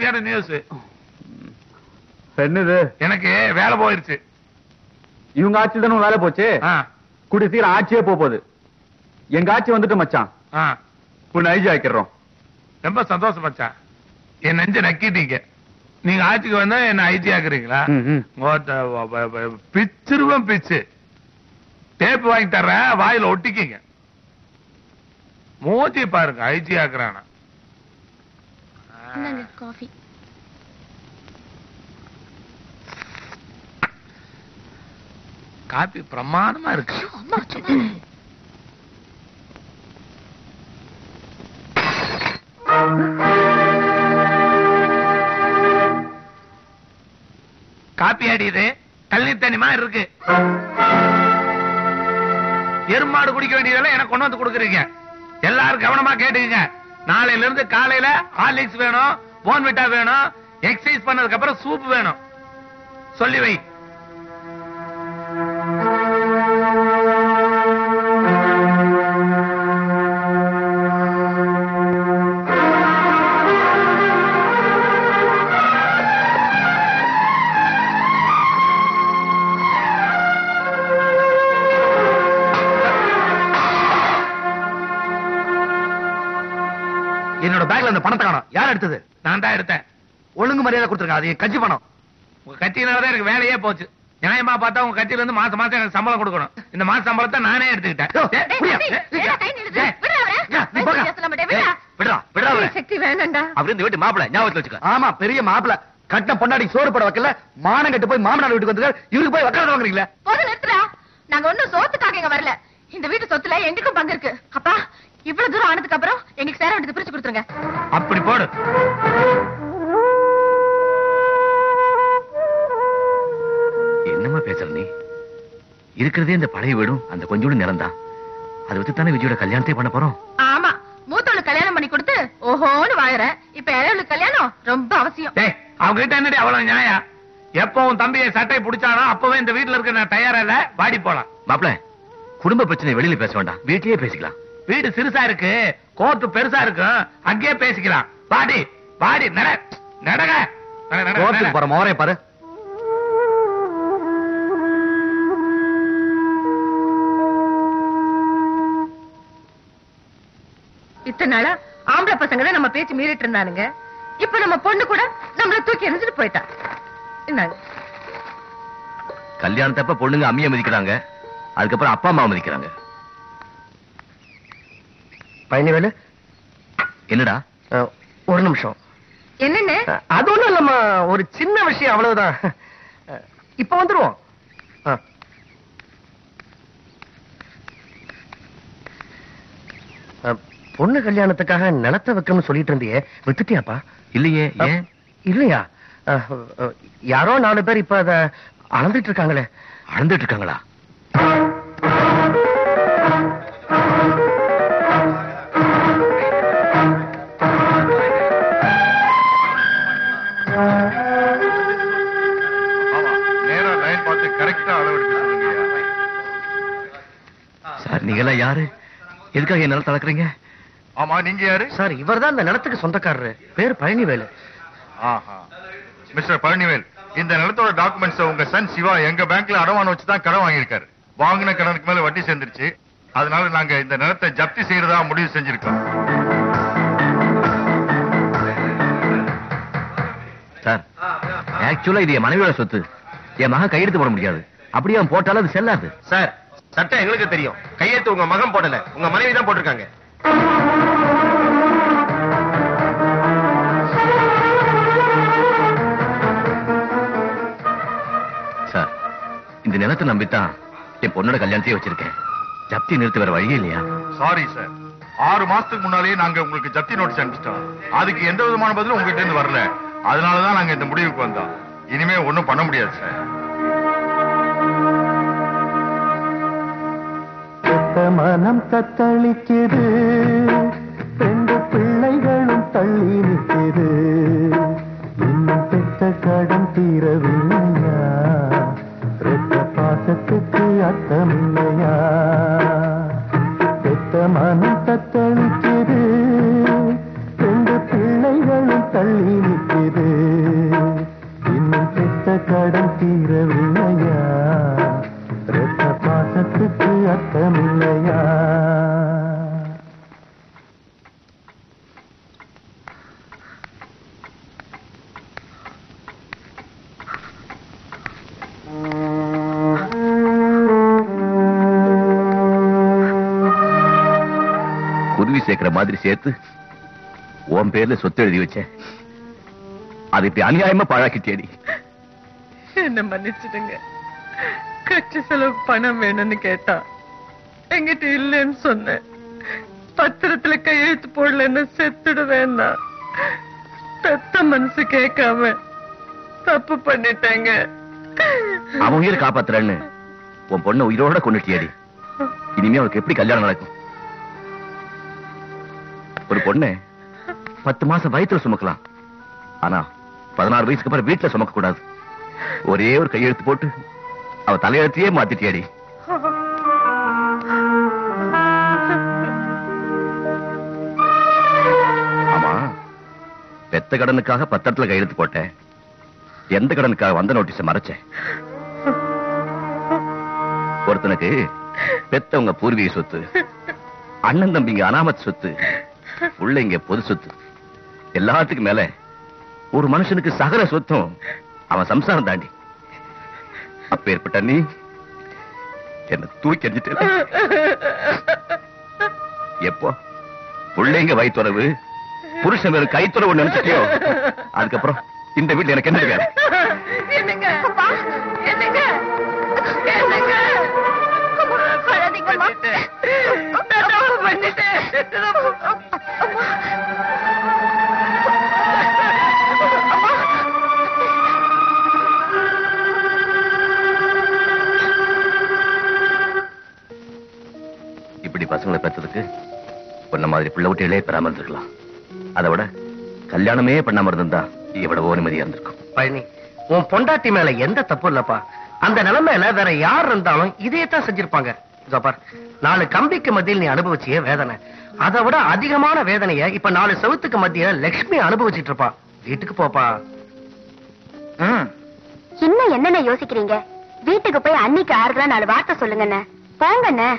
ஹாப்பியான நியூஸ் என்னது? எனக்கு வேலை போயிருச்சு. இவங்க ஆட்சி தானே வேலை போச்சு? கூடி சீக்கிரம் ஆட்சியே போக போகுது. எங்க ஆட்சி வந்துட்டு மச்சான். உன்னை ஐஜி ஆக்கிடுறோம். ரொம்ப சந்தோஷம் மச்சான். என் நெஞ்ச நக்கிட்டீங்க. நீங்க ஆட்சிக்கு வந்தா என்ன ஐடி ஆக்குறீங்களா? பிச்சிருவன் பிச்சு. டேப் வாங்கி தர்றேன் வாயில ஒட்டிக்கிங்க. மூஞ்சி பாருங்க ஐடி ஆக்குறானா. இந்தாங்க காஃபி காப்பி பிரமாதமா இருக்கு. காப்பி அடியுது தண்ணி மாதிரி இருக்கு. எருமாடு குடிக்க வேண்டியதெல்லாம் எனக்கு கொண்டு வந்து கொடுக்குறீங்க. எல்லாரும் கவனமா கேட்டுக்கங்க. நாளையில இருந்து காலையில ஹார்லிக்ஸ் வேணும் போன்விட்டா வேணும் எக்ஸசைஸ் பண்ணதுக்கு அப்புறம் சூப் வேணும். சொல்லி வை. அந்த பணத்தை காணோம். யார் எடுத்தது? நான் தான் எடுத்தேன். ஒழுங்கு மரியாதை கொடுத்துருங்க. அது கட்சி பணம். உங்க கட்சியினாலதான் எனக்கு வேலையே போச்சு. நியாயமா பார்த்தா உங்க கட்சியில இருந்து மாசம் மாசம் எனக்கு சம்பளம் கொடுக்கணும். இந்த மாச சம்பளத்தை நானே எடுத்துக்கிட்டேன். ஆமா பெரிய மாப்பிள கட்ட பொண்டாடி சோறு போட வைக்கல. மானம் கட்டு போய் மாமனார் வீட்டுக்கு வந்து இவருக்கு போய் வைக்கிறது வாங்குறீங்களே நாங்க ஒண்ணும் சோத்துக்காக இங்க வரல. இந்த வீட்டு சொத்துல எங்களுக்கும் பங்கு இருக்கு. அப்பா இவ்வளவு தூரம் ஆனதுக்கு அப்புறம் எங்களுக்கு சேர வேண்டியது பிரிச்சு கொடுத்துருங்க. அப்படி போடு. என்னம்மா பேசுற நீ? இருக்கிறதே இந்த பழைய வீடும் அந்த கொஞ்சோடு நிறம்தான் அதை வச்சு தானே விஜயோட கல்யாணத்தை பண்ண போறோம்? ஆமா மூத்தவளுக்கு கல்யாணம் பண்ணி கொடுத்து ஓஹோன்னு வாழற இப்ப இளையவளுக்கு கல்யாணம் ரொம்ப அவசியம். டேய் அவங்க கிட்ட என்னடி அவ்வளவு நியாயம்? எப்ப உன் தம்பியை சட்டை பிடிச்சானோ அப்பவே இந்த வீட்டுல இருக்க நான் தயாரா இல்ல வாடி போலாம். மாப்பிள குடும்ப பிரச்சனை வெளியில பேச வேண்டாம். வீட்லயே பேசிக்கலாம். வீடு சிறுசா இருக்கு கோர்ட் பெருசா இருக்கும் அங்கேயே பேசிக்கலாம். வாடி வாடி நட நடக நட, நட, கோர்ட்டுக்கு நட. போற மோரே பாரு. இத்தனை நாளா ஆம்பளை பசங்க தான் நம்ம பேச்சு மீறிட்டு இருந்தானுங்க. இப்ப நம்ம பொண்ணு கூட நம்மள தூக்கி எறிஞ்சிட்டு போயிட்டா. என்னங்க கல்யாணத்தப்ப பொண்ணுங்க அம்மிய மதிக்கிறாங்க. அதுக்கப்புறம் அப்பா அம்மா மதிக்கிறாங்க. பழனிவேலு என்னடா? அஹ், ஒரு நிமிஷம். என்னன்னு? அஹ், அது ஒண்ணும் இல்லம்மா ஒரு சின்ன விஷயம் அவ்வளவுதான். இப்ப வந்துருவோம். பொண்ணு கல்யாணத்துக்காக நிலத்தை வைக்கணும்னு சொல்லிட்டு இருந்தியே வித்துட்டியாப்பா? இல்லையே ஏன்? இல்லையா? யாரோ நாலு பேர் இப்ப அத அளந்துட்டு இருக்காங்களே. அழுந்துட்டு இருக்காங்களா? சார் நீங்க எல்லாம் யாரு? எதுக்காக என்னால தளக்குறீங்க ஆமா நீங்க யாரு? சார் இவர்தான் இந்த நிலத்துக்கு சொந்தக்காரரு. பேர் பழனிவேலு. ஆஹா. மிஸ்டர் பழனிவேல் இந்த நிலத்தோட டாக்குமெண்ட்ஸ் உங்க சன் சிவா எங்க பேங்க்ல அடமானம் வச்சு தான் கடன் வாங்கியிருக்காரு. வாங்கின கடனுக்கு மேல வட்டி சேர்ந்துருச்சு. அதனால நாங்க இந்த நிலத்தை ஜப்தி செய்யறதா முடிவு செஞ்சிருக்கோம். சார் ஆக்சுவலா இது என் மனைவியோட சொத்து. என் மகன் கையெழுத்து போட முடியாது. அப்படியே போட்டாலும் அது செல்லாது. சார் சட்டம் எங்களுக்கு தெரியும். கையெழுத்து உங்க மகன் போடல. உங்க மனைவி தான் போட்டிருக்காங்க. சார் இந்த நிலத்தை நம்பித்தான் என் பொண்ணோட கல்யாணத்தையே வச்சிருக்கேன். ஜப்தி நிறுத்த வேற வழியே இல்லையா? சாரி சார் ஆறு மாசத்துக்கு முன்னாலேயே நாங்க உங்களுக்கு ஜப்தி நோட்டீஸ் அனுப்பிச்சிட்டோம். அதுக்கு எந்த விதமான பதிலும் உங்ககிட்ட இருந்து வரல. அதனாலதான் நாங்க இந்த முடிவுக்கு வந்தோம். இனிமே ஒண்ணும் பண்ண முடியாது சார் பெத்த மனம் தத்தளிக்குது. ரெண்டு பிள்ளைகளும் தள்ளி நிற்குது. இன்னும் பெத்த கடன் தீரவில்லையா? ரெட்ட பாசத்துக்கு அர்த்தமில்லையா? பெத்த மனம் தத்தளிக்குது. ரெண்டு பிள்ளைகளும் தள்ளி நிற்குது. இன்னும் பெத்த கடன் தீரவில்லை. பழக்கமில்லையா குருவி சேர்க்கிற மாதிரி சேர்த்து உன் பேர்ல சொத்து எழுதி வச்சேன். அது இப்படி அநியாயமா பழாக்கி தேடி என்ன மன்னிச்சிடுங்க. கட்சி செலவு பணம் வேணும்னு கேட்டான். எங்கிட்ட இல்லைன்னு சொன்னேன். பத்திரத்துல கையெழுத்து போடலன்னு செத்துடுவேன்னா. பெத்த மனசு கேட்காம தப்பு பண்ணிட்டேங்க. அவன் உயிர் காப்பாத்துறேன்னு உன் பொண்ணு உயிரோட கொண்டுட்டியாடி இனிமே அவளுக்கு எப்படி கல்யாணம் நடக்கும்? ஒரு பொண்ணு பத்து மாசம் வயித்துல சுமக்கலாம். ஆனா பதினாறு வயசுக்கு அப்புறம் வீட்டுல சுமக்க கூடாது ஒரே ஒரு கையெழுத்து போட்டு அவ தலையெழுத்தையே மாத்திட்டியாடி. பெத்த கடனுக்காக பத்திரத்துல கையெழுத்து போட்டேன்? எந்த கடனுக்காக வந்த நோட்டீஸ மறைச்சேன்? ஒருத்தனுக்கு பெத்தவங்க பூர்வீக சொத்து அண்ணன் தம்பிங்க அனாமத் சொத்து பிள்ளைங்க பொது சொத்து எல்லாத்துக்கும் மேல ஒரு மனுஷனுக்கு சகல சொத்தும் அவன் சம்சாரம் தாண்டி. அப்பேற்பட்ட நீ என்ன தூக்கி எறிஞ்சிட்ட எப்போ? பிள்ளைங்க வயிற்றுறவு புருஷன் வெறும் கைத்துறவு நினைச்சிட்டியோ? அதுக்கப்புறம் இந்த வீட்டுல எனக்கு என்ன. இப்படி பசங்களை பெற்றதுக்கு பொண்ண மாதிரி பிள்ளை குட்டிகளே பெறாம இருந்திருக்கலாம். அதை விட கல்யாணமே பண்ணாம இருந்திருந்தா எவ்வளவோ நிம்மதியா இருந்திருக்கும். பழனி உன் பொண்டாட்டி மேல எந்த தப்பு இல்லப்பா. அந்த நிலைமையில வேற யார் இருந்தாலும் இதே தான் செஞ்சிருப்பாங்க. இதோ பார் நாலு கம்பிக்கு மத்தியில் நீ அனுபவிச்சிய வேதனை. அதை விட அதிகமான வேதனைய இப்ப நாலு செவுத்துக்கு மத்தியில லட்சுமி அனுபவிச்சிட்டு இருப்பா வீட்டுக்கு போப்பா. இன்னும் என்னென்ன யோசிக்கிறீங்க? வீட்டுக்கு போய் அன்னைக்கு ஆறுதலா நாலு வார்த்தை சொல்லுங்கண்ணே. போங்கண்ணே.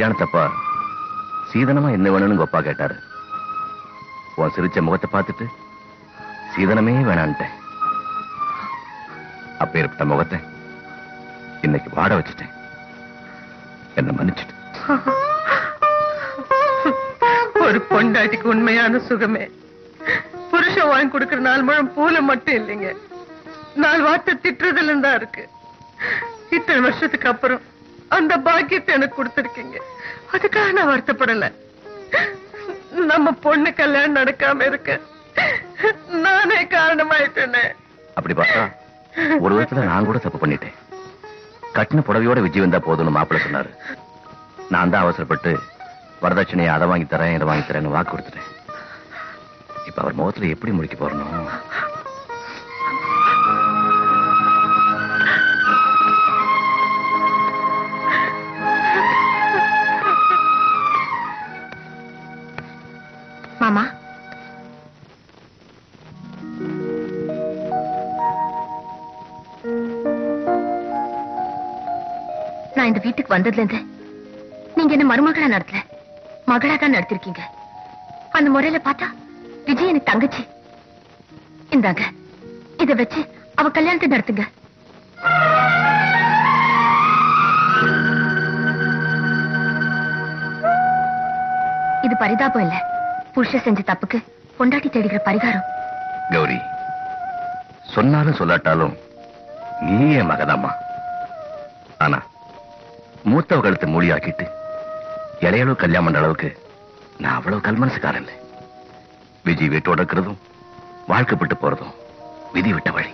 கல்யாணத்தப்பா சீதனமா என்ன வேணும்னு கோப்பா கேட்டாரு. உன் சிரிச்ச முகத்தை பார்த்துட்டு சீதனமே வேணான்ட்டேன். அப்பேற்பட்ட முகத்தை இன்னைக்கு வாட வச்சுட்டேன். என்ன மன்னிச்சுட்டு ஒரு பொண்டாட்டிக்கு உண்மையான சுகமே. புருஷன் வாங்கி கொடுக்கிற நாள் முழம் பூல மட்டும் இல்லைங்க. நாலு வார்த்தை திட்டுறதுல இருந்தா இருக்கு. இத்தனை வருஷத்துக்கு அப்புறம் அந்த பாக்கியத்தை எனக்கு கொடுத்திருக்கீங்க. அதுக்காக நான் வருத்தப்படல. நம்ம பொண்ணு கல்யாணம் நடக்காம இருக்க நானே காரணமாயிட்டேனே. அப்படி பார்த்தா ஒரு விதத்துல நான் கூட தப்பு பண்ணிட்டேன். கட்டின புடவையோட விஜய் வந்தா போதும்னு மாப்பிள்ள சொன்னாரு. நான் தான் அவசரப்பட்டு வரதட்சணையை அதை வாங்கி தரேன் இதை வாங்கி தரேன்னு வாக்கு கொடுத்துட்டேன். இப்ப அவர் முகத்துல எப்படி முடிக்க போறணும் மாமா. நான் இந்த வீட்டுக்கு வந்ததுல இருந்து நீங்க என்ன மருமகளா நடத்தல? மகளா தான் நடத்திருக்கீங்க. அந்த முறையில பார்த்தா விஜய் எனக்கு தங்கச்சி. இந்தாங்க இதை வச்சு அவ கல்யாணத்தை நடத்துங்க. இது பரிதாபம் இல்லை. புருஷ செஞ்ச தப்புக்கு பொண்டாட்டி தேடுகிற பரிகாரம். கௌரி சொன்னாலும் சொல்லாட்டாலும் நீ என் மகதாம்மா. ஆனா மூத்தவ கழுத்தை மூலியாக்கிட்டு இளையளவு கல்யாணம் பண்ற அளவுக்கு நான் அவ்வளவு கல்மனசுக்காரன் இல்லை. விஜய் வீட்டோட இருக்கிறதும் வாழ்க்கைப்பட்டு போறதும் விதி விட்ட வழி.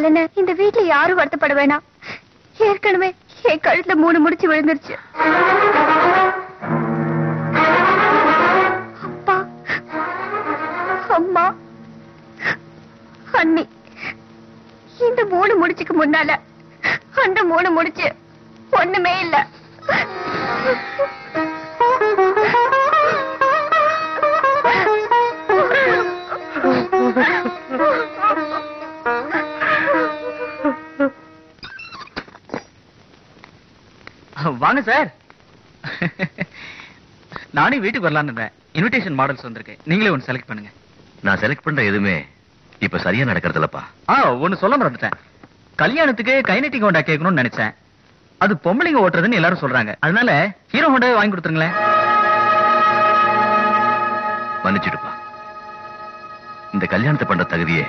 எனக்கு இந்த வீட்டுல யாரும் வருத்தப்பட வேணாம். வாங்க சார். நானே வீட்டுக்கு வரலான்னு இருந்தேன். இன்விடேஷன் மாடல்ஸ் வந்திருக்கு. நீங்களே ஒன்னு செலக்ட் பண்ணுங்க. நான் செலக்ட் பண்ற எதுவுமே இப்ப சரியா நடக்கிறது இல்லப்பா ஆ ஒன்னு சொல்ல மறந்துட்டேன். கல்யாணத்துக்கு கைநெட்டிங் ஹோண்டா கேட்கணும்னு நினைச்சேன். அது பொம்பளைங்க ஓட்டுறதுன்னு எல்லாரும் சொல்றாங்க. அதனால ஹீரோ ஹோண்டாவே வாங்கி கொடுத்துருங்களேன். மன்னிச்சிடுப்பா. இந்த கல்யாணத்தை பண்ற தகுதியே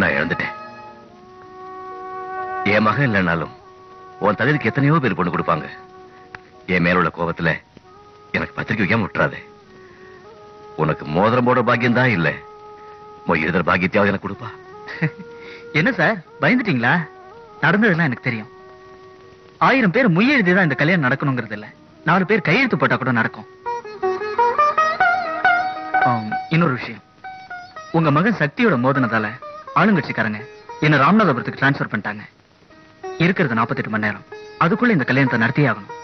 நான் இழந்துட்டேன். என் மகன் இல்லைனாலும் உன் தகுதிக்கு எத்தனையோ பேர் பொண்ணு கொடுப்பாங்க. என் மேலுள்ள கோபத்துல எனக்கு பத்திரிக்கை வைக்காம விட்டுறாது. உனக்கு மோதிரம் போடுற பாக்கியம் தான் இல்ல. எழுதுற பாக்கியத்தையாவது எனக்கு கொடுப்பா. என்ன சார்? பயந்துட்டீங்களா? நடந்ததுலாம் எனக்கு தெரியும். ஆயிரம் பேர் முயெழுதி தான் இந்த கல்யாணம் நடக்கணுங்கிறது இல்ல. நாலு பேர் கையெழுத்து போட்டா கூட நடக்கும். இன்னொரு விஷயம். உங்க மகன் சக்தியோட மோதனதால ஆளுங்கட்சிக்காரங்க என்ன ராமநாதபுரத்துக்கு டிரான்ஸ்பர் பண்ணிட்டாங்க. இருக்கிறது 48 மணி நேரம். அதுக்குள்ள இந்த கல்யாணத்தை நடத்தியே ஆகணும்.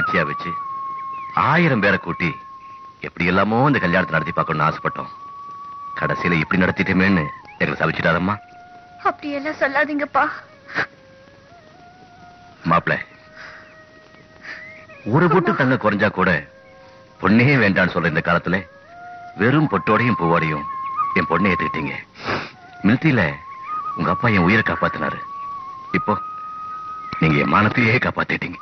சாட்சியா வச்சு ஆயிரம் பேரை கூட்டி எப்படி எல்லாமோ இந்த கல்யாணத்தை நடத்தி பார்க்கணும்னு ஆசைப்பட்டோம். கடைசியில இப்படி நடத்திட்டோமேன்னு எங்களை சவிச்சிட்டாதம்மா அப்படியெல்லாம் சொல்லாதீங்கப்பா. மாப்பிள ஒரு பொட்டு தங்க குறைஞ்சா கூட பொண்ணே வேண்டான்னு சொல்ற இந்த காலத்துல வெறும் பொட்டோடையும் பூவோடையும் என் பொண்ணை ஏத்துக்கிட்டீங்க. மிலிட்டரியில உங்க அப்பா என் உயிரை காப்பாத்தினாரு. இப்போ நீங்க என் மானத்தையே காப்பாத்திட்டீங்க.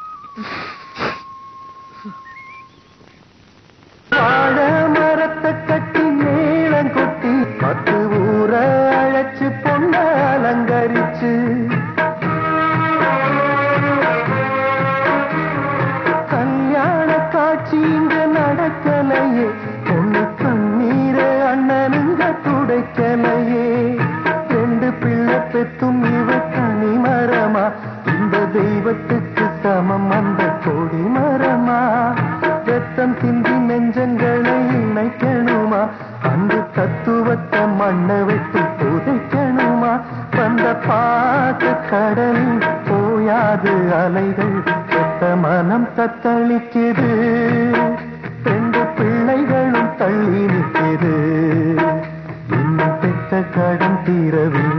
அலைகள் செத்த மனம் தத்தளிக்குது. ரெண்டு பிள்ளைகளும் தள்ளி நிற்குது. இன்னும் பெத்த கடன் தீரவில்லை.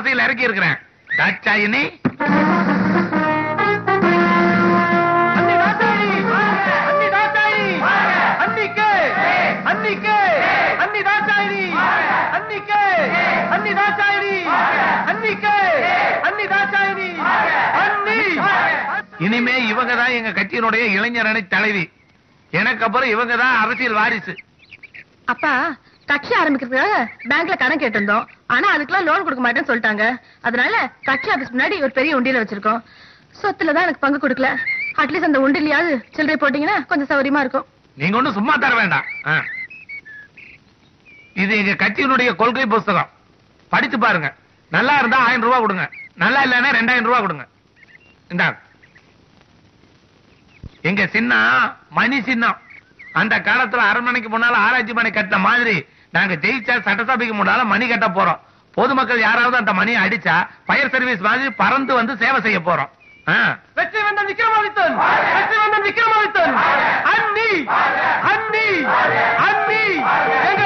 அரசியல் இறக்கி இருக்கிறேன். தாட்சாயினி இனிமே இவங்க தான் எங்க கட்சியினுடைய இளைஞர் அணி தலைவி. எனக்கு அப்புறம் இவங்க தான் அரசியல் வாரிசு. அப்பா கட்சி ஆரம்பிக்கிறதுக்காக பேங்க்ல கடன் கேட்டிருந்தோம். ஆனா அதுக்கெல்லாம் லோன் கொடுக்க மாட்டேன்னு சொல்லிட்டாங்க. அதனால கட்சி ஆபீஸ் முன்னாடி ஒரு பெரிய உண்டியில வச்சிருக்கோம். சொத்துல தான் எனக்கு பங்கு கொடுக்கல. அட்லீஸ்ட் அந்த உண்டிலையாவது சில்லறை போட்டீங்கன்னா கொஞ்சம் சௌரியமா இருக்கும். நீங்க ஒண்ணும் சும்மா தர வேண்டாம். ஆ. இது எங்க கட்சியினுடைய கொள்கை புஸ்தகம். படித்து பாருங்க. நல்லா இருந்தா ஆயிரம் ரூபாய் கொடுங்க. நல்லா இல்லைன்னா ரெண்டாயிரம் ரூபாய் கொடுங்க. இந்தா. எங்க சின்னம் மணி சின்னம். அந்த காலத்துல அரண்மனைக்கு முன்னால ஆராய்ச்சி பண்ணி கட்டின மாதிரி நாங்க ஜெயிச்சா சட்டசபைக்கு முன்னால மணி கட்ட போறோம். பொதுமக்கள் யாராவது அந்த மணியை அடிச்சா ஃபயர் சர்வீஸ் மாதிரி பறந்து வந்து சேவை செய்ய போறோம். வெற்றி வந்த விக்ரமாதித்தன். வெற்றி வந்த விக்ரமாதித்தன். அண்ணி. அண்ணி. அண்ணி.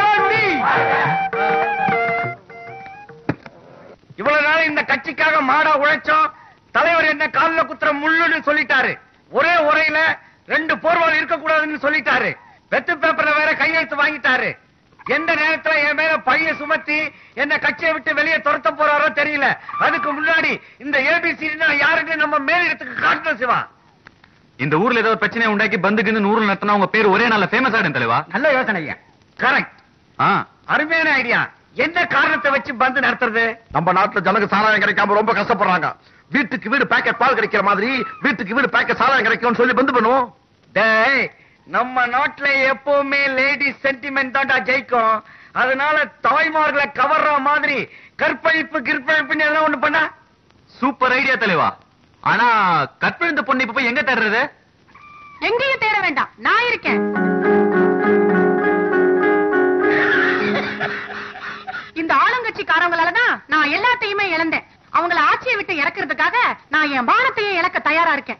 அண்ணி? இவ்வளவு நாள் இந்த கட்சிக்காக மாடா உழைச்சோம். தலைவர் என்ன கால்ல குத்துற முள்ளுன்னு சொல்லிட்டாரு. ஒரே உரையில ரெண்டு போர்வால் இருக்கக்கூடாதுன்னு சொல்லிட்டாரு. வெத்து பேப்பர்ல வேற கையெழுத்து வாங்கிட்டாரு. எந்த நேரத்துல என் மேல பழிய சுமத்தி என்ன கட்சியை விட்டு வெளியே துரத்த போறாரோ தெரியல. அதுக்கு முன்னாடி இந்த ஏபிசி யாருன்னு நம்ம மேலிடத்துக்கு காட்டணும் சிவா. இந்த ஊர்ல ஏதாவது பிரச்சனை உண்டாக்கி பந்துக்கு ஊர்ல நடத்தினா உங்க பேர் ஒரே நாள்ல ஃபேமஸ் ஆயிடும் தலைவா? நல்ல யோசனை ஐயா. கரெக்ட் ஆ. அருமையான ஐடியா என்ன காரணத்தை வச்சு பந்து நடத்துறது? நம்ம நாட்டுல ஜனங்க சாராயம் கிடைக்காம ரொம்ப கஷ்டப்படுறாங்க. வீட்டுக்கு வீடு பாக்கெட் பால் கிடைக்கிற மாதிரி வீட்டுக்கு வீடு பாக்கெட் சாராயம் கிடைக்கும்னு சொல்லி பந்து பண்ணுவோம். டேய் நம்ம நாட்டுல எப்பவுமே லேடிஸ் சென்டிமெண்ட் தான்டா ஜெயிக்கும். அதனால தாய்மார்களை கவர்ற மாதிரி கற்பழிப்பு கிற்பழிப்புன்னு எல்லாம் ஒண்ணு பண்ணா? சூப்பர் ஐடியா தலைவா. ஆனா கற்பிழந்த பொண்ணு இப்ப போய் எங்க தேடுறது? எங்கேயும் தேட வேண்டாம். நான் இருக்கேன். இந்த ஆளுங்கட்சிக்காரங்களாலதான் நான் எல்லாத்தையுமே இழந்தேன். அவங்கள ஆட்சியை விட்டு இறக்குறதுக்காக நான் என் மானத்தையே இழக்க தயாரா இருக்கேன்.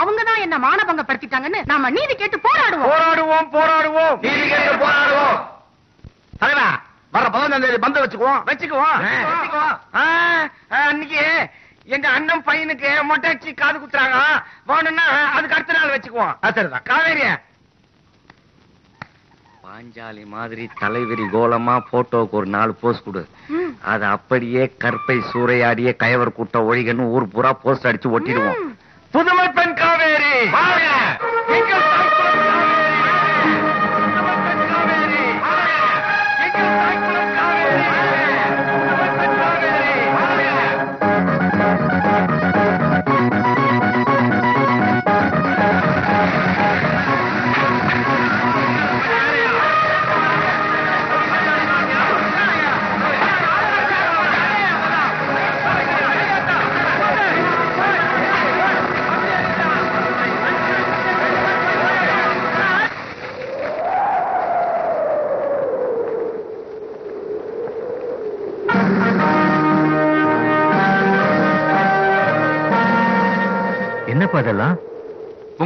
அவங்க தான் என்ன மானபங்கப்படுத்திட்டாங்கன்னு நாம நீதி கேட்டு போராடுவோம். போராடுவோம் போராடுவோம். நீதி கேட்டு போராடுவோம். தலைவா வர பதினஞ்சாம் தேதி பந்த வச்சுக்குவோம். வச்சுக்குவோம். அன்னைக்கு எங்க அண்ணன் பையனுக்கு மொட்டை அடிச்சு காது குத்துறாங்க. வேணும்னா அதுக்கு அடுத்த நாள் வச்சுக்குவோம். சரிதான். காவேரியா. பாஞ்சாலி மாதிரி தலைவிரி கோலமா போட்டோக்கு ஒரு நாலு போஸ் கொடு. அது அப்படியே கற்பை சூறையாடிய கயவர் கூட்ட ஒழிகன்னு ஊர் பூரா போஸ்ட் அடிச்சு ஒட்டிடுவோம். புதுமை பெண் காவேரி. எங்கள்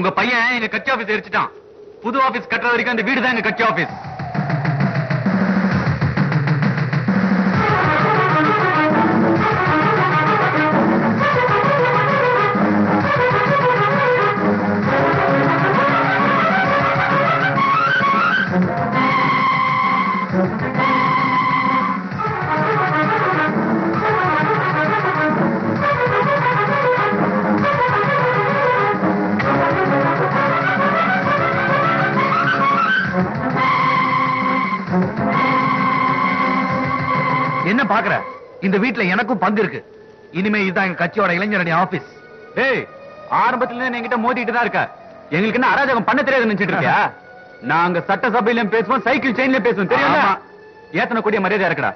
உங்க பையன் எங்க கட்சி ஆபீஸ் எரிச்சிட்டான். புது ஆபீஸ் கட்டுற வரைக்கும் அந்த வீடு தான் எங்க கட்சி ஆபீஸ் இந்த வீட்ல எனக்கும் பங்கு இருக்கு. இனிமே இதுதான் எங்க கட்சியோட இளைஞரணி ஆபீஸ் டேய் ஆரம்பத்துல இருந்து என்கிட்ட மோதிட்டு தான் இருக்க. எங்களுக்கு என்ன அராஜகம் பண்ண தெரியாது நினைச்சிட்டு இருக்கியா? நாங்க சட்டசபையிலும் பேசுவோம் சைக்கிள் செயின்லயும் பேசுவோம் தெரியுமா. ஏத்தன கூடிய மரியாதை இருக்கடா.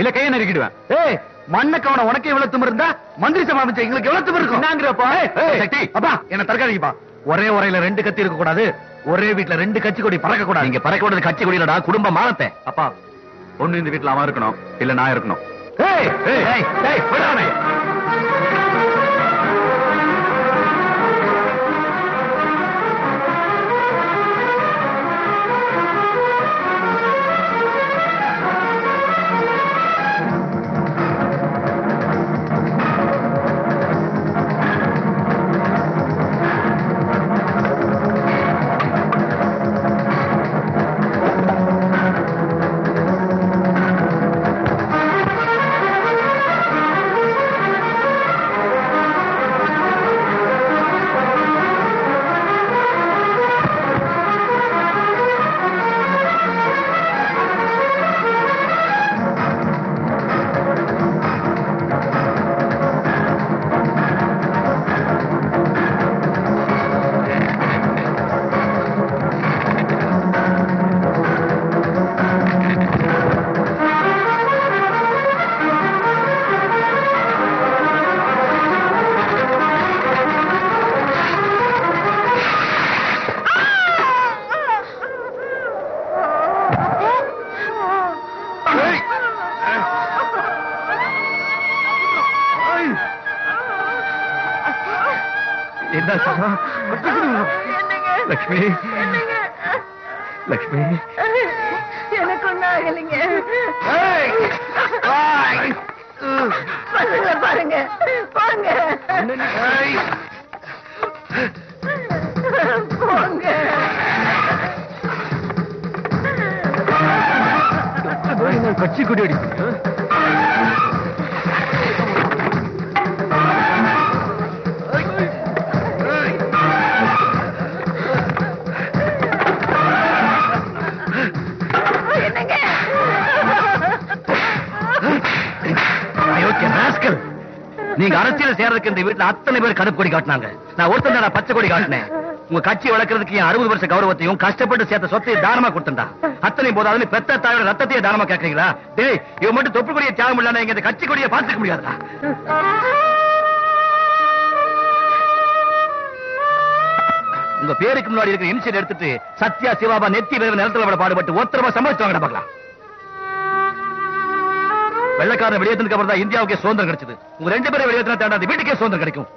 இல்ல கையை நறுக்கிடுவேன் ஏய் மண்ணக்கவன உனக்கு எவ்வளவு திமிரு இருந்தா மந்திரி சபை அமைச்ச எங்களுக்கு எவ்வளவு திமிரு இருக்கும்? ஏய், ஏய். அப்பா என்ன தற்காலிப்பா ஒரே உரையில ரெண்டு கத்தி இருக்க கூடாது ஒரே வீட்ல ரெண்டு கட்சி கொடி பறக்க கூடாது நீங்க பறக்க விடுறது கட்சி கொடியிலடா குடும்ப மானத்தை அப்பா ஒண்ணு இந்த வீட்டுல அவன் இருக்கணும் இல்ல நான் இருக்கணும். ஏய் ஏய், ஏய் ஏய் வீட்டுல அத்தனை பேர் கருப்பு கொடி காட்டினாங்க. நான் ஒருத்தன் நான் பச்சை கொடி காட்டினேன். உங்க கட்சி வளர்க்கறதுக்கு என் அறுபது வருஷ கௌரவத்தையும் கஷ்டப்பட்டு சேர்த்த சொத்தையும் தானமா கொடுத்தா அத்தனை போதாதுன்னு பெத்த தாயோட ரத்தத்தையே தானமா கேட்கறீங்களா டேய் இவன் மட்டும் தொப்பு கொடியை தியாகம் இல்லாம இங்க இந்த கட்சி கொடியை பார்த்துக்க முடியாதா உங்க பேருக்கு முன்னாடி இருக்கிற இன்சியன் எடுத்துட்டு சத்யா சிவாபா நெத்தி வேறு நிலத்துல விட பாடுபட்டு ஒருத்தரமா சமாளிச்சு பார்க்கலாம். வெள்ளக்காரன் வெளியேற்றதுக்கு அப்புறம் தான் இந்தியாவுக்கே சுதந்திரம் கிடைச்சது. உங்க ரெண்டு பேரும் வெளியேற்றினா தேடாது வீட்டுக்கே சுதந்திரம் கிடைக்கும்.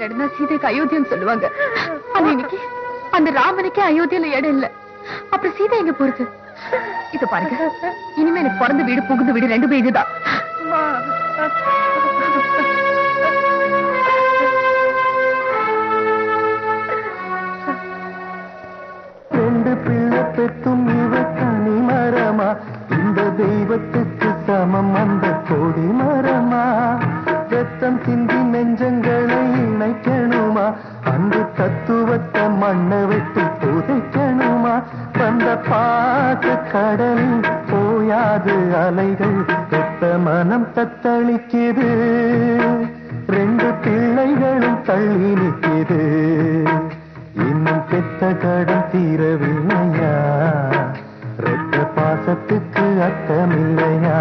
இருக்கிற இடம் தான் சீதைக்கு அயோத்தியன்னு சொல்லுவாங்க. ஆனா இன்னைக்கு அந்த ராமனுக்கே அயோத்தியில இடம் இல்ல. அப்புறம் சீதை எங்க போறது? இத பாருங்க. இனிமே எனக்கு பிறந்த வீடு புகுந்த வீடு ரெண்டுமே இதுதான். இன்னும் பெத்த கடன் தீரவில்லையா? ரெட்ட பாசத்துக்கு அர்த்தமில்லையா?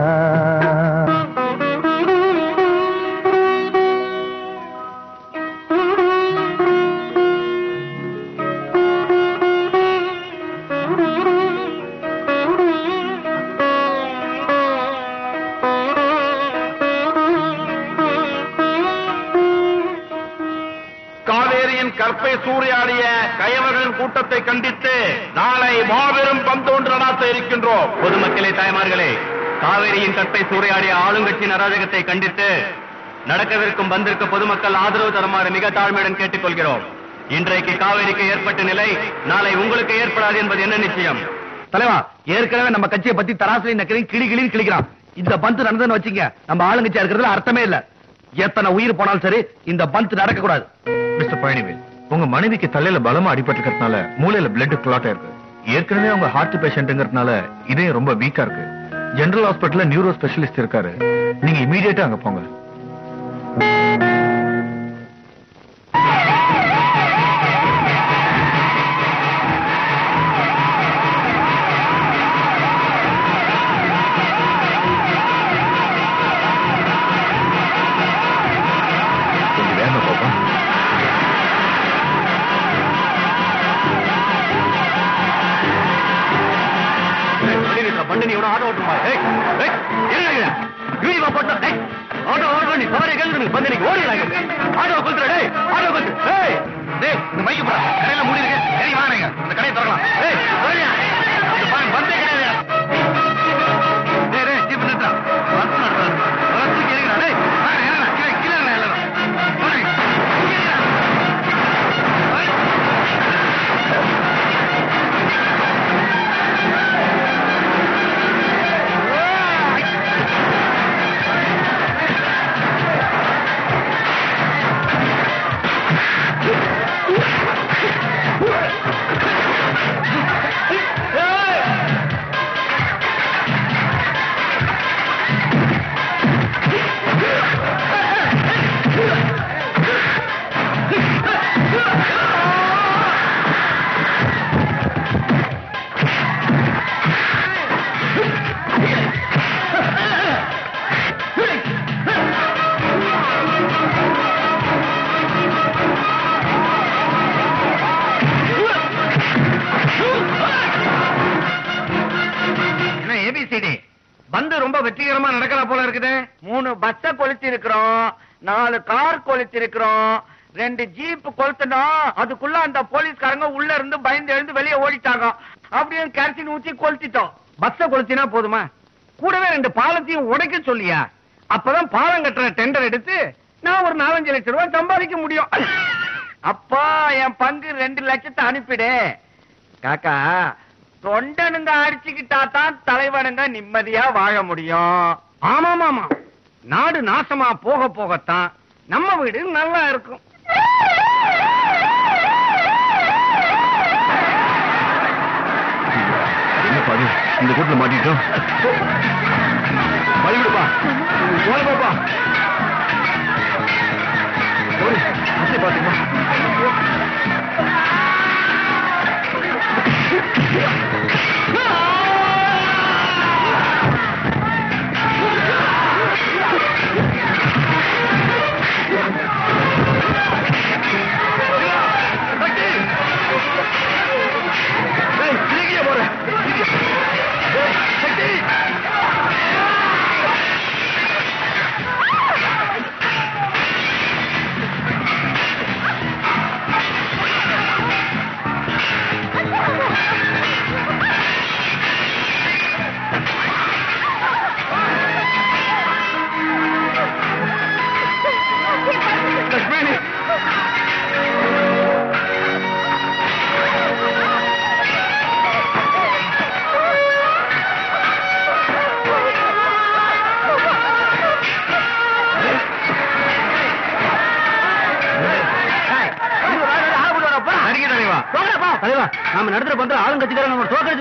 கயவர்களின் கூட்டத்தை கண்டித்து நாளை மாபெரும் பந்தோன்று நடாத்த இருக்கின்றோம். பொதுமக்களே தாய்மார்களே காவேரியின் தட்டை சூறையாடிய ஆளுங்கட்சியின் அராஜகத்தை கண்டித்து நடக்கவிருக்கும் பந்திற்கு பொதுமக்கள் ஆதரவு தருமாறு மிக தாழ்மையுடன் கேட்டுக்கொள்கிறோம். இன்றைக்கு காவேரிக்கு ஏற்பட்ட நிலை நாளை உங்களுக்கு ஏற்படாது என்பது என்ன நிச்சயம்? தலைவா ஏற்கனவே நம்ம கட்சியை பத்தி தராசலி நக்கரையும் கிளி கிளின்னு கிளிக்கிறான் இந்த பந்து நடந்ததுன்னு வச்சுங்க நம்ம ஆளுங்கட்சியா இருக்கிறதுல அர்த்தமே இல்ல. எத்தனை உயிர் போனாலும் சரி இந்த பந்து நடக்க கூடாது மிஸ்டர் பழனிவேல் உங்க மனைவிக்கு தலையில பலமா அடிபட்டிருக்கிறதுனால மூளையில பிளட் கிளாட் இருக்கு ஏற்கனவே அவங்க ஹார்ட் பேஷண்ட்ங்கிறதுனால இதயம் ரொம்ப வீக்கா இருக்கு. ஜெனரல் ஹாஸ்பிட்டல்ல நியூரோ ஸ்பெஷலிஸ்ட் இருக்காரு. நீங்க இமீடியட்டா அங்க போங்க. கேள்வி நீங்க ஓடிடுறாங்க ஆட்டோ குத்துற டேய் ஆட்டோ குத்து டேய் டேய் இந்த மைக்கு போடா. கடையில மூடி இருக்கு சரி வாங்க இந்த கடையை திறக்கலாம். ஏய் கொளுத்திருக்கிறோம் இருக்கிறோம் நாலு கார் கொளுத்திருக்கிறோம் ரெண்டு ஜீப் கொளுத்தணும் அதுக்குள்ள அந்த போலீஸ்காரங்க உள்ள இருந்து பயந்து எழுந்து வெளியே ஓடிட்டாங்க. அப்படியே கேரசின் ஊற்றி கொளுத்திட்டோம். பஸ்ஸ கொளுத்தினா போதுமா? கூடவே ரெண்டு பாலத்தையும் உடைக்க சொல்லியா? அப்பதான் பாலம் கட்டுற டெண்டர் எடுத்து நான் ஒரு நாலஞ்சு லட்சம் ரூபாய் சம்பாதிக்க முடியும். அப்பா என் பங்கு ரெண்டு லட்சத்தை அனுப்பிடு. காக்கா தொண்டனுங்க அடிச்சுக்கிட்டா தான் தலைவனுங்க நிம்மதியா வாழ முடியும். ஆமா ஆமா நாடு நாசமா போக போகத்தான் நம்ம வீடு நல்லா இருக்கும்? இந்த கூட்டுல மாட்டிட்டோம். வழிவிடுப்பா போல பாப்பா.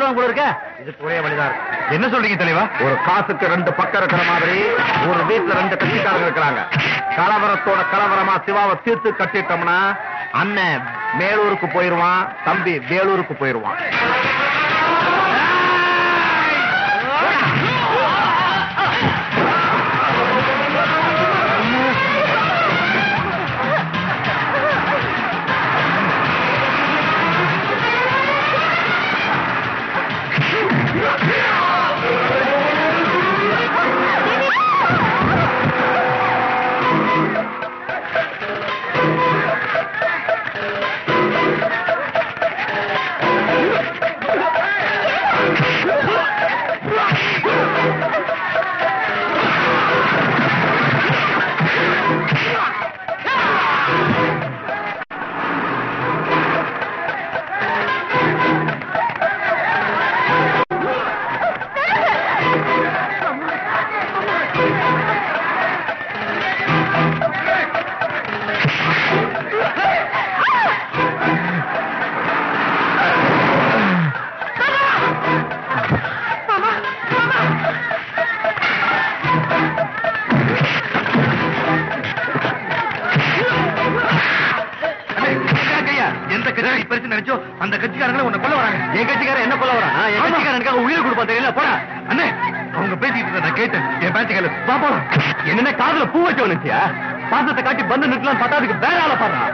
நம்ம தோக்கடிச்சிருவாங்க போல இருக்க? இது ஒரே வழிதான். என்ன சொல்றீங்க தலைவா? ஒரு காசுக்கு ரெண்டு பக்கம் இருக்கிற மாதிரி ஒரு வீட்டுல ரெண்டு கட்சிக்காரங்க இருக்கிறாங்க. கலவரத்தோட கலவரமா சிவாவை தீர்த்து கட்டிட்டோம்னா அண்ணன் மேலூருக்கு போயிருவான் தம்பி வேலூருக்கு போயிருவான். பாசத்தை காட்டி பந்து பார்த்தா அதுக்கு வேற ஆளை பாடுறா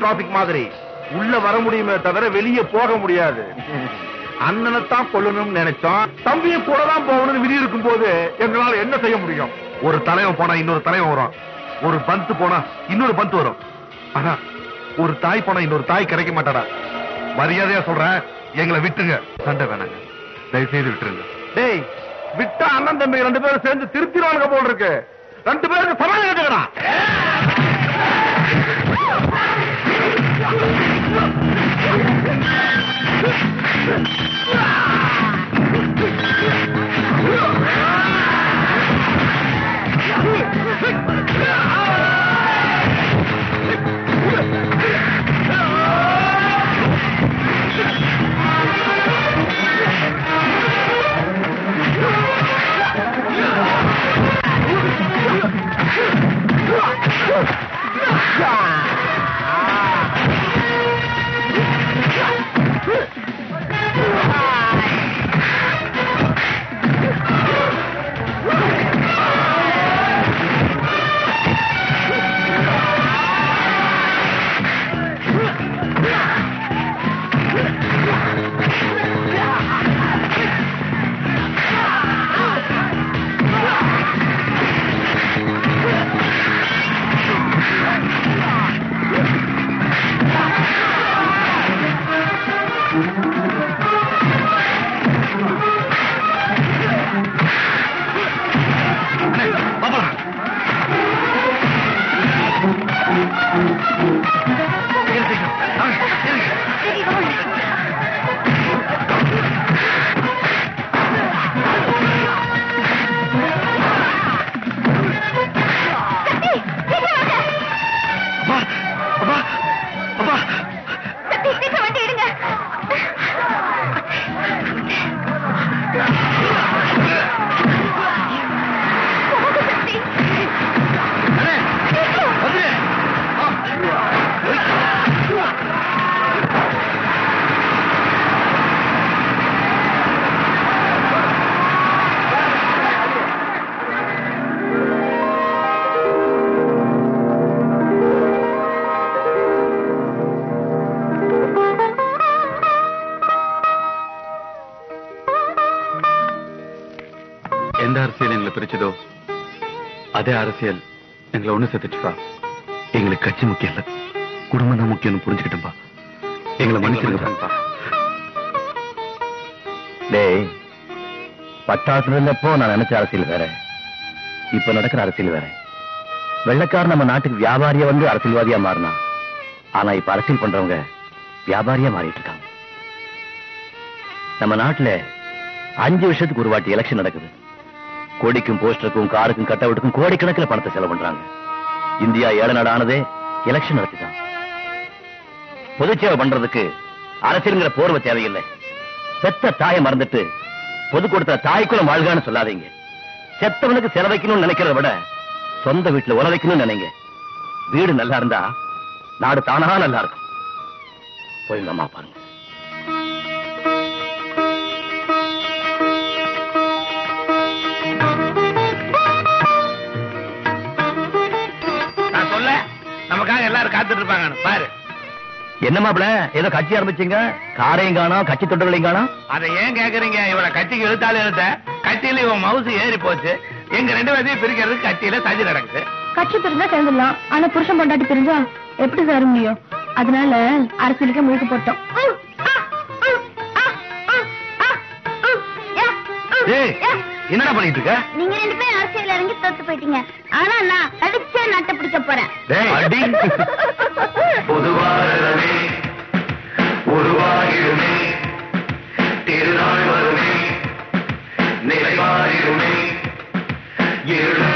டிராபிக் மாதிரி. உள்ள வர முடியுமே தவிர வெளியே போக முடியாது. அண்ணனைத்தான் கொல்லணும்னு நினைச்சோம். தம்பிய கூட தான் போகணும்னு விதி இருக்கும் போது எங்களால என்ன செய்ய முடியும்? ஒரு தலைவன் போனா இன்னொரு தலைவன் வரும். ஒரு பந்து போனா இன்னொரு பந்து வரும். ஆனா ஒரு தாய் போனா இன்னொரு தாய் கிடைக்க மாட்டாடா. மரியாதையா சொல்றேன். எங்களை விட்டுருங்க. சண்டை வேணாங்க. தயவு செய்து விட்டுருங்க. டேய் விட்டா அண்ணன் தம்பி ரெண்டு பேரும் சேர்ந்து திருத்திடுவாங்க போல் இருக்கு. ரெண்டு பேருக்கு சமாளம் கட்டுக்கடா சக்தி அதே அரசியல் எங்களை ஒண்ணு சேர்த்துச்சுப்பா எங்களுக்கு கட்சி முக்கியம் இல்ல. குடும்பம் தான் முக்கியம்னு புரிஞ்சுக்கிட்டோம்பா எங்களை மன்னிச்சிருங்கப்பா. டேய் பட்டாசுல இருந்தப்போ நான் நினைச்ச அரசியல் வேற. இப்ப நடக்கிற அரசியல் வேற. வெள்ளக்காரன் நம்ம நாட்டுக்கு வியாபாரியா வந்து அரசியல்வாதியா மாறினா ஆனா இப்ப அரசியல் பண்றவங்க வியாபாரியா மாறிட்டு இருக்காங்க நம்ம நாட்டுல அஞ்சு வருஷத்துக்கு ஒரு வாட்டி எலெக்ஷன் நடக்குது. கொடிக்கும் போஸ்டருக்கும் காருக்கும் கட்டவுட்டுக்கும் கோடிக்கணக்கில் பணத்தை செலவு பண்றாங்க. இந்தியா ஏழை நாடு ஆனதே எலெக்ஷன் நடத்திதான். பொதுச்சேவை பண்றதுக்கு அரசியல்ங்கிற போர்வை தேவையில்லை. பெத்த தாயை மறந்துட்டு பொது கொடுத்த தாய்க்குள்ள வாழ்கான்னு சொல்லாதீங்க. செத்தவனுக்கு செலவைக்கணும்னு நினைக்கிறத விட சொந்த வீட்டுல உல வைக்கணும்னு நினைங்க. வீடு நல்லா இருந்தா நாடு தானா நல்லா இருக்கும். போய் அம்மா பாருங்க. காத்துட்டு இருப்பாங்க. பாரு. என்ன மாப்பிள? ஏதோ கட்சி ஆரம்பிச்சீங்க? காரையும் காணோம் கட்சி தொண்டர்களையும் காணோம் அதை ஏன் கேக்குறீங்க? இவள கட்சிக்கு இழுத்தாலும் இழுத்த. கட்சியில இவன் மவுசு ஏறி போச்சு. எங்க ரெண்டு பேரையும் பிரிக்கிறதுக்கு கட்சியில சதி நடக்குது. கட்சி பிரிஞ்சா சேர்ந்துடலாம். ஆனா புருஷன் பொண்டாட்டி பிரிஞ்சா எப்படி சேர முடியும்? அதனால அரசியலுக்கு முழுக்க போட்டோம். ஏய் என்னடா பண்ணிட்டு இருக்க? நீங்க ரெண்டு பேரும் ஆசையில இறங்கி தோத்து போயிட்டீங்க. ஆனா நான் அடிச்சே நட்டை பிடிக்க போறேன். பொதுவாகவே உருவாகிடுமே திருநாள் வருமே நிறைவாகிடுமே எழு